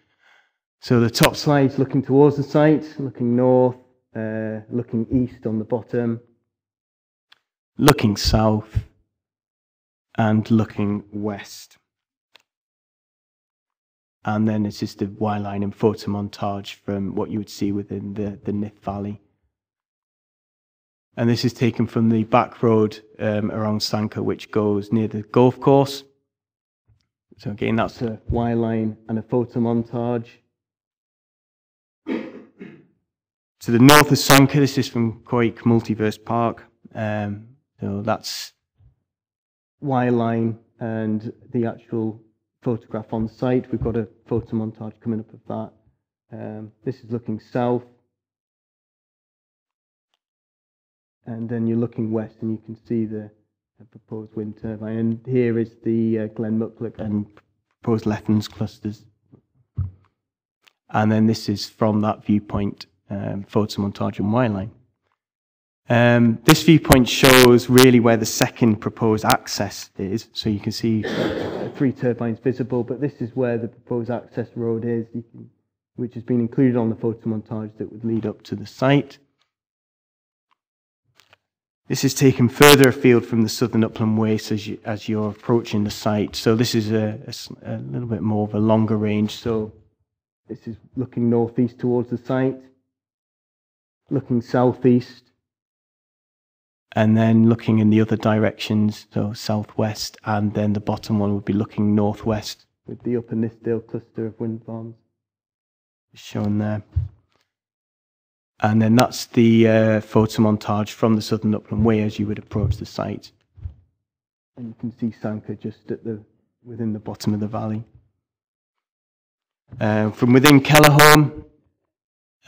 Speaker 28: So the top slide's looking towards the site, looking north, uh, looking east on the bottom, looking south, and looking west. And then it's just a Y-line and photo montage from what you would see within the, the Nith Valley. And this is taken from the back road um, around Sanquhar, which goes near the golf course. So again, that's a Y-line and a photo montage. To the north of Sanquhar, this is from Crawick Multiverse Park. Um, so that's Y line and the actual photograph on site. We've got a photo montage coming up of that. Um, this is looking south. And then you're looking west and you can see the, the proposed wind turbine. And here is the uh, Glenmuckloch and proposed Lethans clusters. And then this is from that viewpoint, um, photo montage and Y-line. Um, this viewpoint shows really where the second proposed access is. So you can see three turbines visible, but this is where the proposed access road is, can, which has been included on the photo montage that would lead up to the site. This is taken further afield from the southern upland waste as, you, as you're approaching the site. So this is a, a, a little bit more of a longer range. So this is looking northeast towards the site, looking southeast, and then looking in the other directions, so southwest, and then the bottom one would be looking northwest with the upper Nithsdale cluster of wind farms shown there. And then that's the uh, photo montage from the Southern Upland Way as you would approach the site. And you can see Sanquhar just at the within the bottom of the valley. Uh, from within Kelloholm,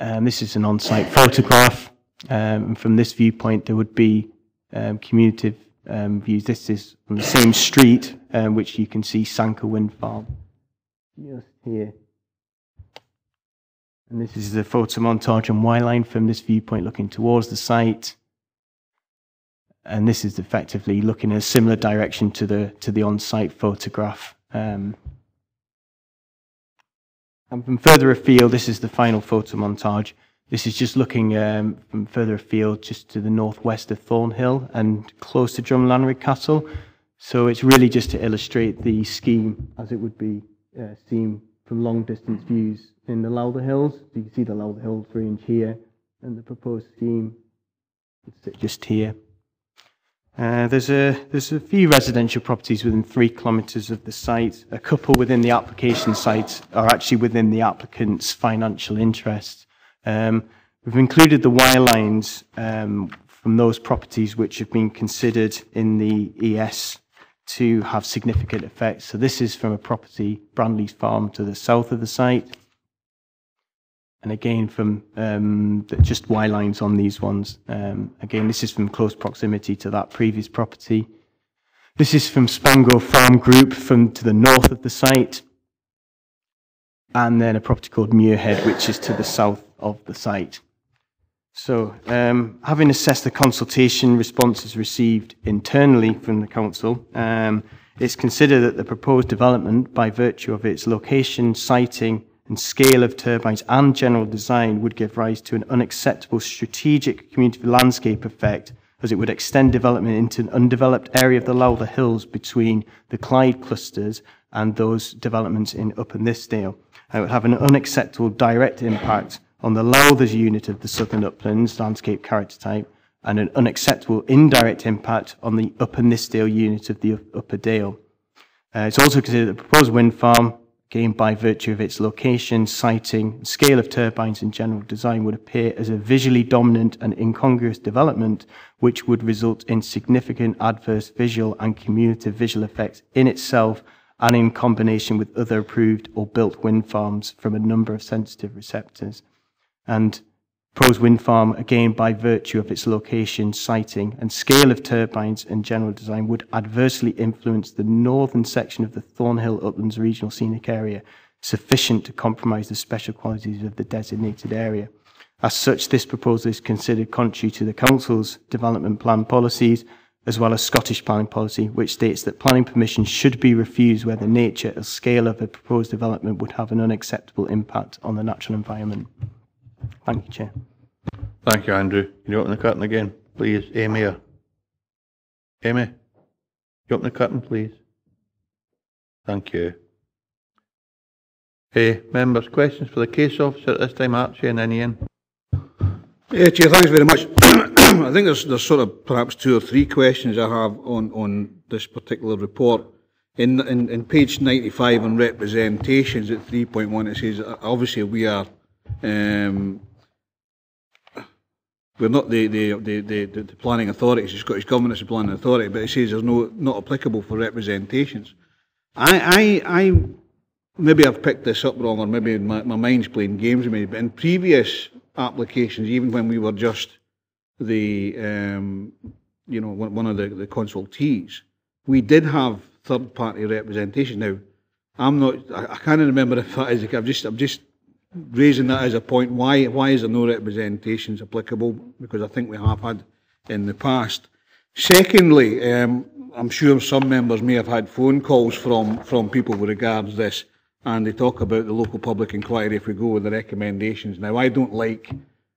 Speaker 28: um, this is an on-site photograph. Um, from this viewpoint, there would be um, cumulative um, views. This is from the same street, um, which you can see Sanquhar Wind Farm just here. And this is a photo montage on Y-line from this viewpoint looking towards the site. And this is effectively looking in a similar direction to the to the on-site photograph. Um, and from further afield, this is the final photo montage. This is just looking um, from further afield, just to the northwest of Thornhill and close to Drumlanrig Castle. So it's really just to illustrate the scheme as it would be uh, seen from long distance views in the Lowther Hills. So you can see the Lowther Hills range here and the proposed scheme just here. Uh, there's a there's a few residential properties within three kilometres of the site. A couple within the application site are actually within the applicant's financial interest. Um, We've included the wire lines um, from those properties which have been considered in the ES to have significant effects. So this is from a property, Brandley's Farm, to the south of the site. And again, from um, just Y lines on these ones. Um, again, this is from close proximity to that previous property. This is from Spango Farm Group from to the north of the site. And then a property called Muirhead, which is to the south of the site. So, um, having assessed the consultation responses received internally from the council, um, it's considered that the proposed development, by virtue of its location, siting, and scale of turbines and general design, would give rise to an unacceptable strategic community landscape effect, as it would extend development into an undeveloped area of the Lowther Hills between the Clyde clusters and those developments in Upper Nithsdale. And it would have an unacceptable direct impact on the Lowthers unit of the Southern Uplands landscape character type and an unacceptable indirect impact on the Upper Nithsdale unit of the Upper Dale. Uh, it's also considered the proposed wind farm, again by virtue of its location, siting, scale of turbines and general design, would appear as a visually dominant and incongruous development which would result in significant adverse visual and cumulative visual effects in itself and in combination with other approved or built wind farms from a number of sensitive receptors. And proposed wind farm, again by virtue of its location, siting, and scale of turbines and general design, would adversely influence the northern section of the Thornhill Uplands Regional Scenic Area, sufficient to compromise the special qualities of the designated area. As such, this proposal is considered contrary to the Council's development plan policies, as well as Scottish planning policy, which states that planning permission should be refused where the nature or scale of a proposed development would have an unacceptable impact on the natural environment. Thank you, Chair.
Speaker 1: Thank you, Andrew. Can you open the curtain again, please? Amy. or- Amy, you open the curtain, please? Thank you. Hey, members, questions for the case officer at this time, Archie and then Ian?
Speaker 5: Yeah, Chair, thanks very much. I think there's, there's sort of perhaps two or three questions I have on, on this particular report. In, in, in page 95 on representations at 3.1, it says, uh, obviously we are, um, we're not the, the, the, the, the planning authority, it's the Scottish Government is the planning authority, but it says there's no, not applicable for representations. I, I, I, maybe I've picked this up wrong, or maybe my, my mind's playing games with me, but in previous applications, even when we were just the, um, you know, one, of the, the consultees, we did have third-party representation. Now, I'm not, I, I can't remember if that is, I've just, I'm just raising that as a point. Why, why is there no representations applicable? Because I think we have had in the past. Secondly, um, I'm sure some members may have had phone calls from, from people with regards this, and they talk about the local public inquiry if we go with the recommendations. Now, I don't like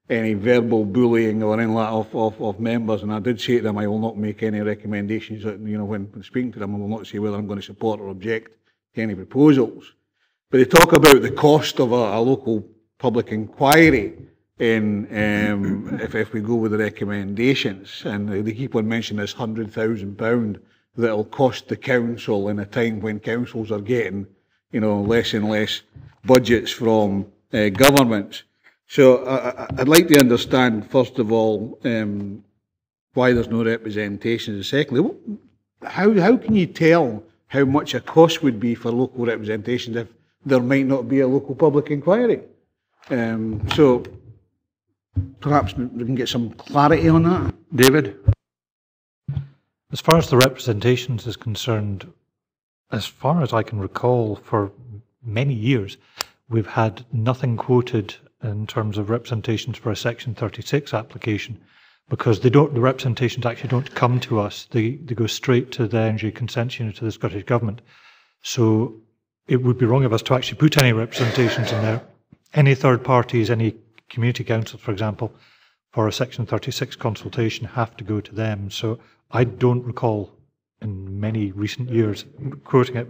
Speaker 5: any verbal bullying or that of, of, of members, and I did say to them I will not make any recommendations, you know, when, when speaking to them, I will not say whether I'm going to support or object to any proposals. But they talk about the cost of a, a local public inquiry in um, if, if we go with the recommendations, and they keep on mentioning this hundred thousand pound that'll cost the council in a time when councils are getting, you know, less and less budgets from uh, governments. So I, I'd like to understand first of all um, why there's no representation, and secondly, wh- how how can you tell how much a cost would be for local representations if there might not be a local public inquiry? Um, so perhaps we we can get some clarity on that.
Speaker 1: David?
Speaker 7: As far as the representations is concerned, as far as I can recall, for many years, we've had nothing quoted in terms of representations for a Section 36 application because they don't, the representations actually don't come to us. They, they go straight to the Energy Consent Unit to the Scottish Government. So it would be wrong of us to actually put any representations in there. Any third parties, any community council, for example, for a Section 36 consultation have to go to them. So I don't recall in many recent years quoting it.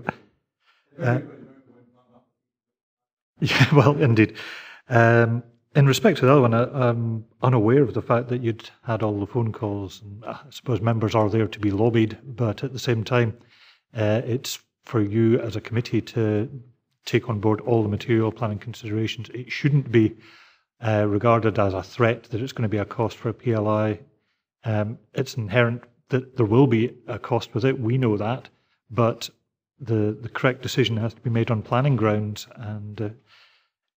Speaker 7: Uh, yeah, well, indeed. Um, in respect to the other one, I, I'm unaware of the fact that you'd had all the phone calls. And I suppose members are there to be lobbied, but at the same time, uh, it's for you as a committee to take on board all the material planning considerations. It shouldn't be uh, regarded as a threat that it's going to be a cost for a PLI. Um, it's inherent that there will be a cost with it. We know that, but the the correct decision has to be made on planning grounds, and uh,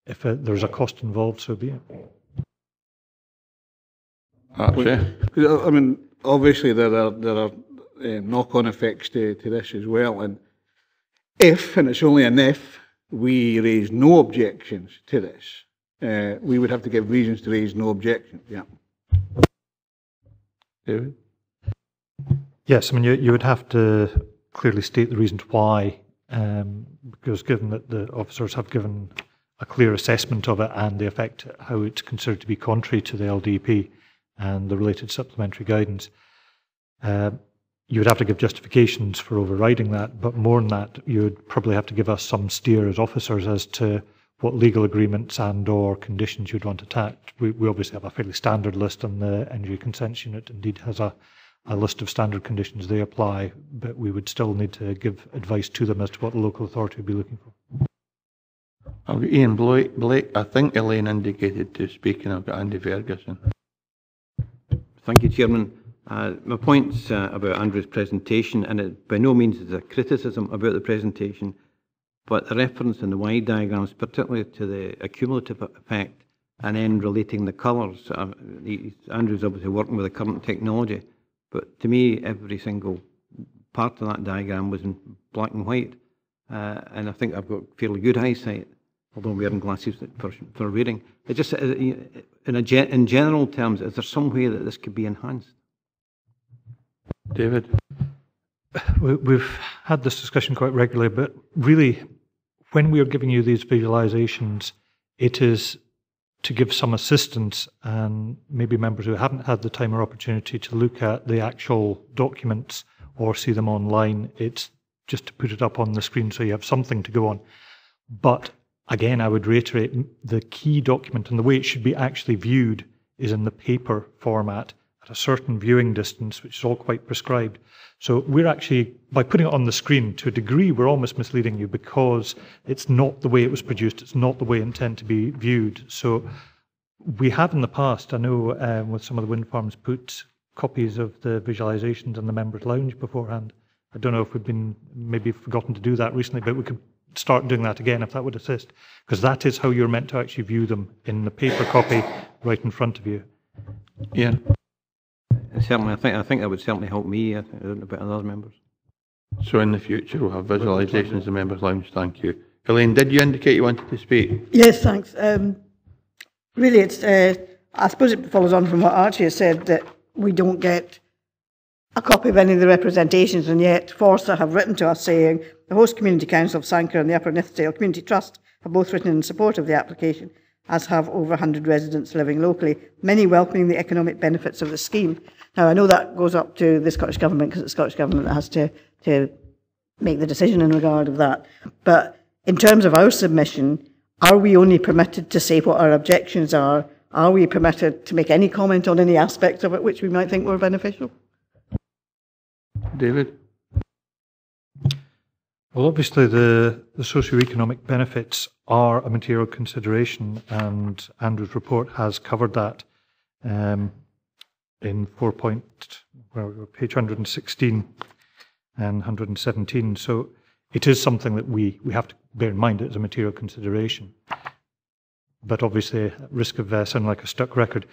Speaker 7: if uh, there's a cost involved, so be it. Okay.
Speaker 5: I mean, obviously there are there are um, knock-on effects to, to this as well, and if, and it's only an if, we raise no objections to this, uh, we would have to give reasons to raise no objections. Yeah.
Speaker 1: David?
Speaker 7: Yes, I mean, you, you would have to clearly state the reasons why, um, because given that the officers have given a clear assessment of it and the effect, how it's considered to be contrary to the LDP and the related supplementary guidance, uh, you would have to give justifications for overriding that, but more than that, you would probably have to give us some steer as officers as to what legal agreements and or conditions you'd want attached. We, we obviously have a fairly standard list and the Energy Consents Unit indeed has a, a list of standard conditions they apply, but we would still need to give advice to them as to what the local authority would be looking for.
Speaker 1: I've got Ian Blake, Blake. I think Elaine indicated to speak, and I've got Andy Ferguson.
Speaker 9: Thank you, Chairman. Uh, my point's uh, about Andrew's presentation, and it by no means is a criticism about the presentation, but the reference in the Y diagrams, particularly to the accumulative effect, and then relating the colours. Uh, Andrew's obviously working with the current technology, but to me, every single part of that diagram was in black and white, uh, and I think I've got fairly good eyesight, although I'm wearing glasses for, for reading. It just, uh, in, a, in general terms, is there some way that this could be enhanced?
Speaker 1: David?
Speaker 7: We've had this discussion quite regularly, but really, when we are giving you these visualizations, it is to give some assistance and maybe members who haven't had the time or opportunity to look at the actual documents or see them online. It's just to put it up on the screen so you have something to go on. But again, I would reiterate the key document and the way it should be actually viewed is in the paper format at a certain viewing distance, which is all quite prescribed. So we're actually, by putting it on the screen, to a degree, we're almost misleading you because it's not the way it was produced, it's not the way intended to be viewed. So we have in the past, I know um, with some of the wind farms, put copies of the visualizations in the members' lounge beforehand. I don't know if we've been maybe forgotten to do that recently, but we could start doing that again if that would assist, because that is how you're meant to actually view them in the paper copy right in front of you.
Speaker 1: Yeah
Speaker 9: certainly, I think I think that would certainly help me. I think about other members.
Speaker 1: So in the future, we'll have visualisations in members' lounge. Thank you, Elaine. Did you indicate you wanted to speak?
Speaker 12: Yes, thanks. Um, really, it's. Uh, I suppose it follows on from what Archie has said that we don't get a copy of any of the representations, and yet Forster have written to us saying the host community council of Sanquhar and the Upper Nithsdale Community Trust have both written in support of the application as have over 100 residents living locally, many welcoming the economic benefits of the scheme. Now, I know that goes up to the Scottish Government because it's the Scottish Government that has to, to make the decision in regard of that. But in terms of our submission, are we only permitted to say what our objections are? Are we permitted to make any comment on any aspects of it which we might think were beneficial?
Speaker 1: David?
Speaker 7: Well, obviously, the, the socio-economic benefits are a material consideration, and Andrew's report has covered that um, in four point, well, page 116 and 117. So it is something that we, we have to bear in mind as a material consideration. But obviously, at risk of uh, sounding like a stuck record,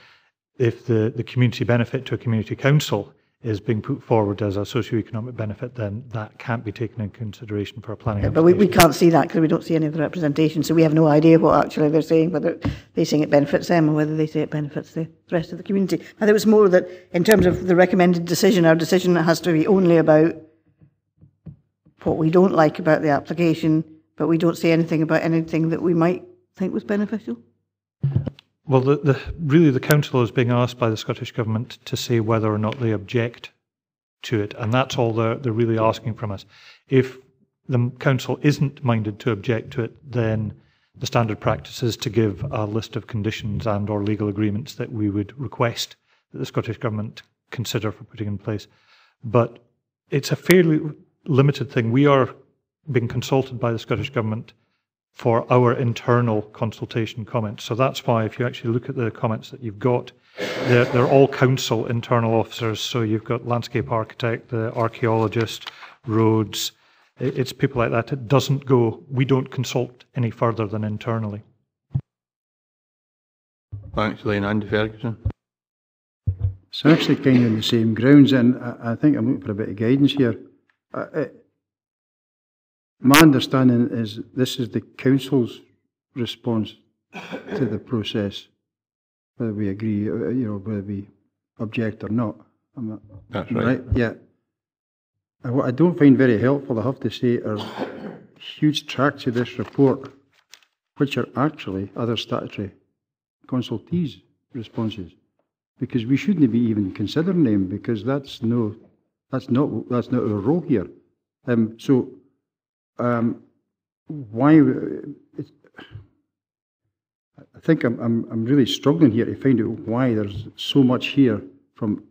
Speaker 7: if the, the community benefit to a community council is being put forward as a socio-economic benefit, then that can't be taken into consideration for a planning.
Speaker 12: Yeah, but we, we can't see that because we don't see any of the representation, so we have no idea what actually they're saying, whether they're saying it benefits them or whether they say it benefits the rest of the community. I think it was more that in terms of the recommended decision, our decision has to be only about what we don't like about the application, but we don't say anything about anything that we might think was beneficial.
Speaker 7: Well, the, the, really, the council is being asked by the Scottish Government to say whether or not they object to it, and that's all they're, they're really asking from us. If the council isn't minded to object to it, then the standard practice is to give a list of conditions and or legal agreements that we would request that the Scottish Government consider for putting in place. But it's a fairly limited thing. We are being consulted by the Scottish Government for our internal consultation comments. So that's why if you actually look at the comments that you've got, they're, they're all council internal officers. So you've got landscape architect, the archaeologist, roads. It's people like that. It doesn't go, we don't consult any further than internally.
Speaker 1: Thanks, Elaine. Andy Ferguson.
Speaker 10: It's actually kind of on the same grounds, and I, I think I'm looking for a bit of guidance here. Uh, uh, my understanding is this is the council's response to the process, whether we agree, uh, you know, whether we object or not. Am I-
Speaker 1: That's right.
Speaker 10: Yeah. And what I don't find very helpful, I have to say, are huge tracts of this report, which are actually other statutory consultees' responses because we shouldn't be even considering them because that's no, that's not that's not our role here. Um, so, um, why? It's, I think I'm, I'm I'm really struggling here to find out why there's so much here from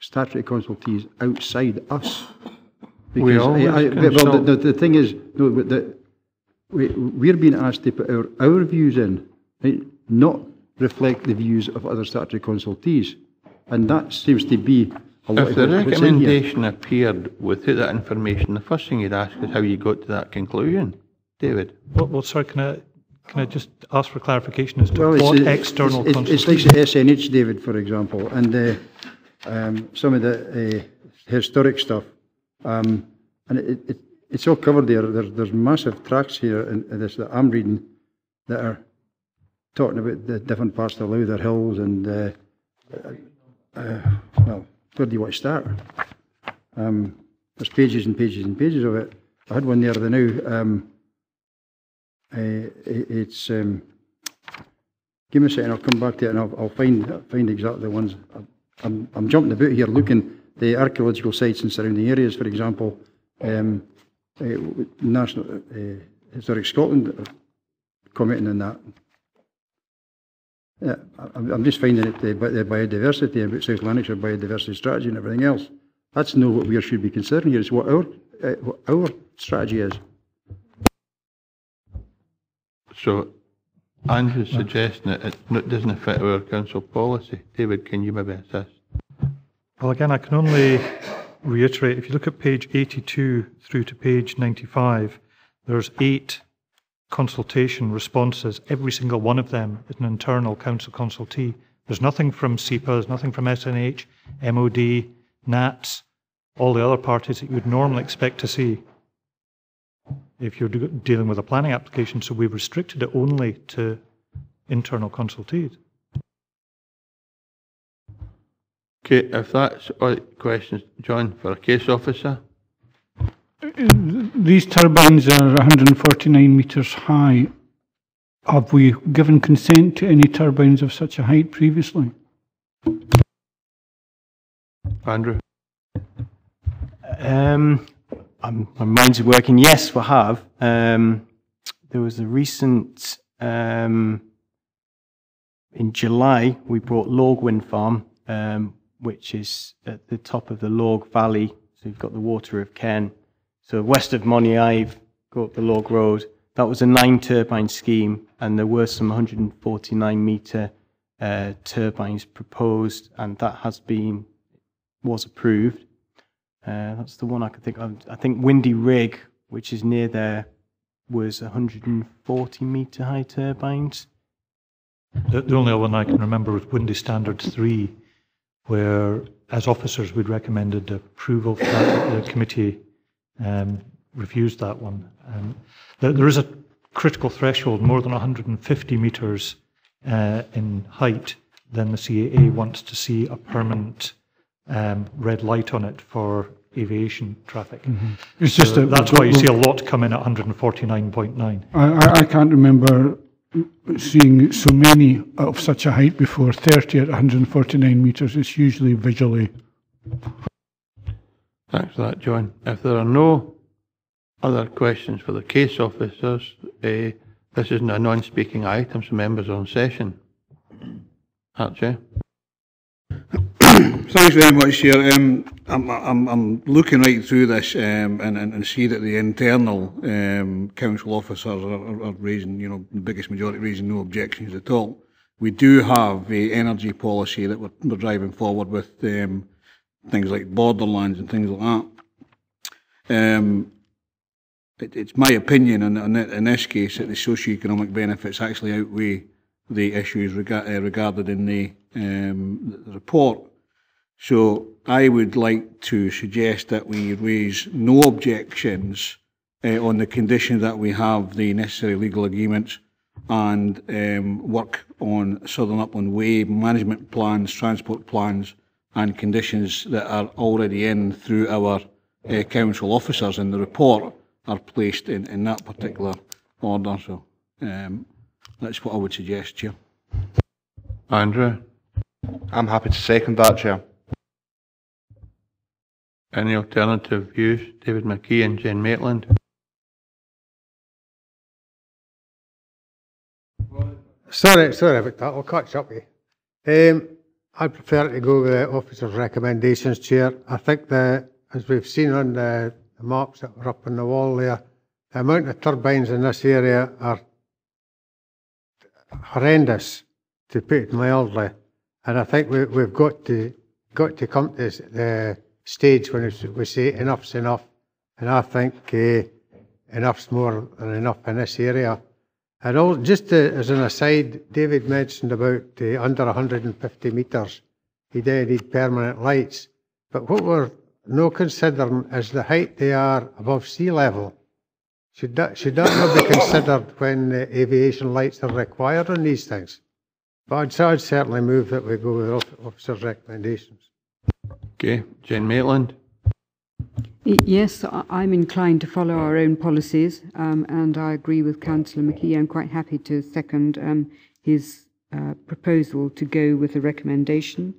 Speaker 10: statutory consultees outside us.
Speaker 1: We always
Speaker 10: well, the, the, the thing is, no, the, we, we're being asked to put our, our views in, right? not reflect the views of other statutory consultees. And that seems to be
Speaker 1: If the
Speaker 10: what's in here.
Speaker 1: recommendation appeared without that information, the first thing you'd ask is how you got to that conclusion. David?
Speaker 7: Well, well sorry, can I, can I just ask for clarification as to
Speaker 10: Well,
Speaker 7: what
Speaker 10: it's,
Speaker 7: external
Speaker 10: it's, it's, it's like the SNH, David, for example, and uh, um, some of the uh, historic stuff. Um, and it, it, it's all covered there. There's, there's massive tracts here in, in this that I'm reading that are talking about the different parts of the Lowther Hills and, uh, uh, well, where do you want to start? Um, there's pages and pages and pages of it. I had one the other day now. Um, uh, it's um, give me a second. I'll come back to it and I'll, I'll find find exactly the ones. I'm, I'm jumping about here, looking the archaeological sites in surrounding areas. For example, um, uh, National uh, Historic Scotland are commenting on that. Yeah, I'm, I'm just finding it uh, about the biodiversity about South Lanarkshire biodiversity strategy and everything else. That's not what we should be considering here. It's what our uh, what our strategy is.
Speaker 1: So Andrew's suggesting that it not- doesn't fit our council policy. David, can you maybe assist?
Speaker 7: Well, again, I can only reiterate, if you look at page 82 through to page 95, there's eight consultation responses. Every single one of them is an internal council consultee. There's nothing from SEPA, there's nothing from SNH, MOD, NATS, all the other parties that you would normally expect to see if you're dealing with a planning application. So we've restricted it only to internal consultees.
Speaker 1: Okay, if that's all questions, John, for a case officer?
Speaker 8: These turbines are 149 metres high. Have we given consent to any turbines of such a height previously?
Speaker 1: Andrew?
Speaker 28: Um, I'm, my mind's working. Yes, we have. Um, there was a recent, um, in July, we brought Lorg Wind Farm, um, which is at the top of the Lorg Valley. So you've got the water of Ken. So west of Moniaive, go up the Lorg Road. That was a nine turbine scheme, and there were some 149 metre uh, turbines proposed, and that has been was approved. Uh, that's the one I can think of. I think Windy Rig, which is near there, was 140 metre high turbines.
Speaker 7: The, the only other one I can remember was Windy Standard 3, where as officers we'd recommended approval for that. The committee um, refused that one. Um, there, there is a critical threshold, more than 150 metres uh, in height, then the CAA wants to see a permanent um, red light on it for aviation traffic.
Speaker 8: Mhm. It's just
Speaker 7: So
Speaker 8: that
Speaker 7: that's
Speaker 8: we've
Speaker 7: why you see a lot come in at 149.9.
Speaker 8: I, I, I can't remember seeing so many of such a height before. 30 at 149 metres is usually visually.
Speaker 1: Thanks for that, John. If there are no other questions for the case officers, eh, this isn't a non-speaking item, so members are on session. Archie?
Speaker 5: Thanks very much, Chair. Um, I'm, I'm, I'm looking right through this um, and, and, and see that the internal um, council officers are, are, are raising, you know, the biggest majority raising no objections at all. We do have a energy policy that we're, we're driving forward with um, things like borderlands and things like that. Um, it, it's my opinion in, in, in this case that the socio-economic benefits actually outweigh the issues rega- uh, regarded in the, um, the report. So I would like to suggest that we raise no objections uh, on the condition that we have the necessary legal agreements and um, work on Southern Upland Way management plans, transport plans and conditions that are already in through our uh, council officers in the report are placed in, in that particular order. So um, that's what I would suggest, Chair.
Speaker 1: Andrew?
Speaker 29: I'm happy to second that, Chair.
Speaker 1: Any alternative views? David McKee and Jen Maitland?
Speaker 11: Sorry, sorry about that. I'll catch up with you. Um, I prefer to go with the officer's recommendations, Chair. I think that, as we've seen on the, the maps that were up on the wall there, the amount of turbines in this area are horrendous, to put it mildly. And I think we, we've got to got to come to this, the stage when we say enough's enough. And I think uh, enough's more than enough in this area. And all, just to, as an aside, David mentioned about uh, under 150 metres, he did need permanent lights. But what we're no considering is the height they are above sea level. Should that, should that not be considered when uh, aviation lights are required on these things? But I'd, I'd certainly move that we go with the officer's recommendations.
Speaker 1: Okay, Jen Maitland?
Speaker 15: Yes, I'm inclined to follow our own policies, um, and I agree with Councillor McKee. I'm quite happy to second um, his uh, proposal to go with a recommendation.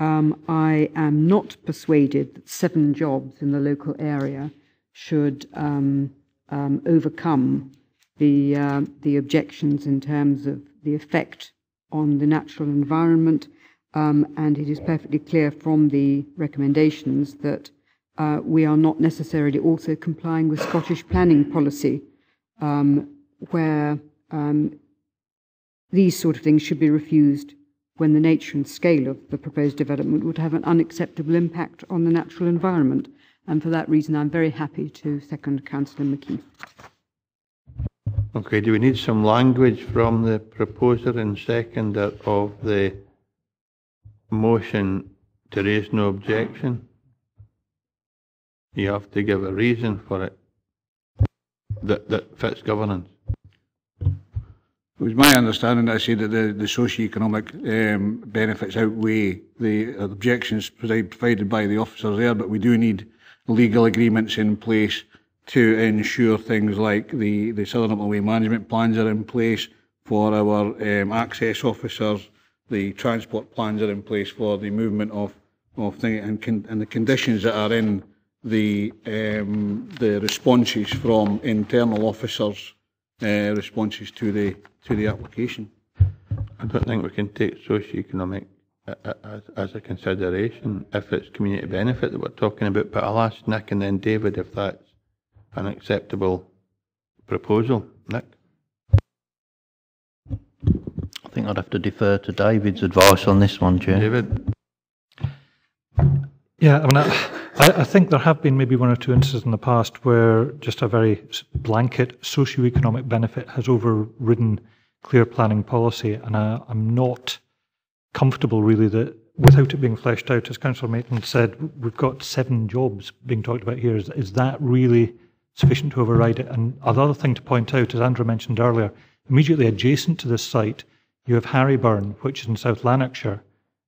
Speaker 15: Um, I am not persuaded that seven jobs in the local area should um, um, overcome the uh, the objections in terms of the effect on the natural environment. Um, and it is perfectly clear from the recommendations that uh, we are not necessarily also complying with Scottish planning policy, um, where um, these sort of things should be refused when the nature and scale of the proposed development would have an unacceptable impact on the natural environment. And for that reason, I'm very happy to second Councillor McKee.
Speaker 1: Okay, do we need some language from the proposer and seconder of the motion to raise no objection? You have to give a reason for it that, that fits governance.
Speaker 5: It was my understanding that I said that the, the socio-economic um, benefits outweigh the objections provided by the officers there, but we do need legal agreements in place to ensure things like the, the Southern Upland Way management plans are in place for our um, access officers, the transport plans are in place for the movement of, of things, and, con- and the conditions that are in the, um, the responses from internal officers, uh, responses to the, to the application.
Speaker 1: I don't think we can take socio-economic a- a- as, as a consideration if it's community benefit that we're talking about, but I'll ask Nick and then David if that's an acceptable proposal. Nick?
Speaker 2: I think I'd have to defer to David's advice on this one, Chair.
Speaker 1: David?
Speaker 7: Yeah, I mean, I, I I think there have been maybe one or two instances in the past where just a very blanket socio-economic benefit has overridden clear planning policy, and I, I'm not comfortable really that without it being fleshed out, as Councillor Maitland said, we've got seven jobs being talked about here. Is, is that really sufficient to override it? And another thing to point out, as Andrew mentioned earlier, immediately adjacent to this site, you have Harryburn, which is in South Lanarkshire,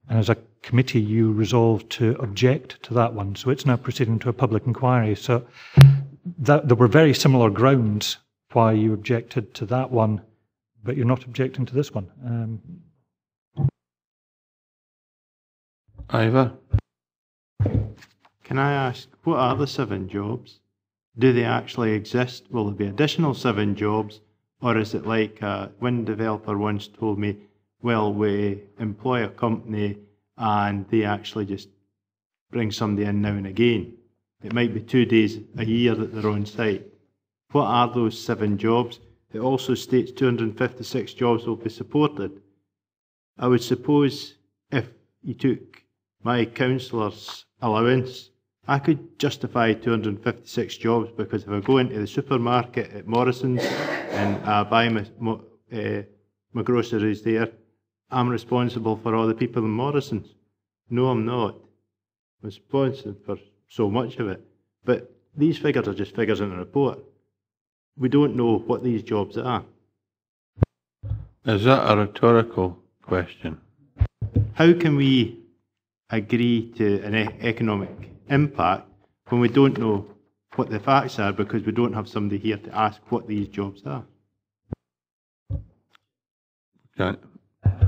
Speaker 7: and as a committee, you resolved to object to that one. So it's now proceeding to a public inquiry. So that, there were very similar grounds why you objected to that one, but you're not objecting to this one. Um,
Speaker 1: Ivor?
Speaker 24: Can I ask, what are the seven jobs? Do they actually exist? Will there be additional seven jobs? Or is it like uh, one developer once told me, well, we employ a company and they actually just bring somebody in now and again. It might be two days a year that they're on site. What are those seven jobs? It also states 256 jobs will be supported. I would suppose if you took my councillor's allowance, I could justify 256 jobs because if I go into the supermarket at Morrison's and I buy my, mo- uh, my groceries there, I'm responsible for all the people in Morrison's. No, I'm not. I'm responsible for so much of it. But these figures are just figures in a report. We don't know what these jobs are.
Speaker 1: Is that a rhetorical question?
Speaker 24: How can we agree to an e- economic impact when we don't know what the facts are because we don't have somebody here to ask what these jobs are?
Speaker 1: Okay.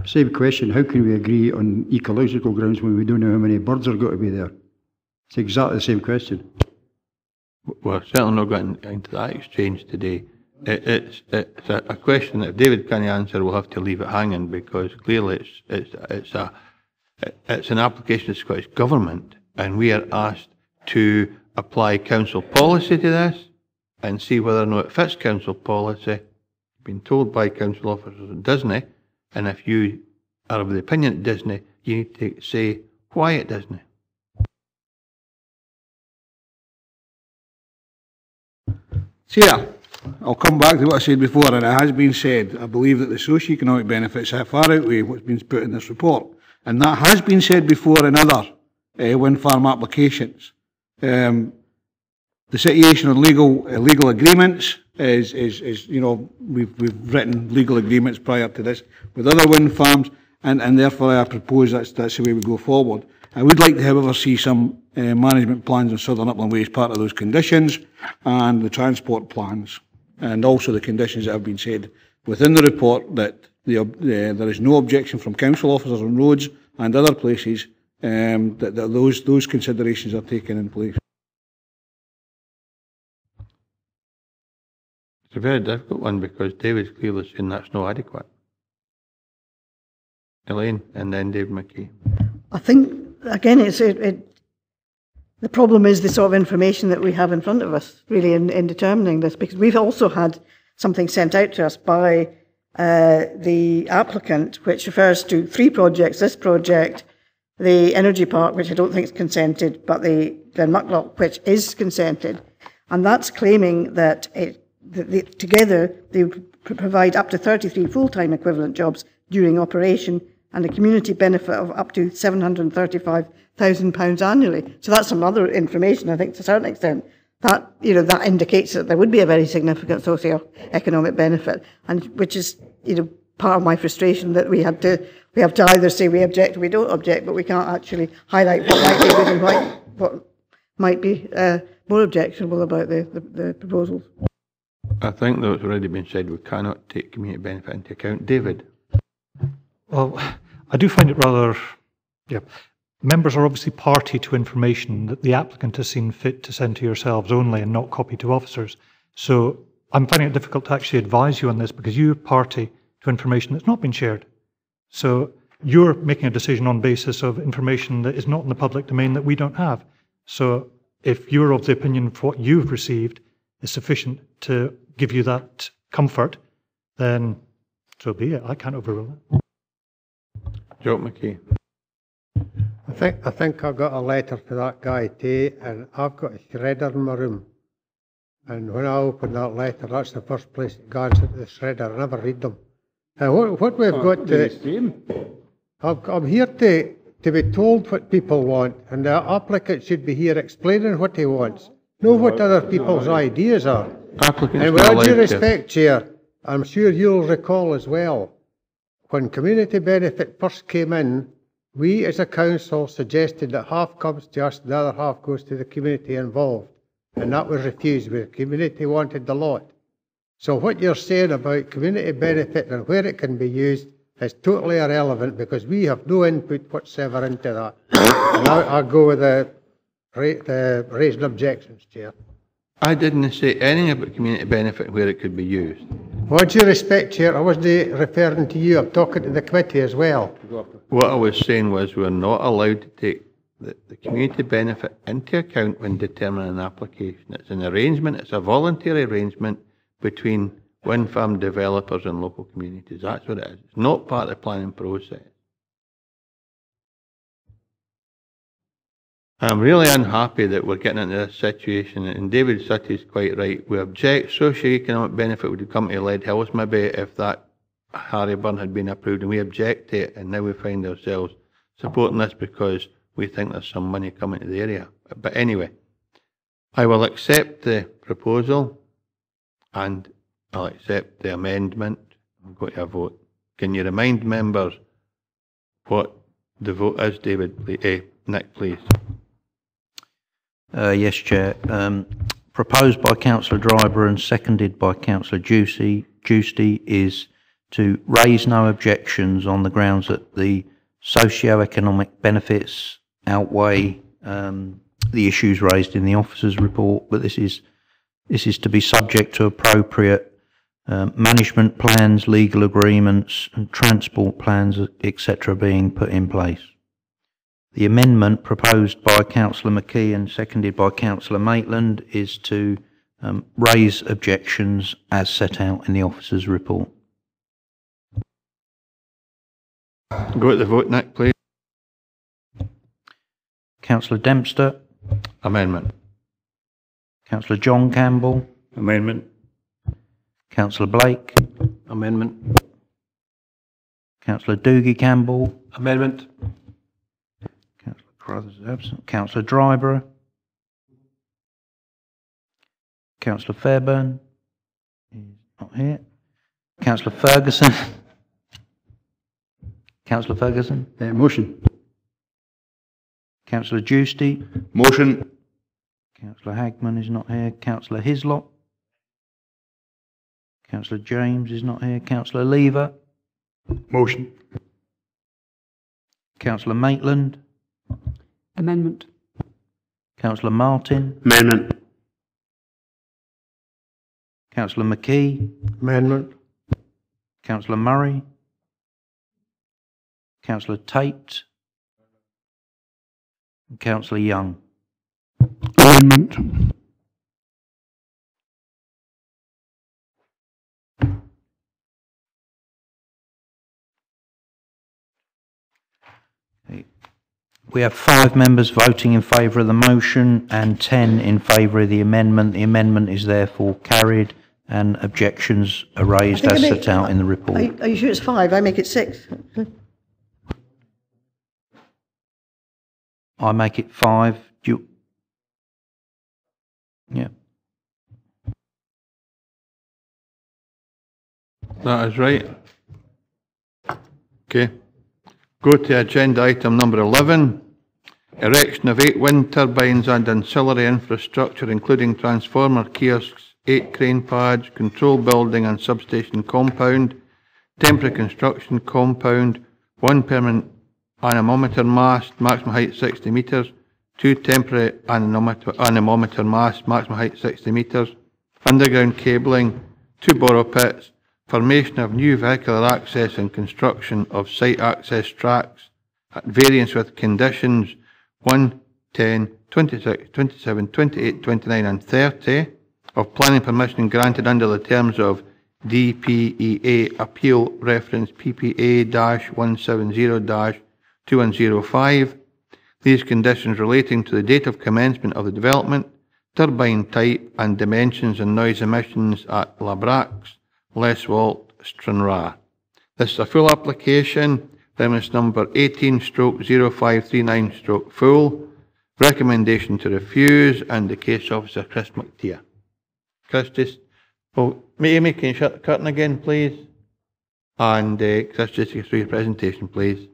Speaker 10: Same question, how can we agree on ecological grounds when we don't know how many birds are going to be there? It's exactly the same question.
Speaker 1: We're certainly not getting into that exchange today. It, it's it's a, a question that if David can't answer, we'll have to leave it hanging because clearly it's it's it's a it's an application of Scottish Government, and we are asked to apply council policy to this and see whether or not it fits council policy. Been told by council officers at Disney, and if you are of the opinion at Disney, you need to say why at Disney.
Speaker 5: Chair, I'll come back to what I said before, and it has been said, I believe that the socio-economic benefits far outweigh what's been put in this report. And that has been said before in other uh, wind farm applications. Um, the situation on legal uh, legal agreements is, is, is, you know, we've, we've written legal agreements prior to this with other wind farms, and, and therefore I propose that's, that's the way we go forward. I would like to, however, see some uh, management plans in Southern Upland Way as part of those conditions, and the transport plans, and also the conditions that have been said within the report that the, uh, there is no objection from council officers on roads and other places um, that, that those, those considerations are taken in place.
Speaker 1: It's a very difficult one because David's clearly saying that's not adequate. Elaine and then Dave McKee.
Speaker 12: I think again, it's it, it, the problem is the sort of information that we have in front of us, really, in, in determining this, because we've also had something sent out to us by uh, the applicant, which refers to three projects. This project, the energy park, which I don't think is consented, but the Glenmuckloch, which is consented, and that's claiming that it that they, together they provide up to 33 full-time equivalent jobs during operation and a community benefit of up to £735,000 annually. So that's some other information, I think, to a certain extent. That, you know, that indicates that there would be a very significant socio-economic benefit, and which is, you know, part of my frustration that we had to, we have to either say we object or we don't object, but we can't actually highlight what might be good and what, what might be uh, more objectionable about the, the, the proposals.
Speaker 1: I think though it's already been said, we cannot take community benefit into account. David?
Speaker 7: Well, I do find it rather, yeah. Members are obviously party to information that the applicant has seen fit to send to yourselves only and not copy to officers. So I'm finding it difficult to actually advise you on this because you're party to information that's not been shared. So you're making a decision on basis of information that is not in the public domain that we don't have. So if you're of the opinion of what you've received is sufficient to give you that comfort, then so be it. I can't overrule it.
Speaker 1: Joe McKee.
Speaker 11: I think I think I got a letter to that guy too, and I've got a shredder in my room. And when I open that letter, that's the first place it goes into the shredder. I never read them. And what, what we've
Speaker 30: Oh,
Speaker 11: got
Speaker 30: the
Speaker 11: to, I'm, I'm here to to be told what people want, and the applicant should be here explaining what he wants, know what other people's ideas are.
Speaker 1: Applicants
Speaker 11: And with all due respect, Chair, I'm sure you'll recall as well, when community benefit first came in, we as a council suggested that half comes to us, the other half goes to the community involved. And that was refused, the community wanted the lot. So what you're saying about community benefit and where it can be used is totally irrelevant because we have no input whatsoever into that. And I, I'll go with the, the raising objections, Chair.
Speaker 1: I didn't say anything about community benefit where it could be used.
Speaker 11: What do you respect, Chair? I wasn't referring to you, I'm talking to the committee as well.
Speaker 1: What I was saying was we're not allowed to take the, the community benefit into account when determining an application. It's an arrangement, it's a voluntary arrangement between wind farm developers and local communities. That's what it is. It's not part of the planning process. I'm really unhappy that we're getting into this situation, and David is quite right. We object socio-economic benefit would come to Leadhills maybe if that Harryburn had been approved, and we object to it, and now we find ourselves supporting this because we think there's some money coming to the area. But anyway, I will accept the proposal and I'll accept the amendment. I'm going to vote. Can you remind members what the vote is, David? Eh, Nick, please.
Speaker 2: Uh, yes, Chair. Um, proposed by Councillor Driver and seconded by Councillor Giusti, Giusti is to raise no objections on the grounds that the socio-economic benefits outweigh um, the issues raised in the officer's report, but this is this is to be subject to appropriate um, management plans, legal agreements, and transport plans, etc., being put in place. The amendment proposed by Councillor McKee and seconded by Councillor Maitland is to um, raise objections as set out in the officer's report.
Speaker 1: Go to the vote, Nick, please.
Speaker 2: Councillor Dempster.
Speaker 1: Amendment.
Speaker 2: Councillor John Campbell.
Speaker 30: Amendment.
Speaker 2: Councillor Blake.
Speaker 9: Amendment.
Speaker 2: Councillor Dougie Campbell.
Speaker 23: Amendment.
Speaker 2: Councillor Carruthers is absent. Councillor Dryburgh. Councillor Fairburn. He's not here. Councillor Ferguson. Councillor Ferguson.
Speaker 10: Uh, motion.
Speaker 2: Councillor Giusti.
Speaker 29: Motion.
Speaker 2: Councillor Hagmann is not here. Councillor Hyslop. Councillor James is not here. Councillor Lever.
Speaker 29: Motion.
Speaker 2: Councillor Maitland.
Speaker 15: Amendment.
Speaker 2: Councillor Martin.
Speaker 29: Amendment.
Speaker 2: Councillor McKee.
Speaker 11: Amendment.
Speaker 2: Councillor Murray. Councillor Tait. Councillor Young.
Speaker 8: Amendment.
Speaker 2: We have five members voting in favour of the motion and 10 in favour of the amendment. The amendment is therefore carried and objections are raised
Speaker 12: I
Speaker 2: as
Speaker 12: think I make-
Speaker 2: set out in the
Speaker 12: Are
Speaker 2: report.
Speaker 12: you, are you sure it's five? I make it six.
Speaker 2: I make it five. Do you? Yeah.
Speaker 1: That is right. Okay. Go to agenda item number 11. Erection of eight wind turbines and ancillary infrastructure, including transformer kiosks, eight crane pads, control building and substation compound, temporary construction compound, one permanent anemometer mast, maximum height 60 metres, two temporary anemometer, anemometer masts, maximum height 60 metres, underground cabling, two borrow pits, formation of new vehicular access and construction of site access tracks at variance with conditions 1, 10, 26, 27, 28, 29 and 30 of planning permission granted under the terms of DPEA Appeal Reference PPA-170-2105. These conditions relating to the date of commencement of the development, turbine type and dimensions and noise emissions at Larbrax, Leswalt, Stranraer. This is a full application, premise number 18 stroke 0539 stroke full. Recommendation to refuse and the case officer Chris McTeer. Chris, just, oh, Amy, can you shut the curtain again, please? And uh, Chris, just through your presentation, please.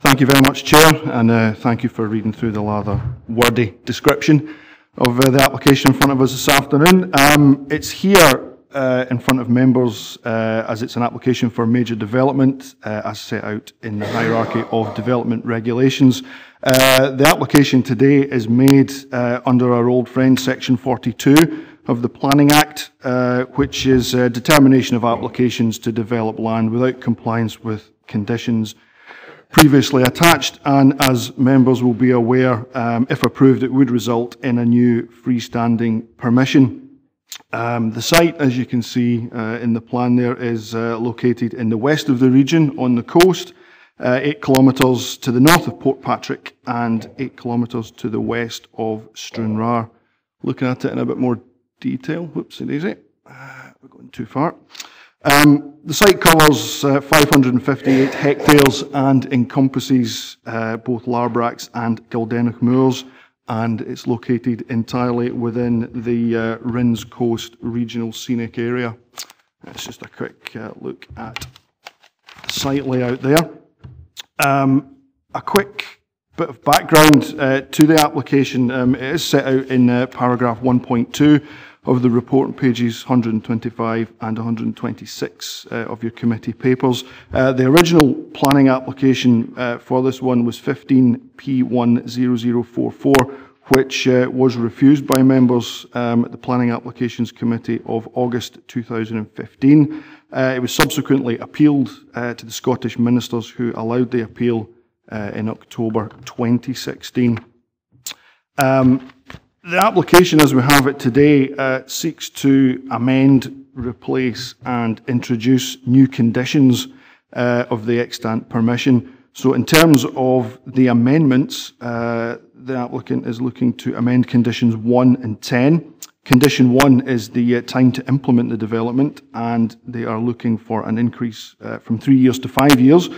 Speaker 29: Thank you very much, Chair, and uh, thank you for reading through the rather wordy description of uh, the application in front of us this afternoon. Um, it's here uh, in front of members uh, as it's an application for major development uh, as set out in the hierarchy of development regulations. Uh, the application today is made uh, under our old friend section 42 of the Planning Act, which is determination of applications to develop land without compliance with conditions previously attached, and as members will be aware, um, if approved, it would result in a new freestanding permission. Um, the site, as you can see uh, in the plan there, is uh, located in the west of the region on the coast, uh, eight kilometres to the north of Portpatrick and eight kilometres to the west of Stranraer. Looking at it in a bit more detail, whoopsie daisy, uh, we're going too far. Um, the site covers uh, 558 hectares and encompasses uh, both Larbrax and Galdenoch Moors, and it's located entirely within the uh, Rhins Coast Regional Scenic Area. It's just a quick uh, look at the site layout there. Um, a quick bit of background uh, to the application. Um, it is set out in uh, paragraph 1.2 of the report pages 125 and 126 uh, of your committee papers. Uh, the original planning application uh, for this one was 15P10044, which uh, was refused by members um, at the Planning Applications Committee of August 2015. Uh, it was subsequently appealed uh, to the Scottish ministers who allowed the appeal in October 2016. Um, the application as we have it today uh, seeks to amend, replace and introduce new conditions uh, of the extant permission. So in terms of the amendments, uh, the applicant is looking to amend conditions 1 and 10. Condition 1 is the uh, time to implement the development and they are looking for an increase uh, from 3 years to 5 years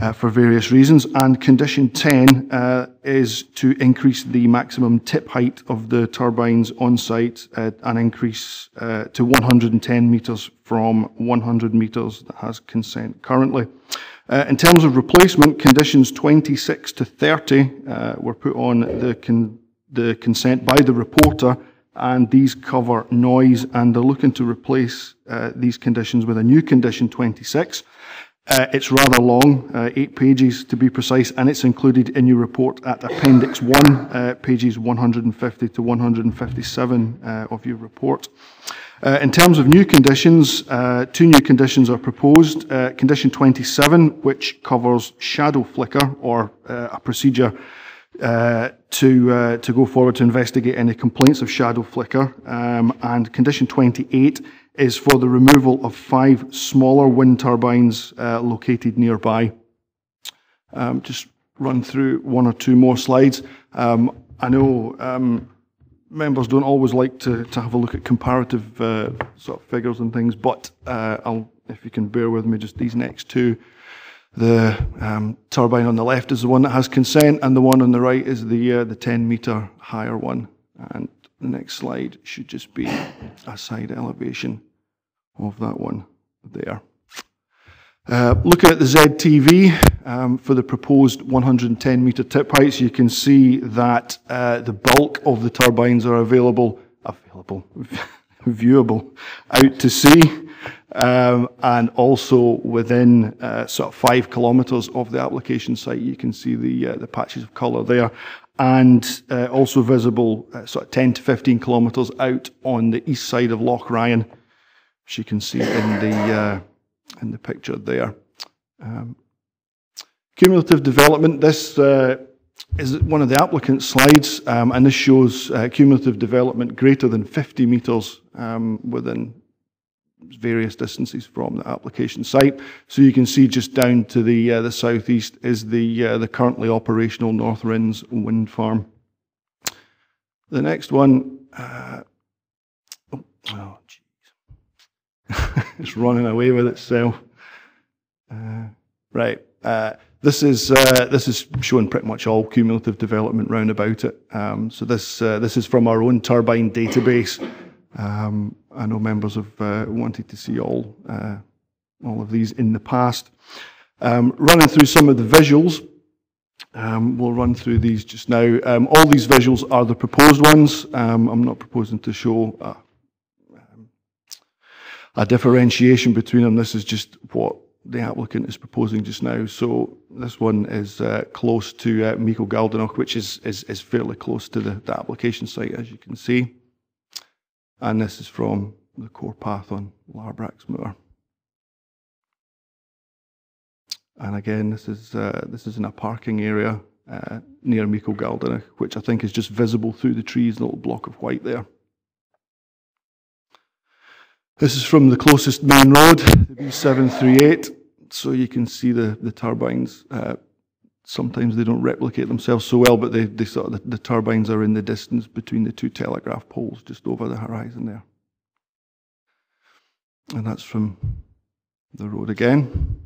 Speaker 29: uh, for various reasons. And condition 10 uh, is to increase the maximum tip height of the turbines on site, uh, an increase uh, to 110 metres from 100 metres that has consent currently. Uh, in terms of replacement, conditions 26 to 30 uh, were put on the, con the consent by the reporter and these cover noise and they're looking to replace these conditions with a new condition 26 uh, it's rather long, uh, eight pages to be precise, and it's included in your report at Appendix 1, uh, pages 150 to 157 uh, of your report. Uh, in terms of new conditions, uh, two new conditions are proposed. condition 27, which covers shadow flicker or a procedure uh, to uh, to go forward to investigate any complaints of shadow flicker. Um, and condition 28 is for the removal of five smaller wind turbines uh, located nearby. Um, just run through one or two more slides. Um, I know um, members don't always like to, to have a look at comparative uh, sort of figures and things, but uh, I'll, if you can bear with me, just these next two. The um, turbine on the left is the one that has consent, and the one on the right is the uh, the 10 meter higher one. And the next slide should just be a side elevation of that one there. Uh, looking at the ZTV um, for the proposed 110 metre tip heights, you can see that uh, the bulk of the turbines are available, available, viewable out to sea, um, and also within uh, sort of five kilometres of the application site, you can see the uh, the patches of colour there, and uh, also visible uh, sort of 10 to 15 kilometres out on the east side of Loch Ryan you can see in the uh, in the picture there. Um, cumulative development. This uh, is one of the applicant's slides, um, and this shows uh, cumulative development greater than 50 metres um, within various distances from the application site. So you can see just down to the uh, the southeast is the uh, the currently operational North Rhins wind farm. The next one. Uh, oh it's running away with itself. Uh, right. Uh, this is uh, this is showing pretty much all cumulative development round about it. Um, so this uh, this is from our own turbine database. Um, I know members have uh, wanted to see all uh, all of these in the past. Um, running through some of the visuals, um, we'll run through these just now. Um, all these visuals are the proposed ones. Um, I'm not proposing to show a differentiation between them. This is just what the applicant is proposing just now. So this one is uh, close to uh, Meikle Galdenoch, which is, is, is fairly close to the, the application site, as you can see. And this is from the core path on Larbrax Moor. And again, this is uh, this is in a parking area uh, near Meikle Galdenoch, which I think is just visible through the trees, the little block of white there. This is from the closest main road, the B738, so you can see the, the turbines. Uh, sometimes they don't replicate themselves so well, but they, they sort of, the, the turbines are in the distance between the two telegraph poles just over the horizon there. And that's from the road again.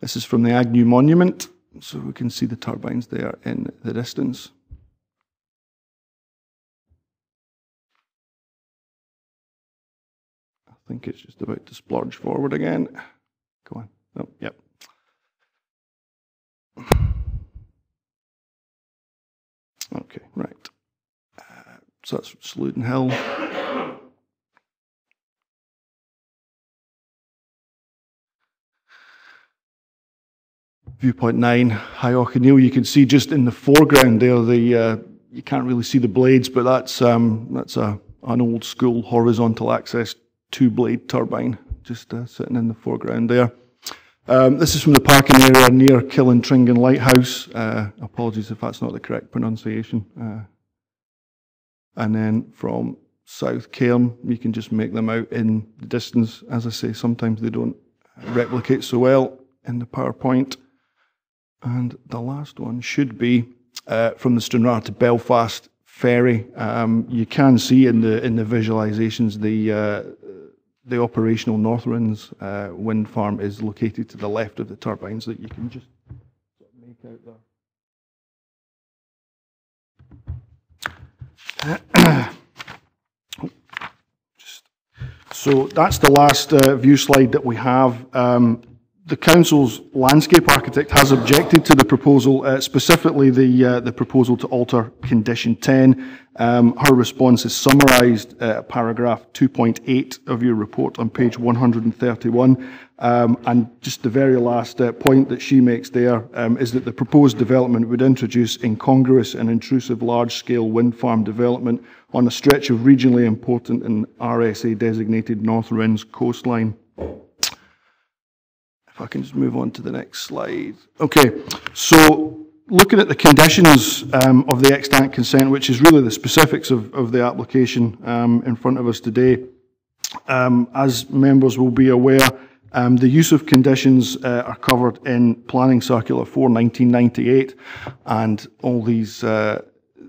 Speaker 29: This is from the Agnew Monument, so we can see the turbines there in the distance. I think it's just about to splurge forward again. Go on. Oh, yep. Okay, right. Uh, so that's Sluden Hill. Viewpoint 9, High Auchenneil, you can see just in the foreground there, the uh, you can't really see the blades, but that's um, that's a, an old school horizontal axis two blade turbine just uh, sitting in the foreground there. Um, this is from the parking area near Killintringan Lighthouse. Uh, apologies if that's not the correct pronunciation. Uh, and then from South Cairn, you can just make them out in the distance. As I say, sometimes they don't replicate so well in the PowerPoint. And the last one should be uh, from the Stranraer to Belfast ferry. Um, you can see in the in the visualizations the uh, the operational North Rhins uh, wind farm is located to the left of the turbines that you can just make out there. so that's the last uh, view slide that we have. Um, the council's landscape architect has objected to the proposal, uh, specifically the uh, the proposal to alter condition 10. Um, her response is summarised uh, paragraph 2.8 of your report on page 131. Um, and just the very last uh, point that she makes there um, is that the proposed development would introduce incongruous and intrusive large-scale wind farm development on a stretch of regionally important and RSA designated North Rhins coastline. If I can just move on to the next slide. Okay, so looking at the conditions um, of the extant consent, which is really the specifics of, of the application um, in front of us today, um, as members will be aware, um, the use of conditions uh, are covered in Planning Circular 4 1998, and all these uh,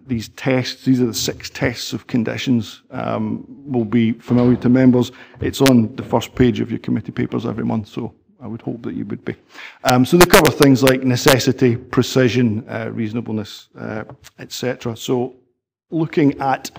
Speaker 29: these tests, these are the six tests of conditions, um, will be familiar to members. It's on the first page of your committee papers every month, so I would hope that you would be. Um, so they cover things like necessity, precision, uh, reasonableness, uh, etc. So looking at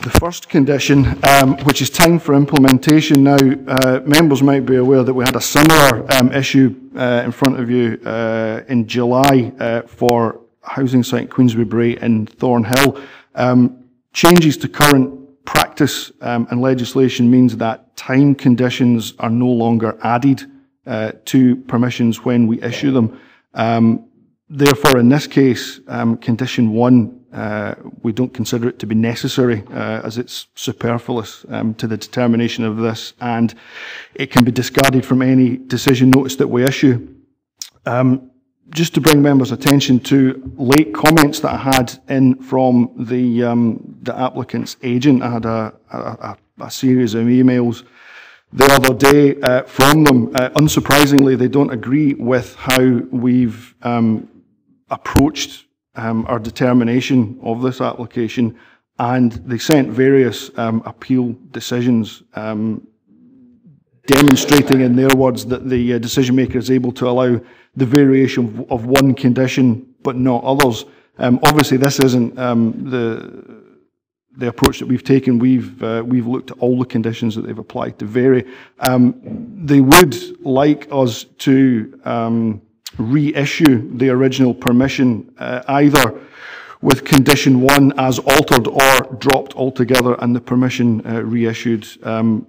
Speaker 29: the first condition, um, which is time for implementation. Now, uh, members might be aware that we had a similar um, issue uh, in front of you uh, in July uh, for housing site Queensberry in Thornhill. Um, changes to current practice um, and legislation means that time conditions are no longer added uh, to permissions when we issue them. Um, therefore, in this case, um, condition one, uh, we don't consider it to be necessary uh, as it's superfluous um, to the determination of this and it can be discarded from any decision notice that we issue. Um, just to bring members' attention to late comments that I had in from the um, the applicant's agent, I had a, a, a series of emails the other day uh, from them. Uh, unsurprisingly, they don't agree with how we've um, approached um, our determination of this application, and they sent various um, appeal decisions um, demonstrating, in their words, that the uh, decision maker is able to allow the variation of, of one condition but not others. Um, obviously, this isn't um, the the approach that we've taken, we've uh, we've looked at all the conditions that they've applied to vary. Um, they would like us to um, reissue the original permission uh, either with condition one as altered or dropped altogether and the permission uh, reissued. Um,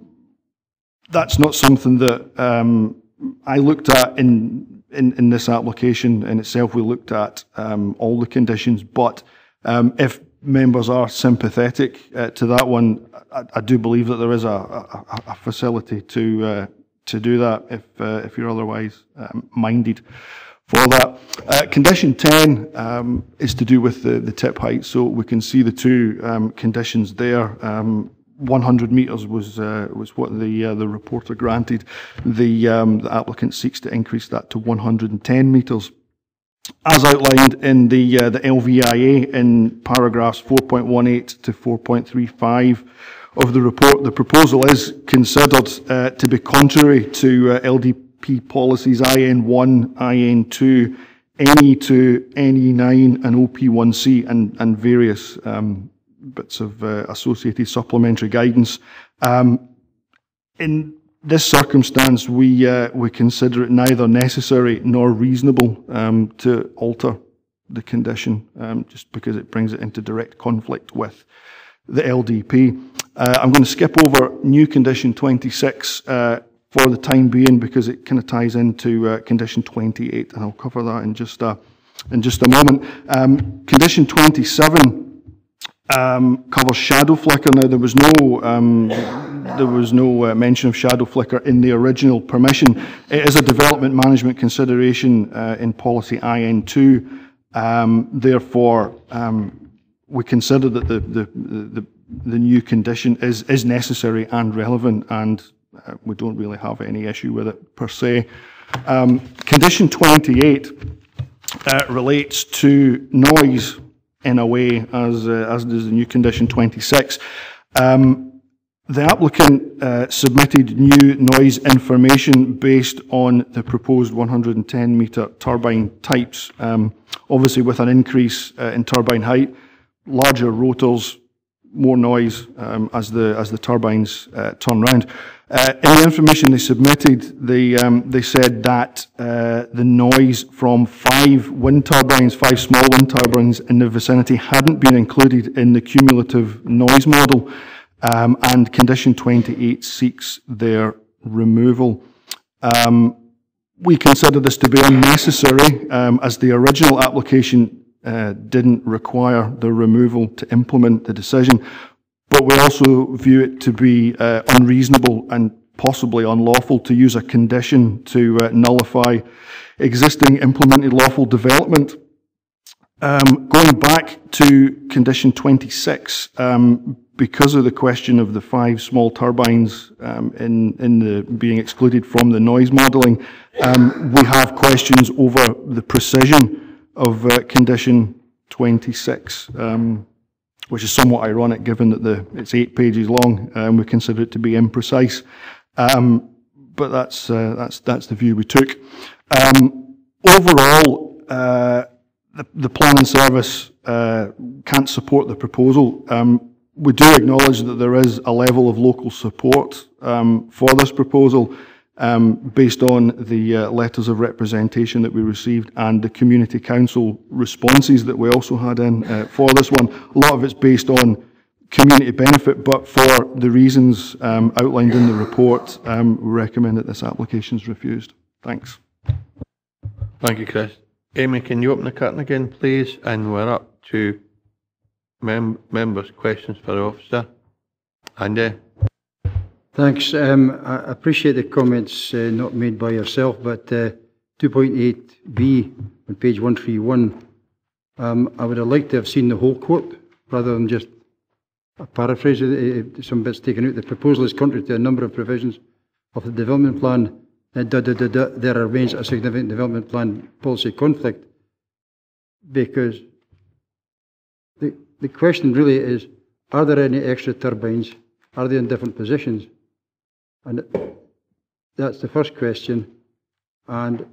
Speaker 29: that's not something that um, I looked at in, in, in this application in itself. We looked at um, all the conditions, but um, if members are sympathetic uh, to that one, I, I, do believe that there is a, a, a facility to uh, to do that if, uh, if you're otherwise um, minded for that. Uh, condition 10 um, is to do with the, the tip height, so we can see the two um, conditions there. Um, 100 metres was uh, was what the uh, the reporter granted. The, um, the applicant seeks to increase that to 110 metres. As outlined in the uh, the LVIA in paragraphs 4.18 to 4.35 of the report, the proposal is considered uh, to be contrary to uh, LDP policies IN1, IN2, NE2, NE9, and OP1C, and and various um, bits of uh, associated supplementary guidance. Um, in this circumstance, we uh, we consider it neither necessary nor reasonable um, to alter the condition, um, just because it brings it into direct conflict with the LDP. Uh, I'm going to skip over new condition 26 uh, for the time being because it kind of ties into uh, condition 28, and I'll cover that in just a in just a moment. Um, condition 27 um, covers shadow flicker. Now there was no um, there was no uh, mention of shadow flicker in the original permission. It is a development management consideration uh, in policy IN2. Um, therefore, um, we consider that the, the, the, the new condition is, is necessary and relevant, and uh, we don't really have any issue with it per se. Um, condition 28 uh, relates to noise in a way, as, uh, as does the new condition 26. Um, the applicant uh, submitted new noise information based on the proposed 110 metre turbine types, um, obviously with an increase uh, in turbine height, larger rotors, more noise um, as the as the turbines uh, turn round. Uh, in the information they submitted, they um, they said that uh, the noise from five wind turbines, five small wind turbines in the vicinity, hadn't been included in the cumulative noise model, um, and condition 28 seeks their removal. Um, we consider this to be unnecessary, um, as the original application uh, didn't require the removal to implement the decision. But we also view it to be uh, unreasonable and possibly unlawful to use a condition to uh, nullify existing implemented lawful development. Um, going back to condition 26, um, because of the question of the five small turbines um, in, in the being excluded from the noise modelling, um, we have questions over the precision of uh, condition 26, um, which is somewhat ironic given that the, it's eight pages long and we consider it to be imprecise. Um, but that's, uh, that's, that's the view we took. Um, overall, uh, the, the planning service uh, can't support the proposal. Um, we do acknowledge that there is a level of local support um, for this proposal um, based on the uh, letters of representation that we received and the community council responses that we also had in uh, for this one. A lot of it's based on community benefit, but for the reasons um, outlined in the report, um, we recommend that this application is refused. Thanks.
Speaker 1: Thank you, Chris. Amy, can you open the curtain again, please? And we're up to mem members' questions for the officer. Andy?
Speaker 10: Thanks. Um, I appreciate the comments uh, not made by yourself, but uh, 2.8b on page 131, um, I would have liked to have seen the whole quote rather than just a paraphrase, uh, some bits taken out. The proposal is contrary to a number of provisions of the development plan. Uh, da, da, da, there remains a significant development plan policy conflict because the, the question really is, are there any extra turbines? Are they in different positions? And that's the first question. And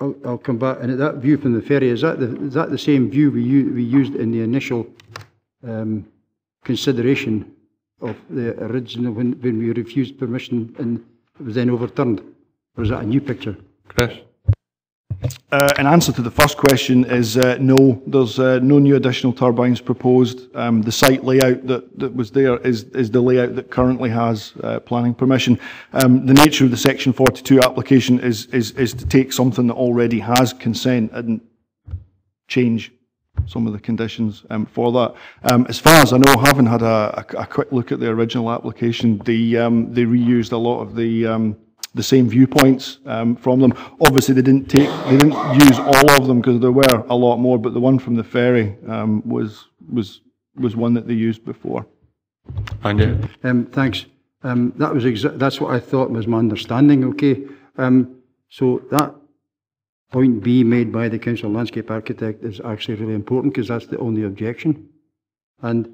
Speaker 10: I'll, I'll come back. And that view from the ferry, is that the, is that the same view we, u- we used in the initial um, consideration of the original, when, when we refused permission and it was then overturned? Or is that a new picture?
Speaker 1: Chris?
Speaker 29: Uh, in answer to the first question is uh, no, there's uh, no new additional turbines proposed. Um, the site layout that, that was there is, is the layout that currently has uh, planning permission. Um, the nature of the Section 42 application is, is, is to take something that already has consent and change some of the conditions um, for that. Um, as far as I know, having had a, a, a quick look at the original application, the, um, they reused a lot of the um, the same viewpoints um, from them. Obviously, they didn't take, they didn't use all of them because there were a lot more. But the one from the ferry um, was was was one that they used before.
Speaker 1: Andy.
Speaker 10: Um, thanks. Um, that was exa- that's what I thought was my understanding. Okay. Um, so that point B made by the council landscape architect is actually really important because that's the only objection. And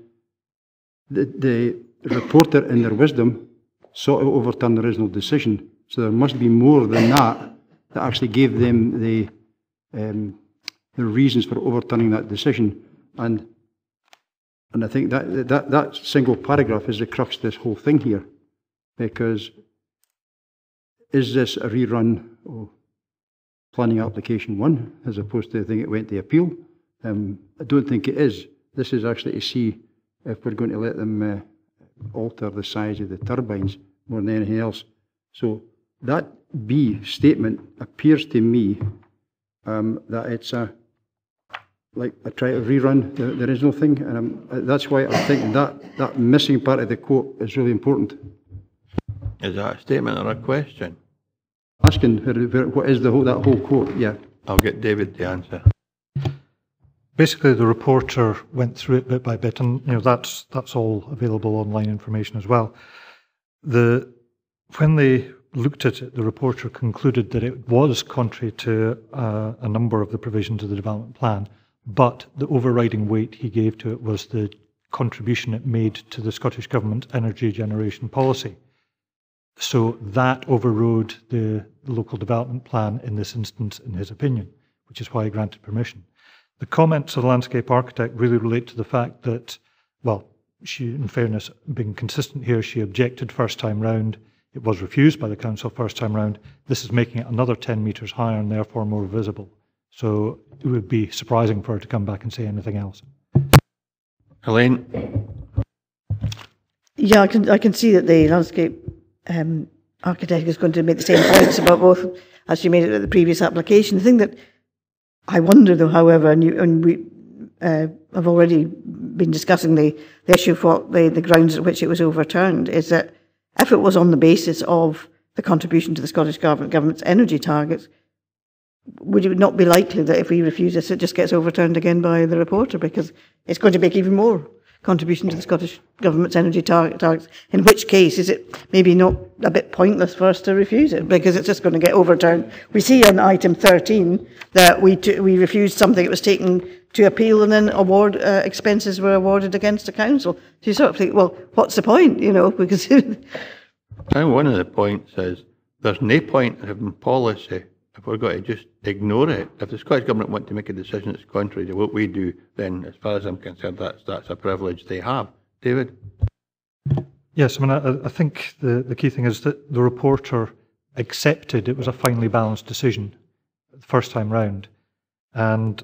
Speaker 10: the, the reporter, in their wisdom, sought to overturn the original decision. So there must be more than that that actually gave them the um, the reasons for overturning that decision. And and I think that that that single paragraph is the crux of this whole thing here, because is this a rerun of planning application one as opposed to the thing it went to appeal? Um, I don't think it is. This is actually to see if we're going to let them uh, alter the size of the turbines more than anything else. So that B statement appears to me um, that it's a like I try to rerun the, the original thing, and I'm, that's why I'm thinking that that missing part of the quote is really important.
Speaker 1: Is that a statement or a question?
Speaker 10: Asking where, where, what is the whole, that whole quote? Yeah.
Speaker 1: I'll get David to answer.
Speaker 7: Basically, the reporter went through it bit by bit, and you know that's that's all available online information as well. The when they looked at it, the reporter concluded that it was contrary to uh, a number of the provisions of the development plan, but the overriding weight he gave to it was the contribution it made to the Scottish Government energy generation policy. So that overrode the local development plan in this instance, in his opinion, which is why he granted permission. The comments of the landscape architect really relate to the fact that, well, she, in fairness, being consistent here, she objected first time round. It was refused by the council first time round. This is making it another 10 metres higher and therefore more visible. So it would be surprising for her to come back and say anything else.
Speaker 1: Elaine?
Speaker 12: Yeah, I can, I can see that the landscape um, architect is going to make the same points about both as she made it at the previous application. The thing that I wonder, though, however, and, you, and we uh, have already been discussing the, the issue of what the, the grounds at which it was overturned, is that if it was on the basis of the contribution to the Scottish government, government's energy targets, would it not be likely that if we refuse this, it just gets overturned again by the reporter because it's going to make even more contribution to the Scottish Government's energy tar- targets, in which case is it maybe not a bit pointless for us to refuse it because it's just going to get overturned. We see on item 13 that we, t- we refused something that was taken to appeal and then award uh, expenses were awarded against the council. So you sort of think, well, what's the point, you know, because...
Speaker 1: I think one of the points is there's no point in having policy if we're going to just ignore it, if the Scottish Government want to make a decision that's contrary to what we do, then as far as I'm concerned, that's, that's a privilege they have. David?
Speaker 7: Yes, I mean, I, I think the, the key thing is that the reporter accepted it was a finely balanced decision the first time round, and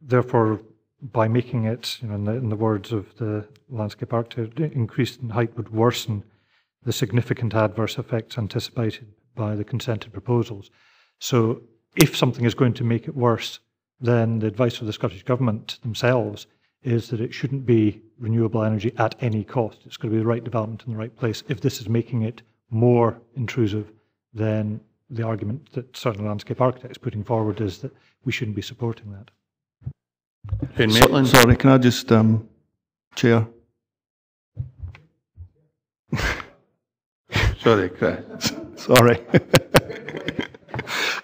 Speaker 7: therefore, by making it, you know, in the, in the words of the landscape architect, increase in height would worsen the significant adverse effects anticipated by the consented proposals. So if something is going to make it worse, then the advice of the Scottish Government themselves is that it shouldn't be renewable energy at any cost. It's going to be the right development in the right place. If this is making it more intrusive, then the argument that certain landscape architects putting forward is that we shouldn't be supporting that.
Speaker 29: So, sorry, can I just, um, Chair?
Speaker 1: sorry,
Speaker 29: sorry.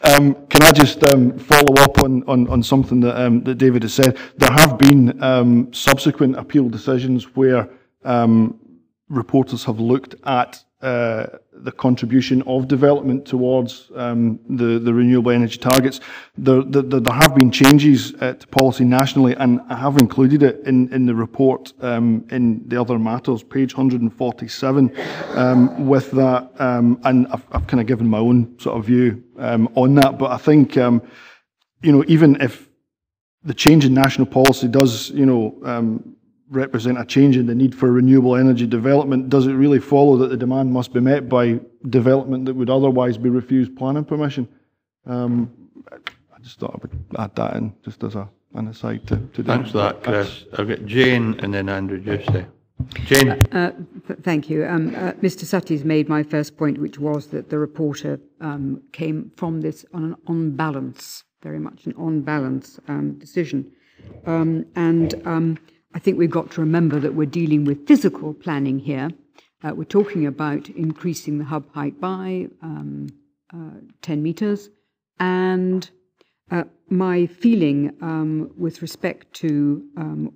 Speaker 29: Um, can I just um, follow up on, on, on something that, um, that David has said? There have been um, subsequent appeal decisions where um, reporters have looked at uh, the contribution of development towards um, the, the renewable energy targets. There, there, there have been changes to policy nationally, and I have included it in, in the report um, in the other matters, page 147, um, with that, um, and I've, I've kind of given my own sort of view um, on that. But I think, um, you know, even if the change in national policy does, you know, represent a change in the need for renewable energy development, does it really follow that the demand must be met by development that would otherwise be refused planning permission? Um, I just thought I would add that in, just as a an aside to, to.
Speaker 1: Thanks for that, Chris. I've got Jane and then Andrew Giusti. Jane?
Speaker 15: Uh, th- Thank you. Um, uh, Mr Sutty's made my first point, which was that the reporter um, came from this on an on balance, very much an on balance um, decision. Um, and um, I think we've got to remember that we're dealing with physical planning here. Uh, we're talking about increasing the hub height by um, uh, 10 metres. And uh, my feeling um, with respect to um,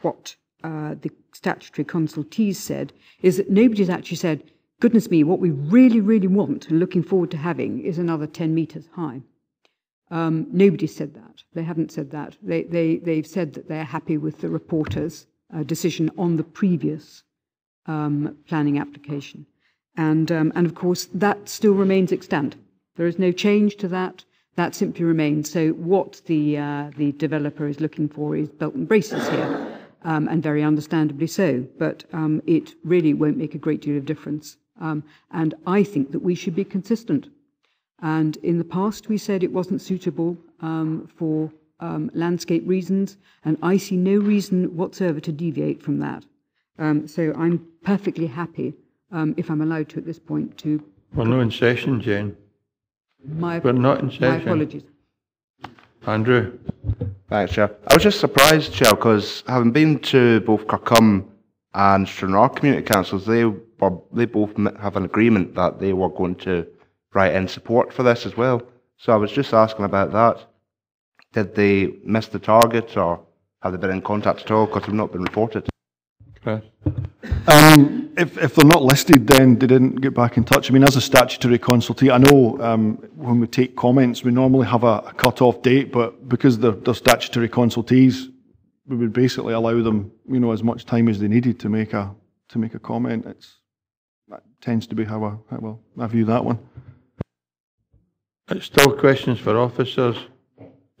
Speaker 15: what uh, the statutory consultees said is that nobody's actually said, goodness me, what we really, really want and looking forward to having is another 10 metres high. Um, nobody said that. They haven't said that. They, they, they've said that they're happy with the reporter's uh, decision on the previous um, planning application. And, um, and of course, that still remains extant. There is no change to that. That simply remains. So, what the, uh, the developer is looking for is belt and braces here, um, and very understandably so. But um, it really won't make a great deal of difference. Um, and I think that we should be consistent. And in the past, we said it wasn't suitable um, for um, landscape reasons, and I see no reason whatsoever to deviate from that. Um, so I'm perfectly happy, um, if I'm allowed to at this point, to.
Speaker 1: We're not in session, Jane.
Speaker 15: My,
Speaker 1: We're not in
Speaker 15: my apologies.
Speaker 1: Andrew?
Speaker 31: Thanks, Chair. I was just surprised, Chair, because having been to both Kirkcolm and Stranraer Community Councils, they were, they both have an agreement that they were going to write in support for this as well. So I was just asking about that. Did they miss the target or have they been in contact at all because they've not been reported?
Speaker 1: Chris?
Speaker 29: Um, if, if they're not listed, then they didn't get back in touch. I mean, as a statutory consultee, I know um, when we take comments, we normally have a, a cut-off date, but because they're, they're statutory consultees, we would basically allow them, you know, as much time as they needed to make a to make a comment. It's that tends to be how I, how I view that one.
Speaker 1: It's still questions for officers.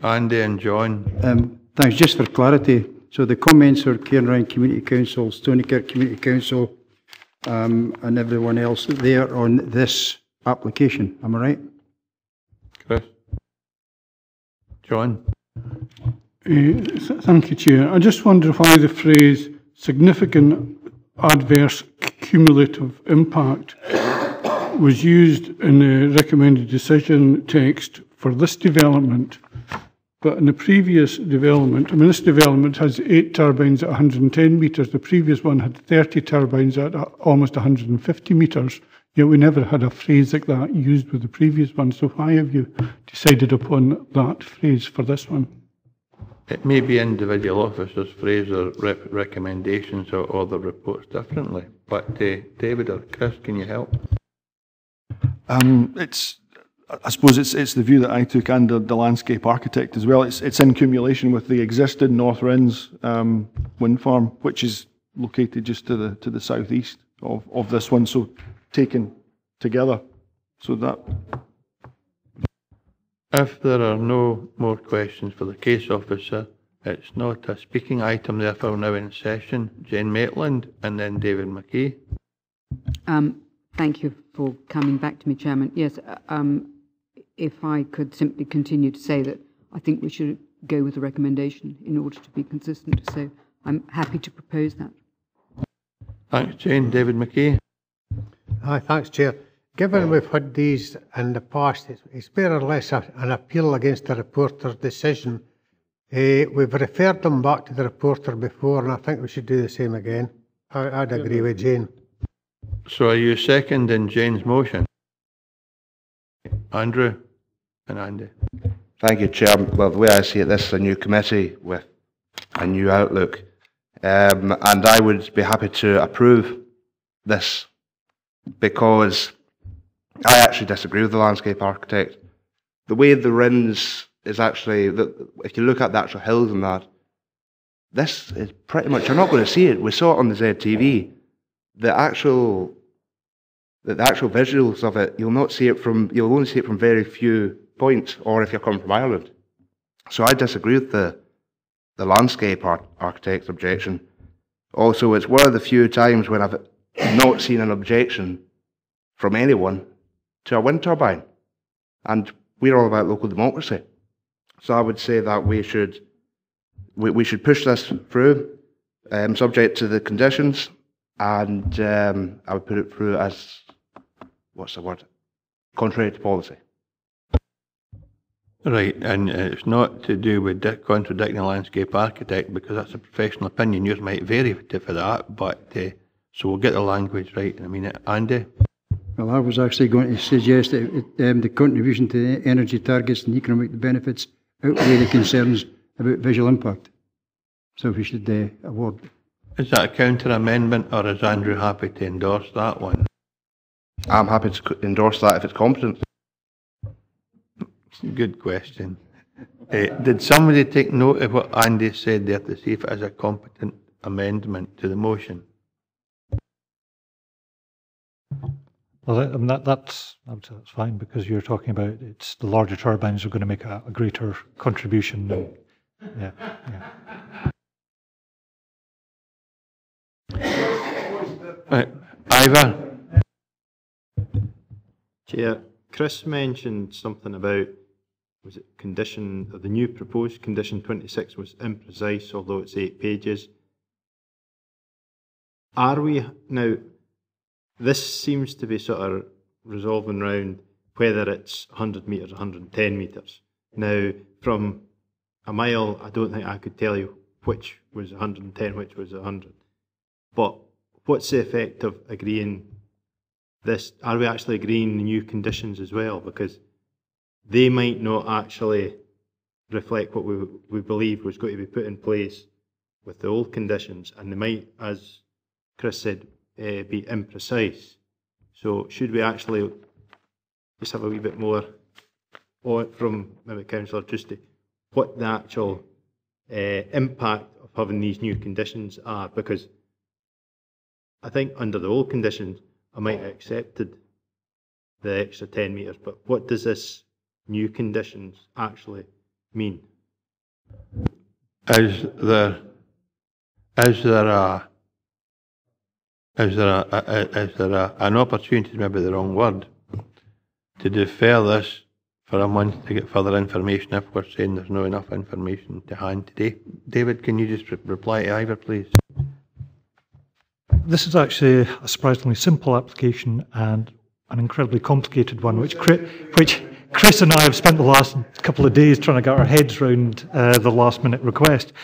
Speaker 1: Andy and John.
Speaker 10: Um, thanks. Just for clarity, so the comments are Cairnryan Community Council, Stonykirk Community Council, um, and everyone else there on this application. Am I right?
Speaker 1: Chris? John?
Speaker 8: Uh, Thank you, Chair. I just wonder why the phrase significant adverse cumulative impact was used in the recommended decision text for this development, but in the previous development, I mean, this development has eight turbines at 110 metres, the previous one had 30 turbines at almost 150 metres, yet we never had a phrase like that used with the previous one. So why have you decided upon that phrase for this one?
Speaker 1: It may be individual officers phrase rep- recommendations or, or the reports differently, but uh, David or Chris, can you help?
Speaker 29: Um, it's, I suppose it's, it's the view that I took and the, the landscape architect as well. It's, it's in cumulation with the existing North Rhins um, wind farm, which is located just to the, to the southeast of, of this one, so taken together. So that,
Speaker 1: If there are no more questions for the case officer, it's not a speaking item, therefore now in session. Jane Maitland and then David McKee.
Speaker 15: Um, Thank you for coming back to me, Chairman. Yes, uh, um, if I could simply continue to say that I think we should go with the recommendation in order to be consistent. So I'm happy to propose that.
Speaker 1: Thanks, Jane. David McKee.
Speaker 11: Hi, thanks, Chair. Given we've had these in the past, it's, it's more or less a, an appeal against the reporter's decision. Eh, we've referred them back to the reporter before, and I think we should do the same again. I, I'd agree with Jane.
Speaker 1: So are you seconding Jane's motion? Andrew and Andy.
Speaker 31: Thank you, Chair. Well, the way I see it, this is a new committee with a new outlook. Um, and I would be happy to approve this because I actually disagree with the landscape architect. The way the Rhins is actually, the, if you look at the actual hills and that, this is pretty much, you're not going to see it. We saw it on the ZTV. The actual, the, the actual visuals of it, you'll not see it from, you'll only see it from very few points, or if you're coming from Ireland. So I disagree with the, the landscape ar- architect's objection. Also, it's one of the few times when I've not seen an objection from anyone to a wind turbine. And we're all about local democracy. So I would say that we should we, we should push this through, um, subject to the conditions, and um, I would put it through as, what's the word? Contrary to policy.
Speaker 1: Right, and it's not to do with di- contradicting a landscape architect because that's a professional opinion. Yours might vary for that, but uh, so we'll get the language right in a minute. Andy?
Speaker 10: Well, I was actually going to suggest that it, um, the contribution to the energy targets and economic benefits outweigh the concerns about visual impact. So we should uh, award.
Speaker 1: Is that a counter amendment or is Andrew happy to endorse that one?
Speaker 31: I'm happy to endorse that if it's competent.
Speaker 1: Good question. Uh, did somebody take note of what Andy said there to see if it is a competent amendment to the motion?
Speaker 7: Well, that, I mean, that, that's, I would say that's fine because you're talking about it's the larger turbines are going to make a, a greater contribution. And, yeah, yeah.
Speaker 1: Right, Ivor?
Speaker 24: Chair, Chris mentioned something about, was it condition, the new proposed condition 26 was imprecise, although it's eight pages. Are we, now, this seems to be sort of resolving round whether it's 100 metres, 110 metres. Now, from a mile, I don't think I could tell you which was 110, which was 100. But what's the effect of agreeing this? Are we actually agreeing the new conditions as well? Because they might not actually reflect what we, we believe was going to be put in place with the old conditions, and they might, as Chris said, uh, be imprecise. So should we actually just have a wee bit more from maybe Councillor Trusty, what the actual uh, impact of having these new conditions are? Because I think under the old conditions, I might have accepted the extra 10 metres, but what does this new conditions actually mean?
Speaker 1: Is there, is there a, is there a, a- is there a, an opportunity, maybe the wrong word, to defer this for a month to get further information if we're saying there's not enough information to hand today? David, can you just re- reply to Ivor, please?
Speaker 7: This is actually a surprisingly simple application and an incredibly complicated one, which Chris, which Chris and I have spent the last couple of days trying to get our heads around uh, the last minute request.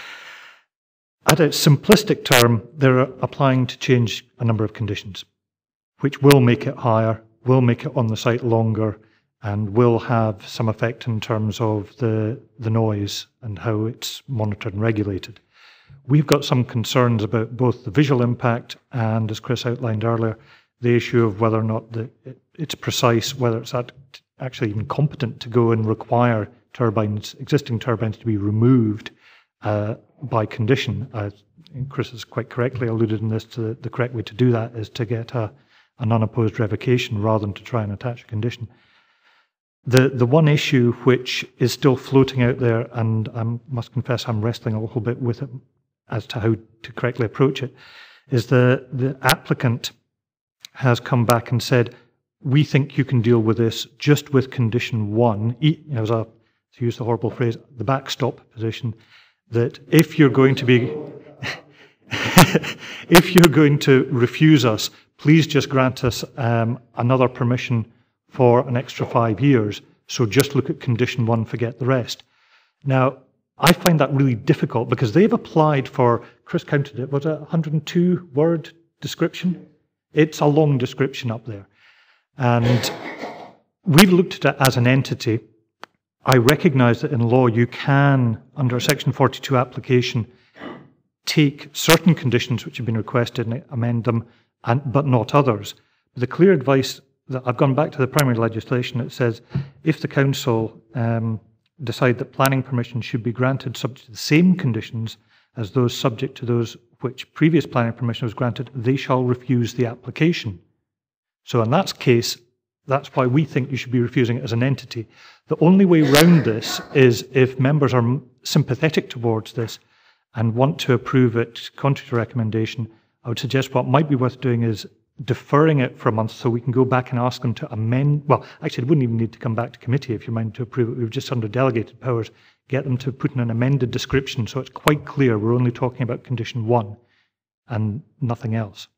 Speaker 7: At its simplistic term, they're applying to change a number of conditions, which will make it higher, will make it on the site longer, and will have some effect in terms of the, the noise and how it's monitored and regulated. We've got some concerns about both the visual impact and, as Chris outlined earlier, the issue of whether or not the, it, it's precise, whether it's act, actually even competent to go and require turbines, existing turbines, to be removed uh, by condition. Uh, Chris has quite correctly alluded in this to the, the correct way to do that is to get a, an unopposed revocation rather than to try and attach a condition. The the one issue which is still floating out there, and I must confess I'm wrestling a little bit with it as to how to correctly approach it, is the the applicant has come back and said, we think you can deal with this just with condition one, as a to use the horrible phrase, the backstop position, that if you're going to be if you're going to refuse us, please just grant us um, another permission for an extra five years. So just look at condition one, forget the rest. Now, I find that really difficult because they've applied for, Chris counted it, was it 102 word description? It's a long description up there. And we've looked at it as an entity. I recognize that in law you can, under a Section 42 application, take certain conditions which have been requested and amend them, and, but not others. The clear advice that I've gone back to the primary legislation that says if the council um, decide that planning permission should be granted subject to the same conditions as those subject to those which previous planning permission was granted, they shall refuse the application. So in that case, that's why we think you should be refusing it as an entity. The only way round this is if members are sympathetic towards this and want to approve it contrary to recommendation, I would suggest what might be worth doing is deferring it for a month so we can go back and ask them to amend. Well, actually, it wouldn't even need to come back to committee if you're minded to approve it. We were just under delegated powers, get them to put in an amended description so it's quite clear we're only talking about condition one and nothing else.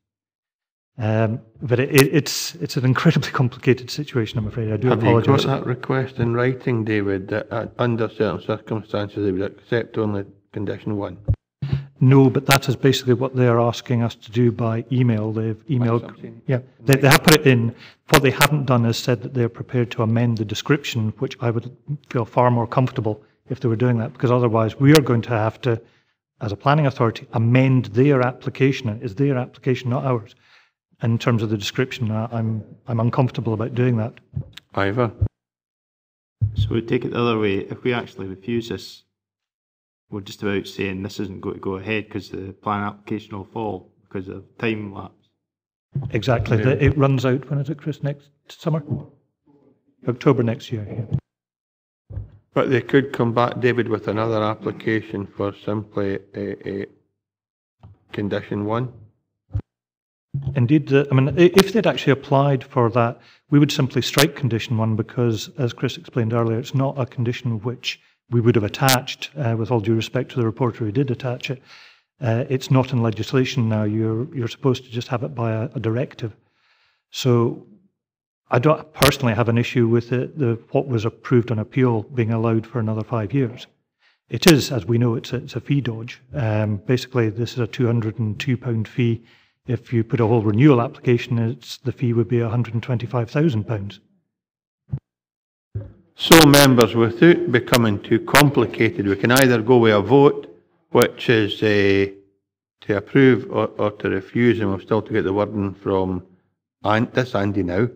Speaker 7: Um, but it, it, it's it's an incredibly complicated situation, I'm afraid. I do
Speaker 1: Have you
Speaker 7: apologise.
Speaker 1: got that request in writing, David, that uh, under certain circumstances they would accept only condition one?
Speaker 7: No, but that is basically what they are asking us to do by email. They've emailed, yeah, they, they have put it in. What they haven't done is said that they're prepared to amend the description, which I would feel far more comfortable if they were doing that, because otherwise we are going to have to, as a planning authority, amend their application. It is their application, not ours. In terms of the description, I- I'm I'm uncomfortable about doing that.
Speaker 1: Ivor?
Speaker 24: So we take it the other way. If we actually refuse this, we're just about saying this isn't going to go ahead because the plan application will fall because of time lapse.
Speaker 7: Exactly. The- It runs out, when is it, Chris, next summer? October next year, yeah.
Speaker 1: But they could come back, David, with another application for simply a, a condition one.
Speaker 7: Indeed, the, I mean, if they'd actually applied for that, we would simply strike condition one because, as Chris explained earlier, it's not a condition which we would have attached, uh, with all due respect to the reporter who did attach it. Uh, it's not in legislation now. You're, you're supposed to just have it by a, a directive. So I don't personally have an issue with the, the, what was approved on appeal being allowed for another five years. It is, as we know, it's a, it's a fee dodge. Um, basically, this is a £202 fee. If you put a whole renewal application, it's, the fee would be £125,000.
Speaker 1: So, members, without becoming too complicated, we can either go with a vote, which is uh, to approve or, or to refuse, and we've still to get the wording from An- this Andy now,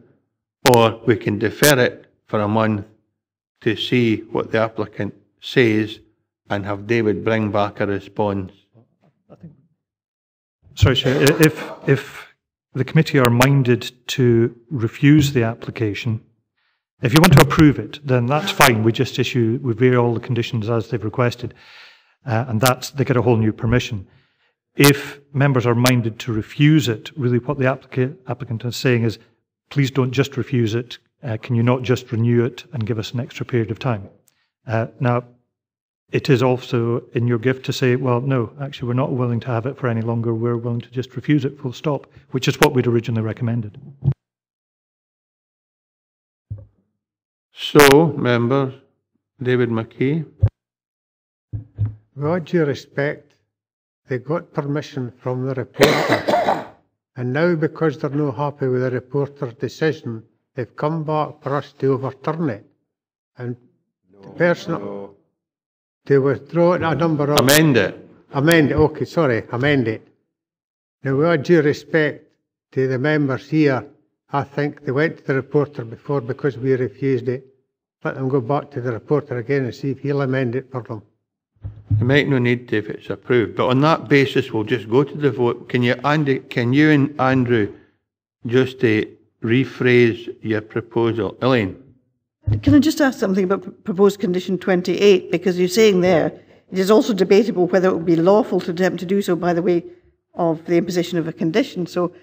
Speaker 1: or we can defer it for a month to see what the applicant says and have David bring back a response.
Speaker 7: Sorry, Chair, if, if the committee are minded to refuse the application, if you want to approve it, then that's fine. We just issue, we vary all the conditions as they've requested, uh, and that's, they get a whole new permission. If members are minded to refuse it, really what the applica- applicant is saying is, please don't just refuse it, uh, can you not just renew it and give us an extra period of time? Uh, now, it is also in your gift to say, well, no, actually, we're not willing to have it for any longer. We're willing to just refuse it full stop, which is what we'd originally recommended.
Speaker 1: So, Member David McKee,
Speaker 11: With all due respect, they got permission from the reporter. and now, because they're not happy with the reporter's decision, they've come back for us to overturn it. And the person to withdraw a number of.
Speaker 1: amend it.
Speaker 11: Amend it, okay, sorry, amend it. Now, with all due respect to the members here, I think they went to the reporter before because we refused it. Let them go back to the reporter again and see if he'll amend it for them.
Speaker 1: You might no need to if it's approved, but on that basis, we'll just go to the vote. Can you, Andy, can you and Andrew just uh, rephrase your proposal? Elaine?
Speaker 12: Can I just ask something about proposed condition 28? Because you're saying there, it is also debatable whether it would be lawful to attempt to do so by the way of the imposition of a condition. So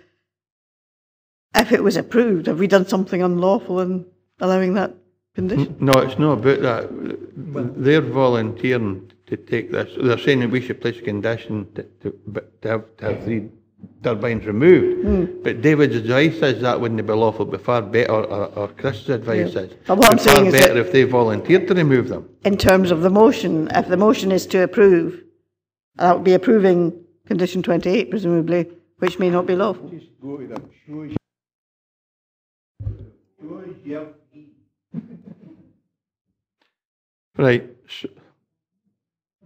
Speaker 12: if it was approved, have we done something unlawful in allowing that condition?
Speaker 1: No, it's not about that. They're volunteering to take this. They're saying that we should place a condition to, to, but to have, to have three turbines removed.
Speaker 12: Hmm.
Speaker 1: But David's advice is that wouldn't be lawful, but far better, or, or, or Chris's advice
Speaker 12: Yeah.
Speaker 1: is.
Speaker 12: But what I'm
Speaker 1: it'd be far
Speaker 12: saying is
Speaker 1: better
Speaker 12: that-
Speaker 1: if they volunteered to remove them.
Speaker 12: In terms of the motion, if the motion is to approve, that would be approving condition 28 presumably, which may not be lawful.
Speaker 5: Go to them, show
Speaker 1: Right. So-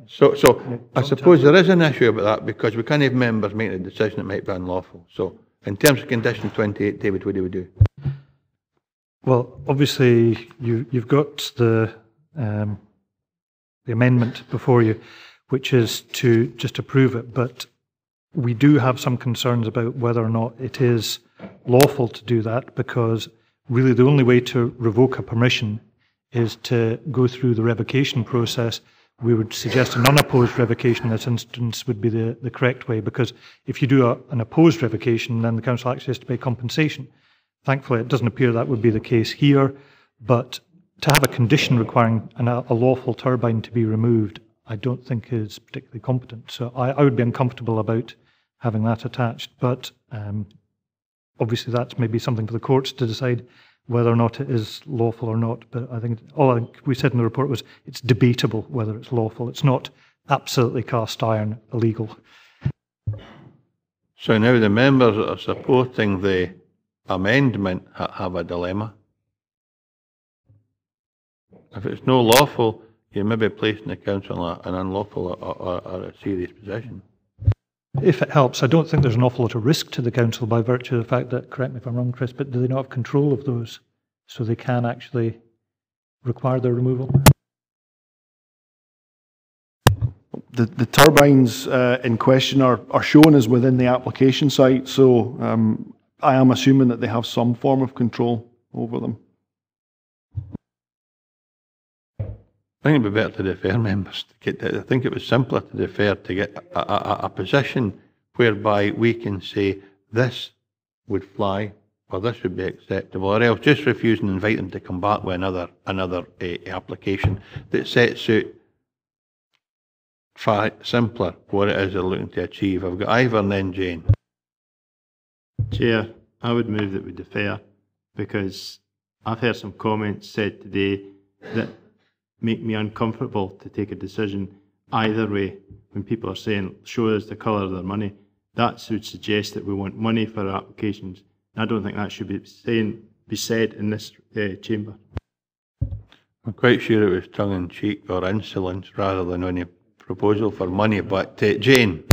Speaker 1: So, so I suppose there is an issue about that because we can't have members making a decision that might be unlawful. So in terms of condition 28, David, what do we do?
Speaker 7: Well, obviously, you, you've got the, um, the amendment before you, which is to just approve it, but we do have some concerns about whether or not it is lawful to do that, because really the only way to revoke a permission is to go through the revocation process, we would suggest an unopposed revocation in this instance would be the, the correct way because if you do a, an opposed revocation, then the council actually has to pay compensation. Thankfully, it doesn't appear that would be the case here, but to have a condition requiring an, a lawful turbine to be removed, I don't think is particularly competent. So I, I would be uncomfortable about having that attached, but um, obviously that's maybe something for the courts to decide whether or not it is lawful or not. But I think all I think we said in the report was it's debatable whether it's lawful. It's not absolutely cast iron illegal.
Speaker 1: So now the members that are supporting the amendment have a dilemma. If it's no lawful, you may be placing the council in an unlawful or, or, or a serious position.
Speaker 7: If it helps, I don't think there's an awful lot of risk to the council by virtue of the fact that, correct me if I'm wrong, Chris, but do they not have control of those? So they can actually require their removal?
Speaker 29: The, the turbines uh, in question are, are shown as within the application site, so um, I am assuming that they have some form of control over them.
Speaker 1: I think it'd be better to defer members. To I think it was simpler to defer to get a, a, a position whereby we can say this would fly or this would be acceptable, or else just refuse and invite them to come back with another another uh, application that sets out far simpler what it is they're looking to achieve. I've got Ivor and then Jane.
Speaker 24: Chair, I would move that we defer because I've heard some comments said today that make me uncomfortable to take a decision either way. When people are saying, show us the colour of their money, that would suggest that we want money for our applications. I don't think that should be saying, be said in this uh, chamber.
Speaker 1: I'm quite sure it was tongue in cheek or insolence rather than any proposal for money. But uh, Jane,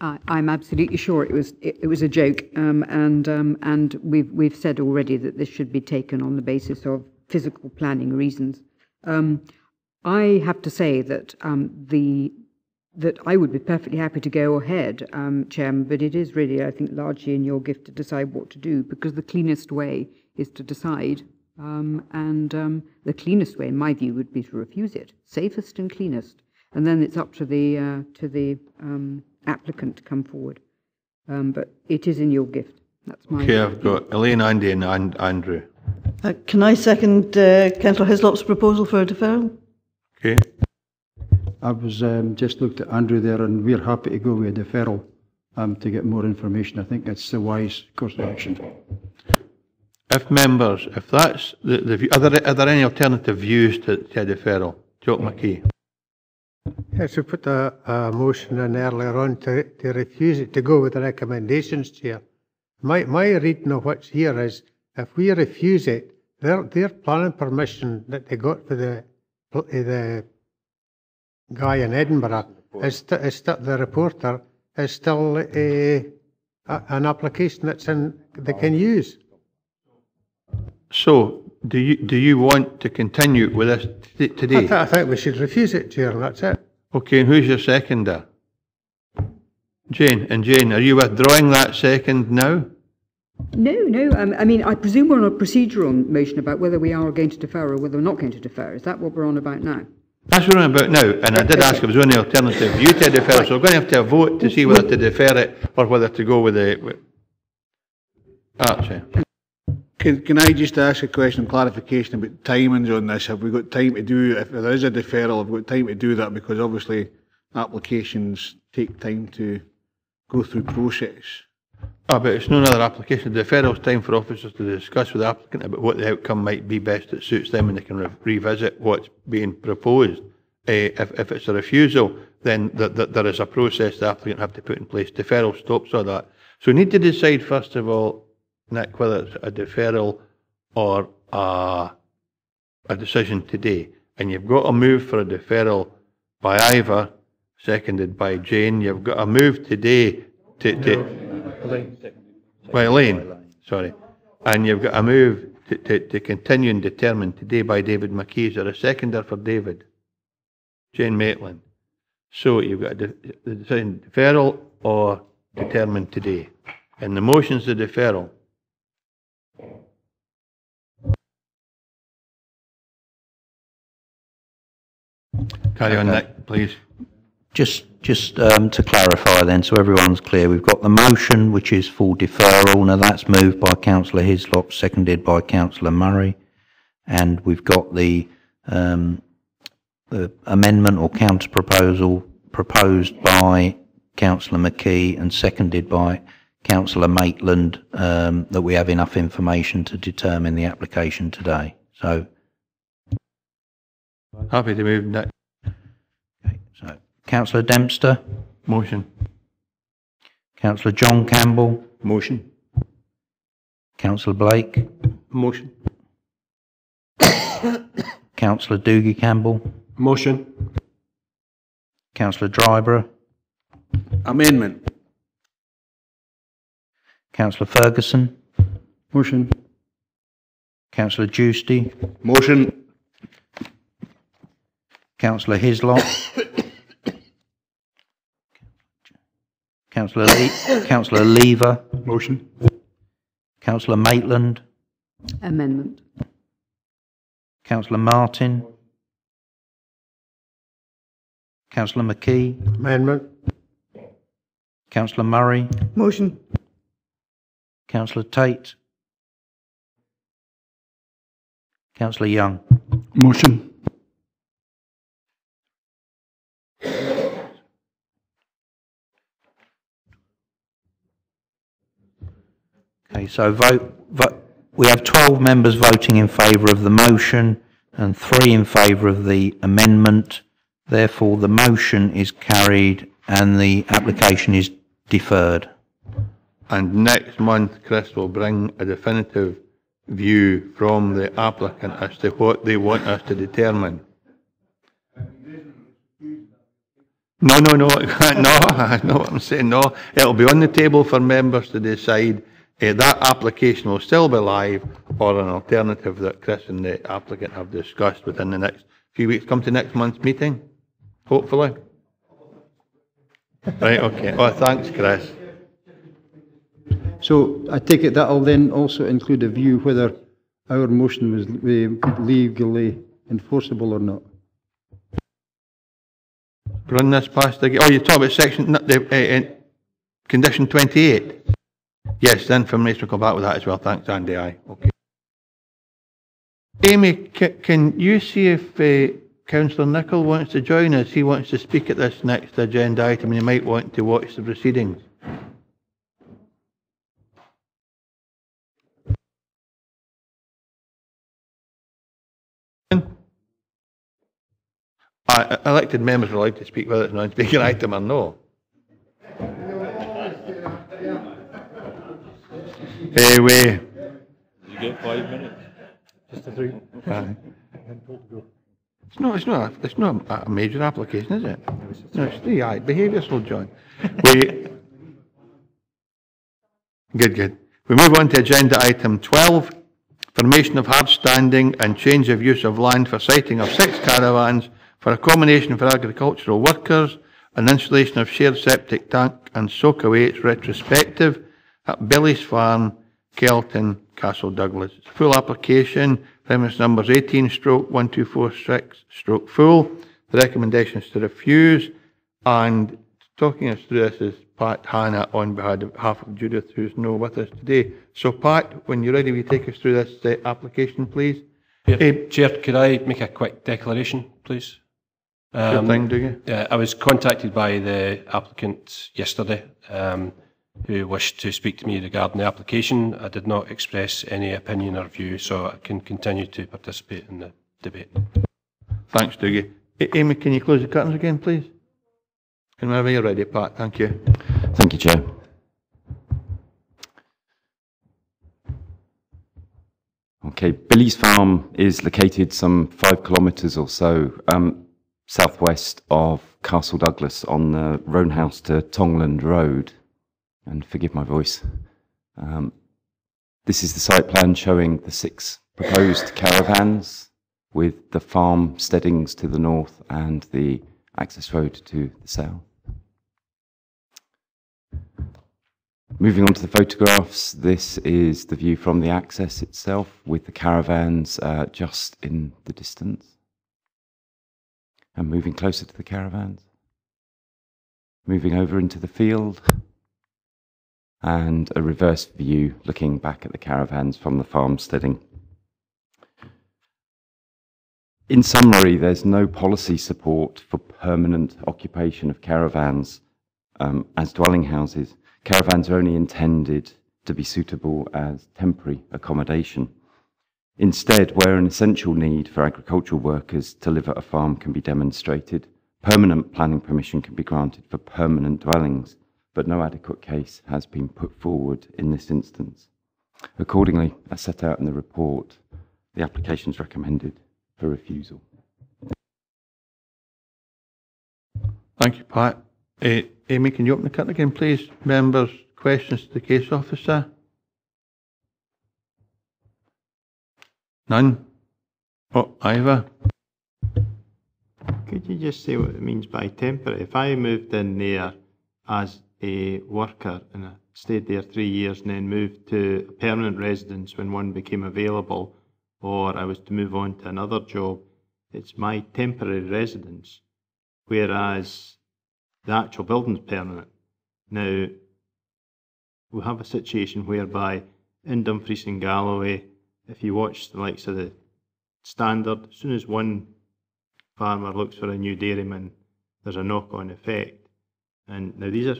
Speaker 15: I, I'm absolutely sure it was it, it was a joke, um, and um, and we've we've said already that this should be taken on the basis of physical planning reasons. Um, I have to say that um, the that I would be perfectly happy to go ahead, um, Chairman, but it is really, I think, largely in your gift to decide what to do because the cleanest way is to decide, um, and um, the cleanest way, in my view, would be to refuse it, safest and cleanest, and then it's up to the uh, to the um, applicant to come forward. Um, but it is in your gift. That's my.
Speaker 1: okay, I've got Elaine, Andy, and and Andrew.
Speaker 12: Uh, can I second uh, Councillor Hyslop's proposal for a deferral?
Speaker 1: Okay.
Speaker 10: I was um, just looked at Andrew there, and we're happy to go with a deferral um, to get more information. I think that's the wise course of action.
Speaker 1: If members, if that's the, the view, are there, are there any alternative views to, to a deferral? Joe McKee.
Speaker 11: Yes, we put a, a motion in earlier on to, to refuse it, to go with the recommendations, Chair. My, my reading of what's here is if we refuse it, their, their planning permission that they got for the, Eh, the guy in Edinburgh is, st- is the reporter is still a, a, an application that's in, they can oh. use.
Speaker 1: So, do you do you want to continue with this t-
Speaker 11: I,
Speaker 1: today?
Speaker 11: th- I think we should refuse it, Chair, that's it.
Speaker 1: Okay, and who's your seconder? Jane, and Jane, are you withdrawing that second now?
Speaker 15: No, no. Um, I mean, I presume we're on a procedural motion about whether we are going to defer or whether we're not going to defer. Is that what we're on about now?
Speaker 1: That's what I'm about now, and I did ask if there was any alternative view to defer, so we're going to have to vote to see whether to defer it or whether to go with the... With... Archie.
Speaker 5: Can, can I just ask a question, of clarification about timings on this? Have we got time to do, if there is a deferral, have we got time to do that? Because obviously applications take time to go through process.
Speaker 1: Ah, but it's no another application. The Deferral is time for officers to discuss with the applicant about what the outcome might be best that suits them and they can re- revisit what's being proposed. Uh, if, if it's a refusal, then th- th- there is a process the applicant have to put in place. Deferral stops all that. So we need to decide, first of all, Nick, whether it's a deferral or a, a decision today. And you've got a move for a deferral by Ivor, seconded by Jane. You've got a move today to, to by Elaine, sorry. And you've got a move to, to, to continue and determine today by David McKee. Is there a seconder for David? Jane Maitland. So you've got a de- the decision deferral or determine today. And the motion's the deferral. Carry on,
Speaker 2: Okay.
Speaker 1: Nick, please.
Speaker 2: Just, just um, to clarify then, so everyone's clear, we've got the motion, which is for deferral. Now, that's moved by councillor Hyslop, seconded by councillor Murray. And we've got the, um, the amendment or counter proposal proposed by councillor McKee and seconded by councillor Maitland, um, that we have enough information to determine the application today. So,
Speaker 1: Happy to move, Nick.
Speaker 2: So councillor Dempster?
Speaker 1: Motion.
Speaker 2: Councillor John Campbell?
Speaker 23: Motion.
Speaker 2: Councillor Blake?
Speaker 23: Motion.
Speaker 2: Councillor Dougie Campbell?
Speaker 23: Motion.
Speaker 2: Councillor Dryburgh?
Speaker 5: Amendment.
Speaker 2: Councillor Ferguson?
Speaker 10: Motion.
Speaker 2: Councillor Giusti?
Speaker 31: Motion.
Speaker 2: Councillor Hyslop? Councillor Le- Councillor Lever?
Speaker 5: Motion.
Speaker 2: Councillor Maitland?
Speaker 15: Amendment.
Speaker 2: Councillor Martin? Councillor McKee?
Speaker 11: Amendment.
Speaker 2: Councillor Murray?
Speaker 12: Motion.
Speaker 2: Councillor Tait? Councillor Young?
Speaker 8: Motion.
Speaker 2: Okay, so vote, vote, we have 12 members voting in favour of the motion and three in favour of the amendment. Therefore, the motion is carried and the application is deferred.
Speaker 1: And next month, Chris will bring a definitive view from the applicant as to what they want us to determine. No, no, no, no, what I'm saying, no. It'll be on the table for members to decide. Eh, that application will still be live or an alternative that Chris and the applicant have discussed within the next few weeks. Come to next month's meeting, hopefully. Right, okay. Oh, thanks, Chris.
Speaker 10: So I take it that'll then also include a view whether our motion was uh, legally enforceable or not.
Speaker 1: Run this past again. Oh, you're talking about section, uh, uh, condition 28? Yes, the information will come back with that as well. Thanks, Andy. Aye, okay. Amy, ca- can you see if uh, Councillor Nicholl wants to join us? He wants to speak at this next agenda item and he might want to watch the proceedings. Uh, elected members are allowed to speak whether it's an on-speaking item or no. Anyway.
Speaker 7: You get five minutes. Just a three.
Speaker 1: Aye. It's not, it's not, a- it's not a a major application, is it? No, it's the, aye, behavioural, John. We, good, good. We move on to agenda item 12, formation of hard standing and change of use of land for siting of six caravans for accommodation for agricultural workers and installation of shared septic tank and soak away its retrospective at Billies Farm, Kelton, Castle Douglas. Full application, premise numbers 18 stroke 1246 stroke full. The recommendation is to refuse and talking us through this is Pat Hanna on behalf of Judith, who's no with us today. So Pat, when you're ready, will you take us through this uh, application, please?
Speaker 23: Chair, Chair, could I make a quick declaration, please?
Speaker 1: Sure thing, do you?
Speaker 23: Uh, I was contacted by the applicant yesterday, um, who wished to speak to me regarding the application. I did not express any opinion or view, so I can continue to participate in the debate.
Speaker 1: Thanks, Dougie. A- Amy, can you close the curtains again, please? And whenever you're ready, Pat, thank you.
Speaker 32: Thank you, Chair. Okay, Billies Farm is located some five kilometres or so um, southwest of Castle Douglas on the Rhonehouse to Tongland Road. And forgive my voice. Um, this is the site plan showing the six proposed caravans with the farm steadings to the north and the access road to the south. Moving on to the photographs, this is the view from the access itself with the caravans uh, just in the distance. and moving closer to the caravans. Moving over into the field and a reverse view looking back at the caravans from the farmsteading. In summary, there's no policy support for permanent occupation of caravans um, as dwelling houses. Caravans are only intended to be suitable as temporary accommodation. Instead, where an essential need for agricultural workers to live at a farm can be demonstrated, permanent planning permission can be granted for permanent dwellings, but no adequate case has been put forward in this instance. Accordingly, as set out in the report, the application is recommended for refusal.
Speaker 1: Thank you, Pat. Uh, Amy, can you open the curtain again, please? Members, questions to the case officer? None? Oh, Ivor?
Speaker 24: Could you just say what it means by temporary? If I moved in there as a worker and I stayed there three years and then moved to a permanent residence when one became available, or I was to move on to another job, it's my temporary residence, whereas the actual building's permanent. Now, we have a situation whereby in Dumfries and Galloway, if you watch the likes of the standard, as soon as one farmer looks for a new dairyman, there's a knock on effect. And now these are,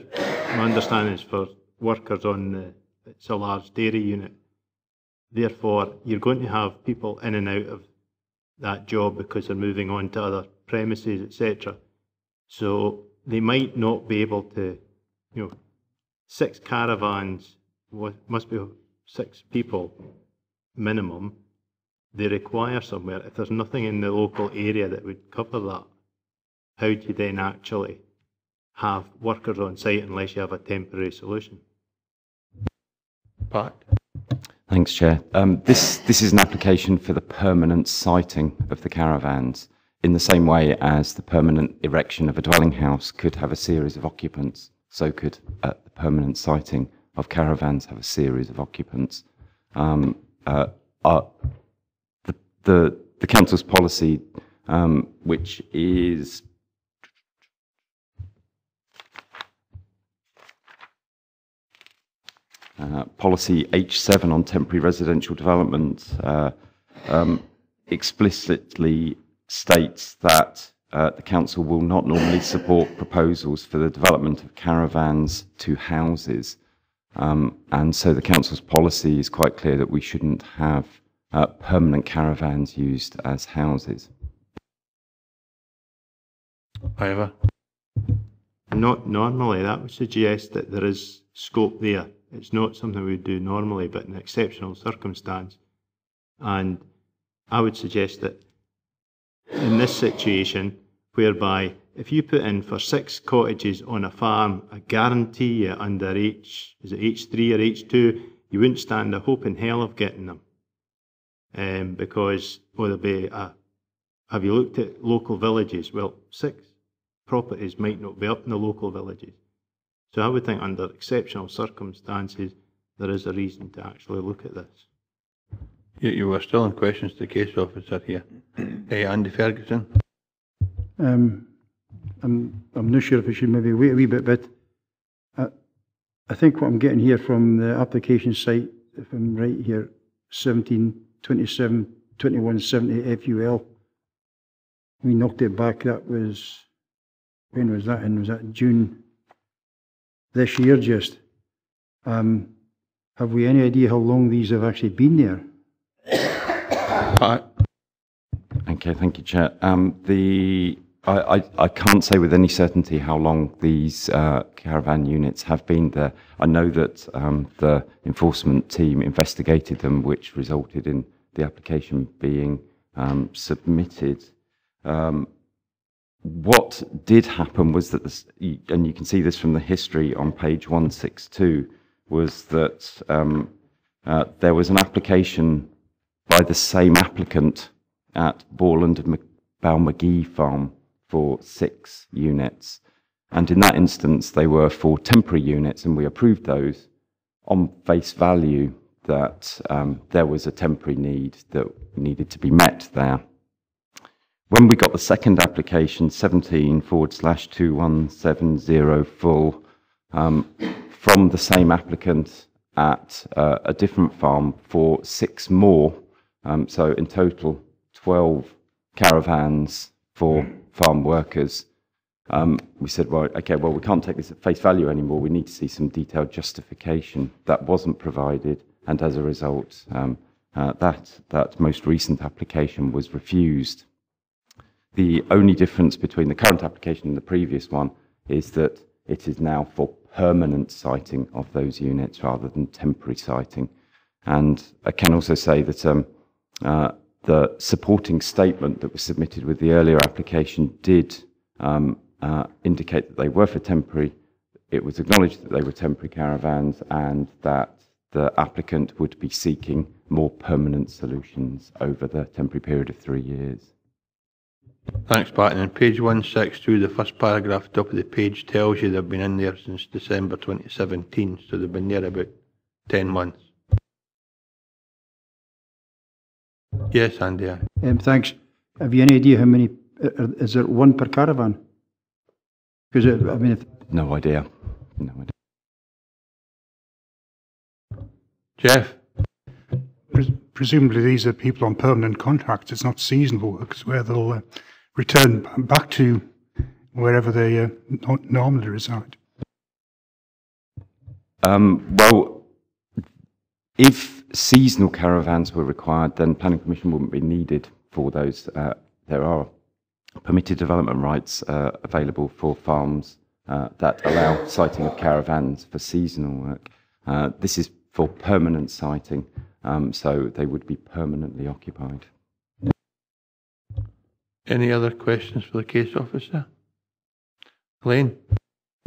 Speaker 24: my understanding is for workers on the, it's a large dairy unit. Therefore, you're going to have people in and out of that job because they're moving on to other premises, etc. So they might not be able to, you know, six caravans must be six people minimum. They require somewhere. If there's nothing in the local area that would cover that, how do you then actually have workers on site unless you have a temporary solution?
Speaker 1: Pat?
Speaker 32: Thanks, Chair. Um, this, this is an application for the permanent siting of the caravans in the same way as the permanent erection of a dwelling house could have a series of occupants, so could uh, the permanent siting of caravans have a series of occupants. Um, uh, uh, the, the, the council's policy, um, which is uh, policy H7 on temporary residential development, uh, um, explicitly states that uh, the council will not normally support proposals for the development of caravans to houses. Um, and so the council's policy is quite clear that we shouldn't have uh, permanent caravans used as houses.
Speaker 1: Ivor?
Speaker 24: Not normally. That would suggest that there is scope there. It's not something we do normally, but an exceptional circumstance. And I would suggest that in this situation, whereby if you put in for six cottages on a farm, I guarantee you under H, is it H3 or H2, you wouldn't stand a hope in hell of getting them. Um, because, well, there'll be a, have you looked at local villages? Well, six properties might not be up in the local villages. So I would think under exceptional circumstances, there is a reason to actually look at this.
Speaker 1: You, you were still in questions to the case officer here. hey, Andy Ferguson.
Speaker 33: Um, I'm, I'm not sure if I should maybe wait a wee bit, but I, I think what I'm getting here from the application site, if I'm right here, 17, 27, 2170 FUL. We knocked it back, that was, when was that in? Was that June this year just? Um, have we any idea how long these have actually been there?
Speaker 32: Okay, thank you, Chair. Um, the I, I, I, can't say with any certainty how long these uh, caravan units have been there. I know that um, the enforcement team investigated them, which resulted in the application being um, submitted. Um, what did happen was that, this, and you can see this from the history on page 162, was that um, uh, there was an application by the same applicant at Borland and Balmaghie Farm for six units. And in that instance, they were for temporary units, and we approved those on face value that um, there was a temporary need that needed to be met there. When we got the second application, 17 forward slash 2170 full, um, from the same applicant at uh, a different farm for six more, um, so in total 12 caravans for farm workers. Um, we said, well, okay, well, we can't take this at face value anymore. We need to see some detailed justification. That wasn't provided, and as a result, um, uh, that, that most recent application was refused. The only difference between the current application and the previous one is that it is now for permanent siting of those units rather than temporary siting. And I can also say that um, uh, the supporting statement that was submitted with the earlier application did um, uh, indicate that they were for temporary. It was acknowledged that they were temporary caravans and that the applicant would be seeking more permanent solutions over the temporary period of three years.
Speaker 1: Thanks, Pat. And on page 162, the first paragraph, top of the page, tells you they've been in there since December 2017, so they've been there about 10 months. Yes, Andy.
Speaker 33: Um, thanks. Have you any idea how many, uh, uh, is there one per caravan? Because, I mean, if,
Speaker 32: No idea. No idea.
Speaker 1: Jeff?
Speaker 34: Pres- Presumably, these are people on permanent contracts. It's not seasonal workers where they'll uh, return back to wherever they uh, normally reside.
Speaker 32: Um, well, if seasonal caravans were required, then planning permission wouldn't be needed for those. Uh, there are permitted development rights uh, available for farms uh, that allow siting of caravans for seasonal work. Uh, this is for permanent siting, um, so they would be permanently occupied.
Speaker 1: Any other questions for the case officer? Elaine?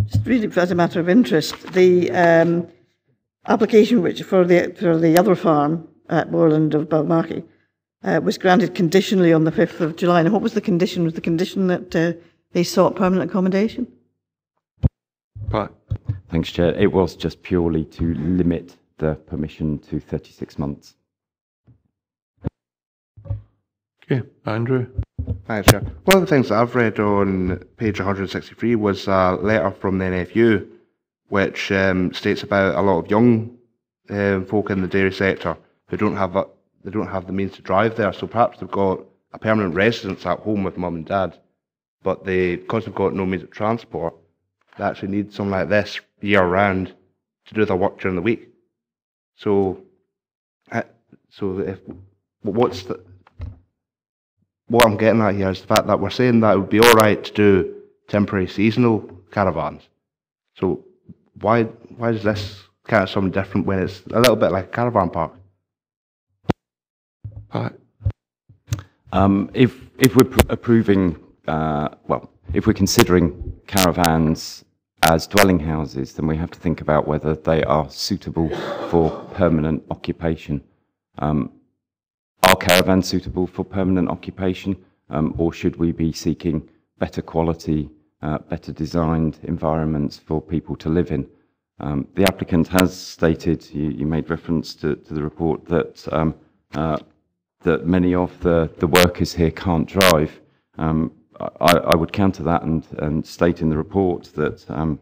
Speaker 12: Just really as a matter of interest, the um, application which for the for the other farm at Moorland of Balmaghie uh, was granted conditionally on the 5th of July. And what was the condition? Was the condition that uh, they sought permanent accommodation?
Speaker 1: Pat?
Speaker 32: Thanks, Chair. It was just purely to limit the permission to 36 months.
Speaker 1: Okay, Andrew?
Speaker 31: Thanks, Chair. One of the things that I've read on page 163 was a letter from the NFU, which um, states about a lot of young um, folk in the dairy sector who don't have a, they don't have the means to drive there. So perhaps they've got a permanent residence at home with mum and dad, but they because they've got no means of transport, they actually need something like this year round to do their work during the week. So, uh, so if what's the what I'm getting at here is the fact that we're saying that it would be all right to do temporary seasonal caravans. So why why is this kind of something different when it's a little bit like a caravan park?
Speaker 32: Um, if if we're pr- approving, uh, well, if we're considering caravans as dwelling houses, then we have to think about whether they are suitable for permanent occupation. Um, are caravans suitable for permanent occupation, um, or should we be seeking better quality, uh, better designed environments for people to live in? Um, the applicant has stated, you, you made reference to, to the report, that um, uh, that many of the, the workers here can't drive. Um, I, I would counter that and, and state in the report that um,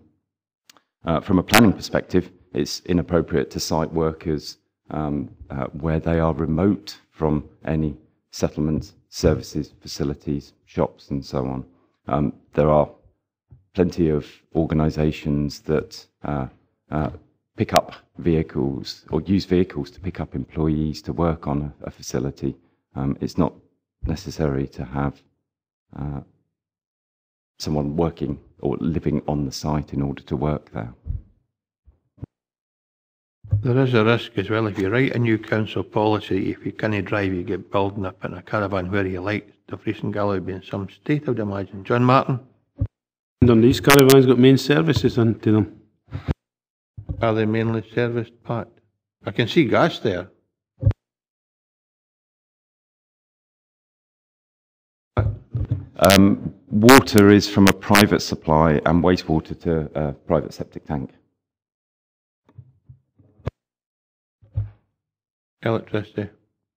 Speaker 32: uh, from a planning perspective, it's inappropriate to site workers um, uh, where they are remote from any settlements, services, facilities, shops, and so on. Um, there are plenty of organisations that uh, uh, pick up vehicles or use vehicles to pick up employees to work on a, a facility. Um, it's not necessary to have uh, someone working or living on the site in order to work there.
Speaker 1: There is a risk as well if you write a new council policy, if you can't drive, you get building up in a caravan where you like. Dumfries and Galloway be in some state, I would imagine. John Martin?
Speaker 24: And on these caravans got main services into them.
Speaker 1: Are they mainly serviced, Pat? I can see gas there.
Speaker 32: Um, water is from a private supply and wastewater to a private septic tank.
Speaker 1: Electricity,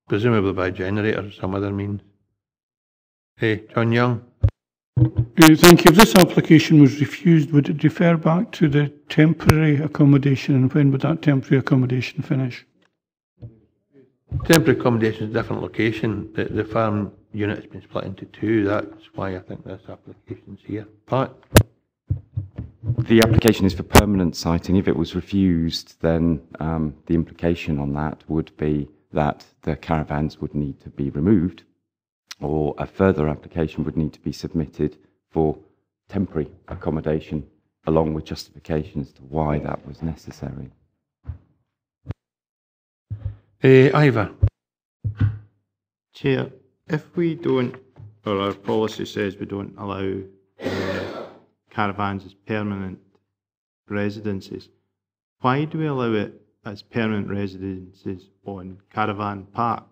Speaker 1: presumably by generator or some other means. Eh, John Young?
Speaker 35: Uh, Thank you. If this application was refused, would it refer back to the temporary accommodation and when would that temporary accommodation finish?
Speaker 1: Temporary accommodation is a different location. The, the farm unit has been split into two. That's why I think this application's here. Pat?
Speaker 32: The application is for permanent siting. If it was refused, then um, the implication on that would be that the caravans would need to be removed or a further application would need to be submitted for temporary accommodation along with justification as to why that was necessary.
Speaker 1: Uh, Ivor?
Speaker 24: Chair, if we don't, or our policy says we don't allow uh, caravans as permanent residences, why do we allow it as permanent residences on caravan parks?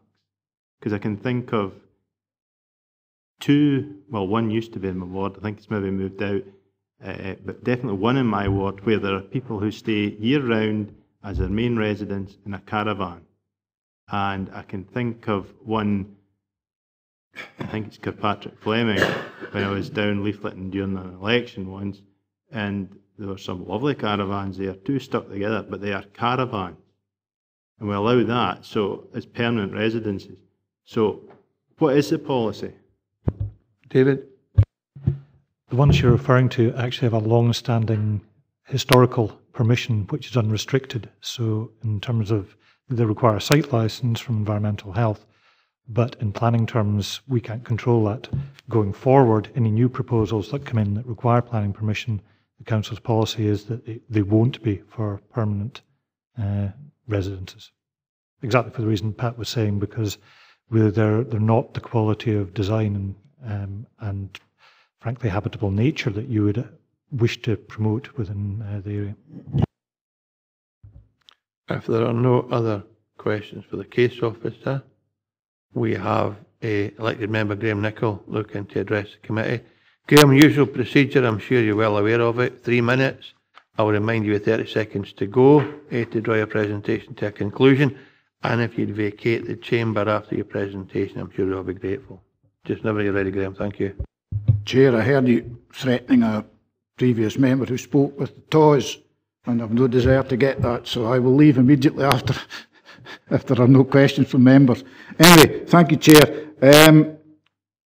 Speaker 24: Because I can think of two, well, one used to be in my ward, I think it's maybe moved out, uh, but definitely one in my ward where there are people who stay year round as their main residence in a caravan. And I can think of one, I think it's Kirkpatrick Fleming, when I was down leafleting during an election once, and there were some lovely caravans there, two stuck together, but they are caravans. And we allow that, so as permanent residences. So, what is the policy?
Speaker 1: David?
Speaker 7: The ones you're referring to actually have a long-standing historical permission, which is unrestricted. So in terms of, they require a site license from environmental health, but in planning terms, we can't control that. Going forward, any new proposals that come in that require planning permission, the council's policy is that they, they won't be for permanent uh, residences. Exactly for the reason Pat was saying, because really they're, they're not the quality of design and um, and frankly habitable nature that you would wish to promote within uh, the area.
Speaker 1: If there are no other questions for the case officer, we have a elected member Graham Nichol looking to address the committee. Graham, usual procedure, I'm sure you're well aware of it, three minutes. I will remind you with 30 seconds to go eh, to draw your presentation to a conclusion. And if you'd vacate the chamber after your presentation, I'm sure you'll be grateful. Just whenever you're ready, Graham. Thank you.
Speaker 36: Chair, I heard you threatening a previous member who spoke with the toys, and I've no desire to get that, so I will leave immediately after, if there are no questions from members. Anyway, thank you, Chair. Um,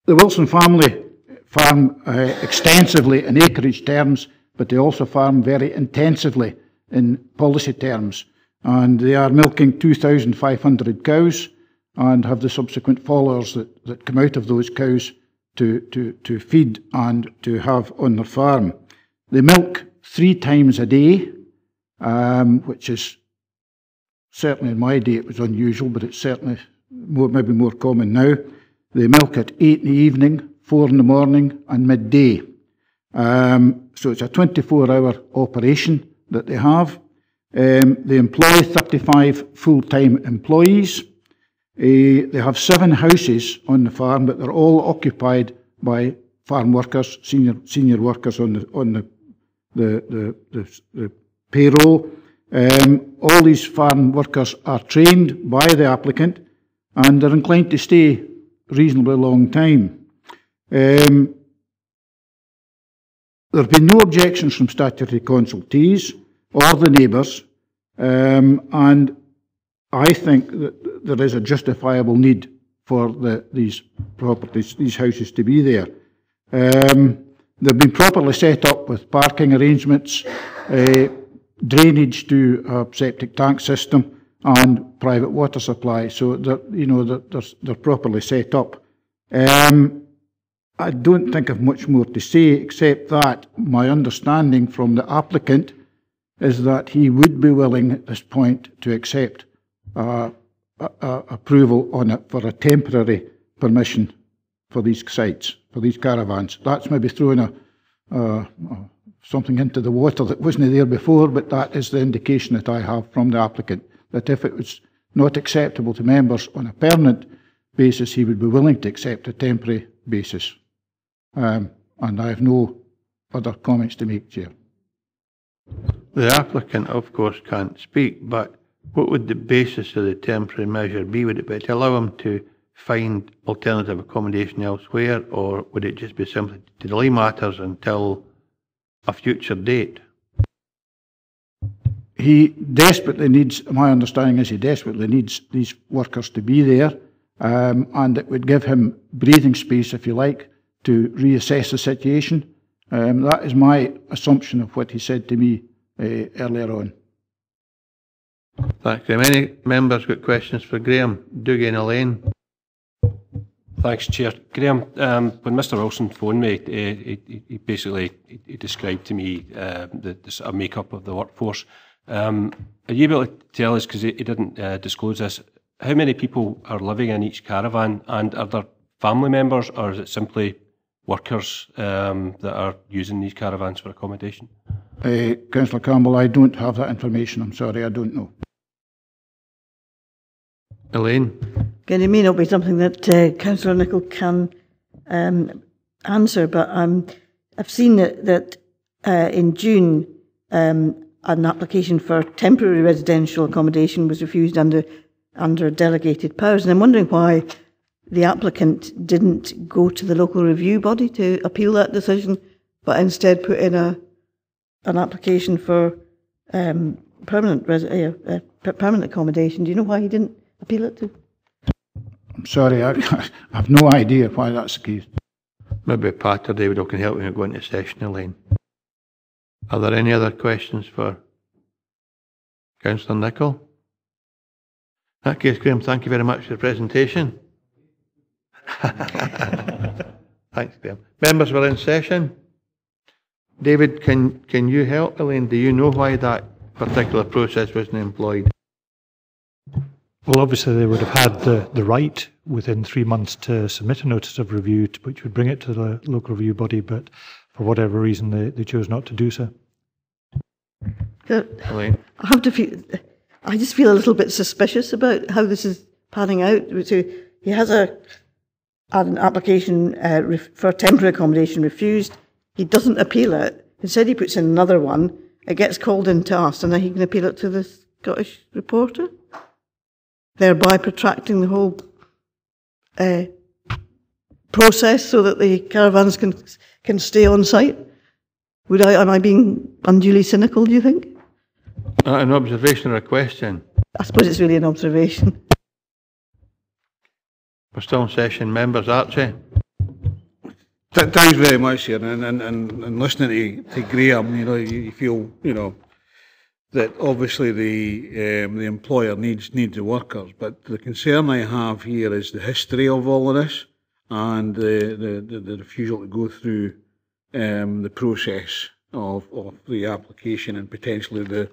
Speaker 36: the Wilson family farm uh, extensively in acreage terms, but they also farm very intensively in policy terms. And they are milking 2,500 cows and have the subsequent followers that, that come out of those cows to, to, to feed and to have on their farm. They milk three times a day, um, which is certainly in my day it was unusual, but it's certainly more, maybe more common now. They milk at eight in the evening, four in the morning, and midday. Um, so it's a 24 hour operation that they have. Um, they employ 35 full time employees. Uh, they have seven houses on the farm, but they're all occupied by farm workers, senior senior workers on the on the the, the, the, the payroll. Um, all these farm workers are trained by the applicant, and they're inclined to stay reasonably long time. Um, there have been no objections from statutory consultees or the neighbours, um, and I think that there is a justifiable need for the, these properties, these houses to be there. Um, they've been properly set up with parking arrangements, uh, drainage to a septic tank system, and private water supply. So that you know that they're, they're properly set up. Um, I don't think I've much more to say except that my understanding from the applicant is that he would be willing at this point to accept uh, approval on it for a temporary permission for these sites, for these caravans. That's maybe throwing a, uh, something into the water that wasn't there before, but that is the indication that I have from the applicant, that if it was not acceptable to members on a permanent basis, he would be willing to accept a temporary basis. Um, and I have no other comments to make, Chair.
Speaker 1: The applicant, of course, can't speak, but what would the basis of the temporary measure be? Would it be to allow him to find alternative accommodation elsewhere, or would it just be simply to delay matters until a future date?
Speaker 36: He desperately needs, my understanding is he desperately needs these workers to be there, um, and it would give him breathing space, if you like, to reassess the situation. Um, that is my assumption of what he said to me uh, earlier on.
Speaker 1: Thanks, Graham. Any members got questions for Graham? Dougie and Elaine?
Speaker 23: Thanks, Chair. Graham, um, when Mr Wilson phoned me, uh, he, he basically he described to me uh, the, the sort of makeup of the workforce. Um, are you able to tell us, because he, he didn't uh, disclose this, how many people are living in each caravan and are there family members or is it simply workers um, that are using these caravans for accommodation?
Speaker 36: Uh, Councillor Campbell, I don't have that information. I'm sorry, I don't know.
Speaker 1: Elaine?
Speaker 12: Again, it may not be something that uh, Councillor Nicholl can um, answer, but um, I've seen that, that uh, in June um, an application for temporary residential accommodation was refused under under delegated powers, and I'm wondering why the applicant didn't go to the local review body to appeal that decision, but instead put in a an application for um, permanent res- uh, uh, permanent accommodation. Do you know why he didn't appeal it to?
Speaker 36: I'm sorry, I, I have no idea why that's the case.
Speaker 1: Maybe Pat or David can help me go into session, Elaine. Are there any other questions for Councillor Nicholl? In that case, Graham, thank you very much for the presentation. Thanks, Graham. Members, we're in session. David, can, can you help Elaine? Do you know why that particular process wasn't employed?
Speaker 7: Well, obviously, they would have had the, the right within three months to submit a notice of review, to, which would bring it to the local review body, but for whatever reason, they, they chose not to do so.
Speaker 1: Elaine?
Speaker 12: I have to feel. I just feel a little bit suspicious about how this is panning out. So he has a an application uh, ref, for temporary accommodation refused. He doesn't appeal it. Instead, he puts in another one. It gets called into us, and then he can appeal it to the Scottish Reporter, thereby protracting the whole uh, process so that the caravans can can stay on site. Would I am I being unduly cynical? Do you think?
Speaker 1: Uh, an observation or a question?
Speaker 12: I suppose it's really an observation.
Speaker 1: We're still in session. Members, Archie?
Speaker 5: Th- Thanks very much, here. And, and, and, and listening to, to Graham, you know, you, you feel, you know, that obviously the um, the employer needs needs the workers, but the concern I have here is the history of all of this and the the, the, refusal to go through um, the process of, of the application and potentially the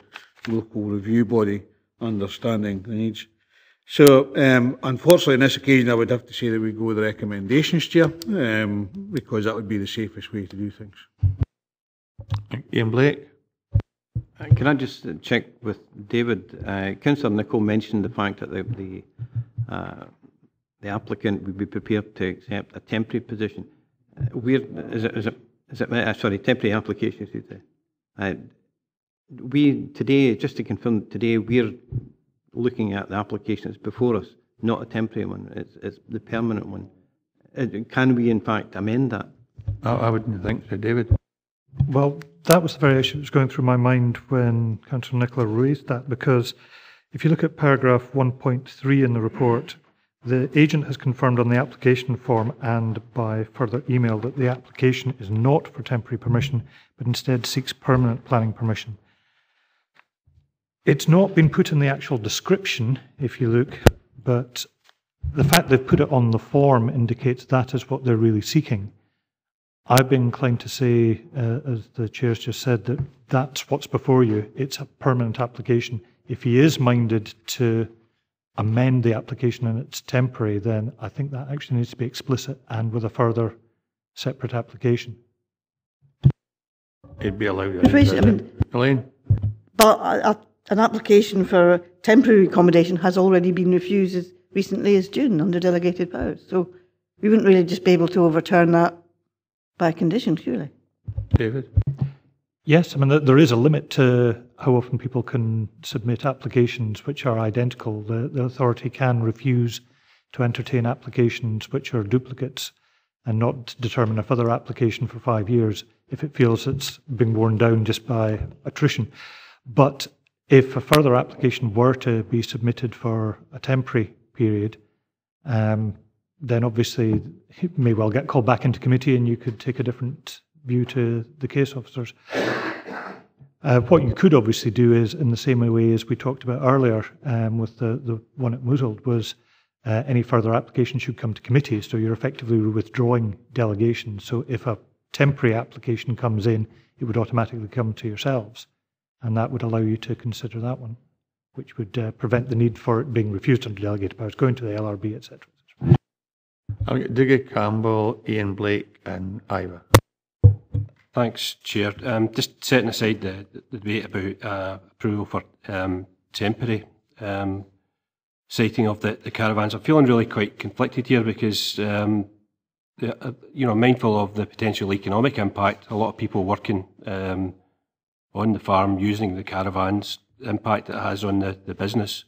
Speaker 5: local review body understanding the needs. So, um, unfortunately, on this occasion, I would have to say that we go with the recommendations, Chair, um, because that would be the safest way to do things.
Speaker 1: Ian Blake?
Speaker 9: Can I just uh, check with David? Uh, Councillor Nicholl mentioned the fact that the the, uh, the applicant would be prepared to accept a temporary position. Uh, where is it? Is it? Is it? Uh, sorry, temporary application. Excuse me. Uh, we today, just to confirm, today we're looking at the application that's before us, not a temporary one. It's, it's the permanent one. Uh, Can we, in fact, amend that?
Speaker 1: I, I wouldn't think so, David.
Speaker 7: Well, that was the very issue that was going through my mind when Councillor Nicola raised that, because if you look at paragraph 1.3 in the report, the agent has confirmed on the application form and by further email that the application is not for temporary permission, but instead seeks permanent planning permission. It's not been put in the actual description, if you look, but the fact they've put it on the form indicates that is what they're really seeking. I've been inclined to say, uh, as the chair's just said, that that's what's before you. It's a permanent application. If he is minded to amend the application and it's temporary, then I think that actually needs to be explicit and with a further separate application.
Speaker 1: It'd be allowed.
Speaker 12: Persuasion, I mean-
Speaker 1: Elaine?
Speaker 12: But a, a, an application for temporary accommodation has already been refused as recently as June under delegated powers. So we wouldn't really just be able to overturn that by condition, surely.
Speaker 1: David?
Speaker 7: Yes, I mean, there- there is a limit to how often people can submit applications which are identical. The, the authority can refuse to entertain applications which are duplicates and not determine a further application for five years if it feels it's been worn down just by attrition. But if a further application were to be submitted for a temporary period, um, then obviously it may well get called back into committee and you could take a different view to the case officers. Uh, what you could obviously do is, in the same way as we talked about earlier um, with the, the one at Mouswald, was uh, any further application should come to committee. So you're effectively withdrawing delegation. So if a temporary application comes in, it would automatically come to yourselves. And that would allow you to consider that one, which would uh, prevent the need for it being refused under delegated powers, going to the LRB, etc.
Speaker 1: I'll get Dougie Campbell, Ian Blake, and Ivor.
Speaker 23: Thanks, Chair. Um, just setting aside the, the debate about uh, approval for um, temporary um, sighting of the, the caravans, I'm feeling really quite conflicted here because, um, the, uh, you know, mindful of the potential economic impact, a lot of people working um, on the farm using the caravans, impact it has on the, the business.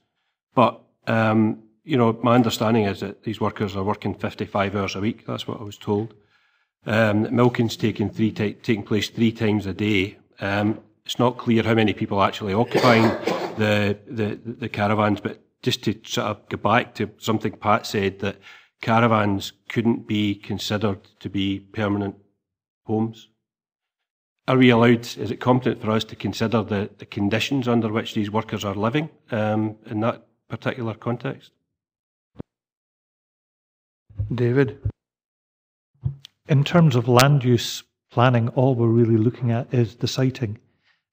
Speaker 23: But, um, you know, my understanding is that these workers are working 55 hours a week. That's what I was told. Um, milking's taking, three taking place three times a day. Um, it's not clear how many people are actually occupying the, the, the caravans, but just to sort of go back to something Pat said, that caravans couldn't be considered to be permanent homes. Are we allowed, is it competent for us to consider the, the conditions under which these workers are living um, in that particular context?
Speaker 1: David?
Speaker 7: In terms of land use planning, all we're really looking at is the siting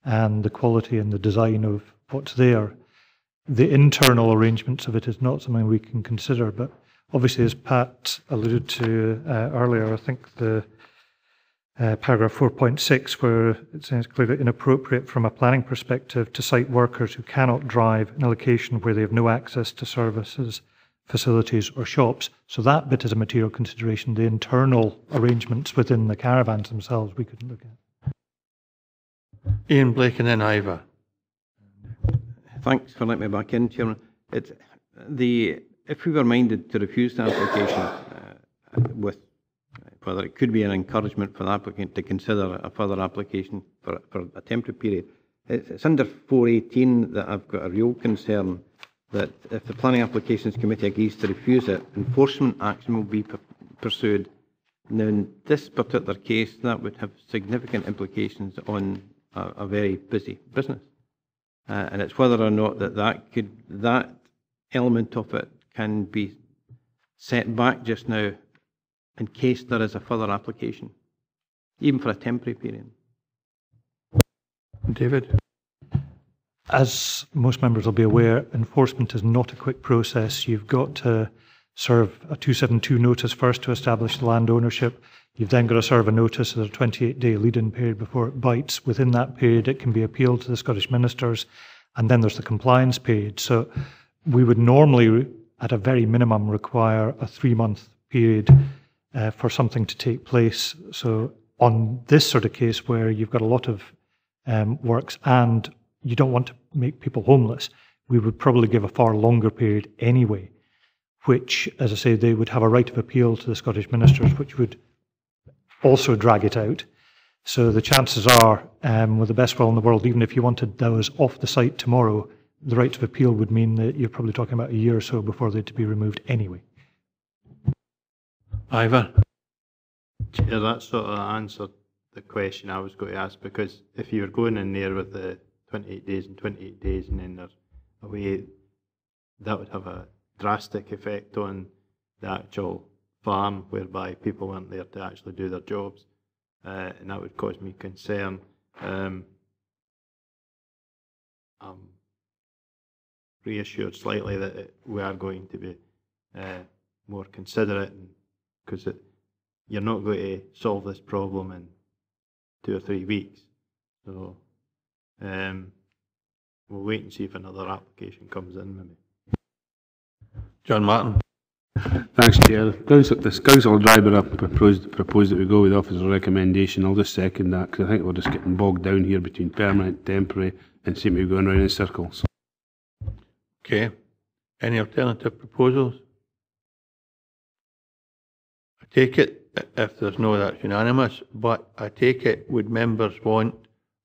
Speaker 7: and the quality and the design of what's there. The internal arrangements of it is not something we can consider, but obviously, as Pat alluded to uh, earlier, I think the uh, paragraph 4.6, where it says clearly inappropriate from a planning perspective to site workers who cannot drive in a location where they have no access to services facilities or shops. So that bit is a material consideration. The internal arrangements within the caravans themselves we couldn't look at.
Speaker 1: Ian Blake and then Ivor.
Speaker 9: Thanks for letting me back in, Chairman. It, the, if we were minded to refuse the application uh, with whether it could be an encouragement for the applicant to consider a further application for, for a temporary period, it's, it's under 418 that I've got a real concern that if the Planning Applications Committee agrees to refuse it, enforcement action will be pursued. Now, in this particular case, that would have significant implications on a, a very busy business. Uh, and it's whether or not that, that could that element of it can be set back just now in case there is a further application, even for a temporary period.
Speaker 1: David?
Speaker 7: As most members will be aware, enforcement is not a quick process. You've got to serve a 272 notice first to establish the land ownership. You've then got to serve a notice. of a 28 day lead in period before it bites. Within that period, it can be appealed to the Scottish ministers. And then there's the compliance period. So we would normally, at a very minimum, require a three month period uh, for something to take place. So on this sort of case where you've got a lot of um, works and you don't want to make people homeless, we would probably give a far longer period anyway, which, as I say, they would have a right of appeal to the Scottish ministers, which would also drag it out. So the chances are, um, with the best will in the world, even if you wanted those off the site tomorrow, the right of appeal would mean that you're probably talking about a year or so before they're to be removed anyway.
Speaker 1: Ivor?
Speaker 24: Yeah, that sort of answered the question I was going to ask because if you're going in there with the 28 days and 28 days, and then there's a way that would have a drastic effect on the actual farm, whereby people weren't there to actually do their jobs, uh, and that would cause me concern. Um, I'm reassured slightly that we are going to be uh, more considerate, because you're not going to solve this problem in two or three weeks. So um, we'll wait and see if another application comes in, maybe.
Speaker 1: John Martin.
Speaker 3: Thanks, Chair. Council, this council driver up proposed, proposed that we go with the officer's recommendation. I'll just second that because I think we're just getting bogged down here between permanent, temporary, and seem to be going around in circles.
Speaker 1: Okay. Any alternative proposals? I take it, if there's no, that's unanimous, but I take it, would members want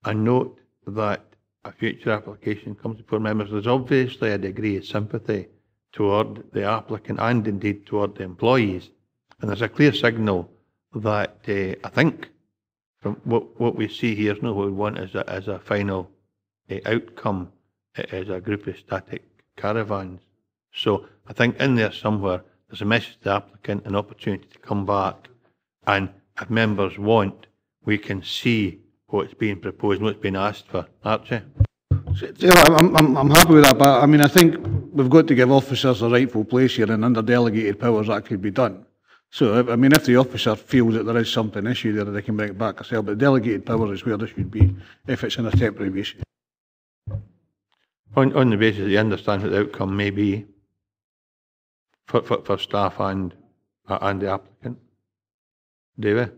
Speaker 1: a note that a future application comes before members? There's obviously a degree of sympathy toward the applicant and indeed toward the employees. And there's a clear signal that, uh, I think, from what, what we see here is not what we want as a, as a final uh, outcome, as a group of static caravans. So I think in there somewhere, there's a message to the applicant, an opportunity to come back. And if members want, we can see what's being proposed and what's being asked for. Archie?
Speaker 5: Yeah, I'm, I'm, I'm happy with that, but I mean, I think we've got to give officers a rightful place here, and under delegated powers that could be done. So, I mean, if the officer feels that there is something issue there, they can bring it back themselves, but delegated powers is where this should be, if it's in a temporary basis.
Speaker 1: On, on the basis that you understand what the outcome may be for, for, for staff and, uh, and the applicant. David?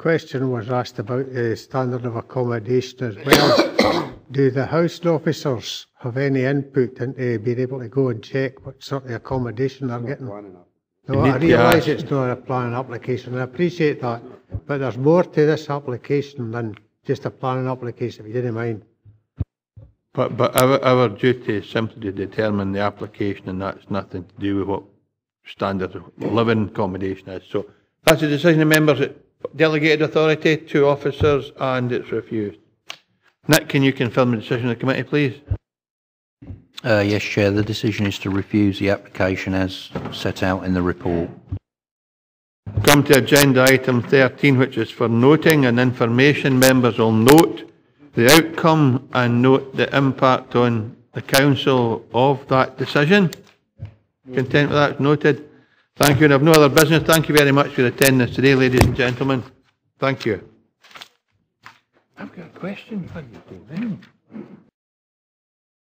Speaker 11: The question was asked about the standard of accommodation as well. Do the housing officers have any input into being able to go and check what sort of accommodation they're getting? No, I realise it's not a planning application, I appreciate that, but there's more to this application than just a planning application, if you didn't mind.
Speaker 1: But, but our, our duty is simply to determine the application and that's nothing to do with what standard of living accommodation is. So that's a decision of members at delegated authority, to officers, and it's refused. Nick, can you confirm the decision of the committee, please?
Speaker 2: Uh, yes, Chair, the decision is to refuse the application as set out in the report.
Speaker 1: Come to agenda item 13, which is for noting and information. Members will note the outcome and note the impact on the council of that decision. Content with that? Noted. Thank you. And I have no other business. Thank you very much for your attendance today, ladies and gentlemen. Thank you. I've got a question for you, David.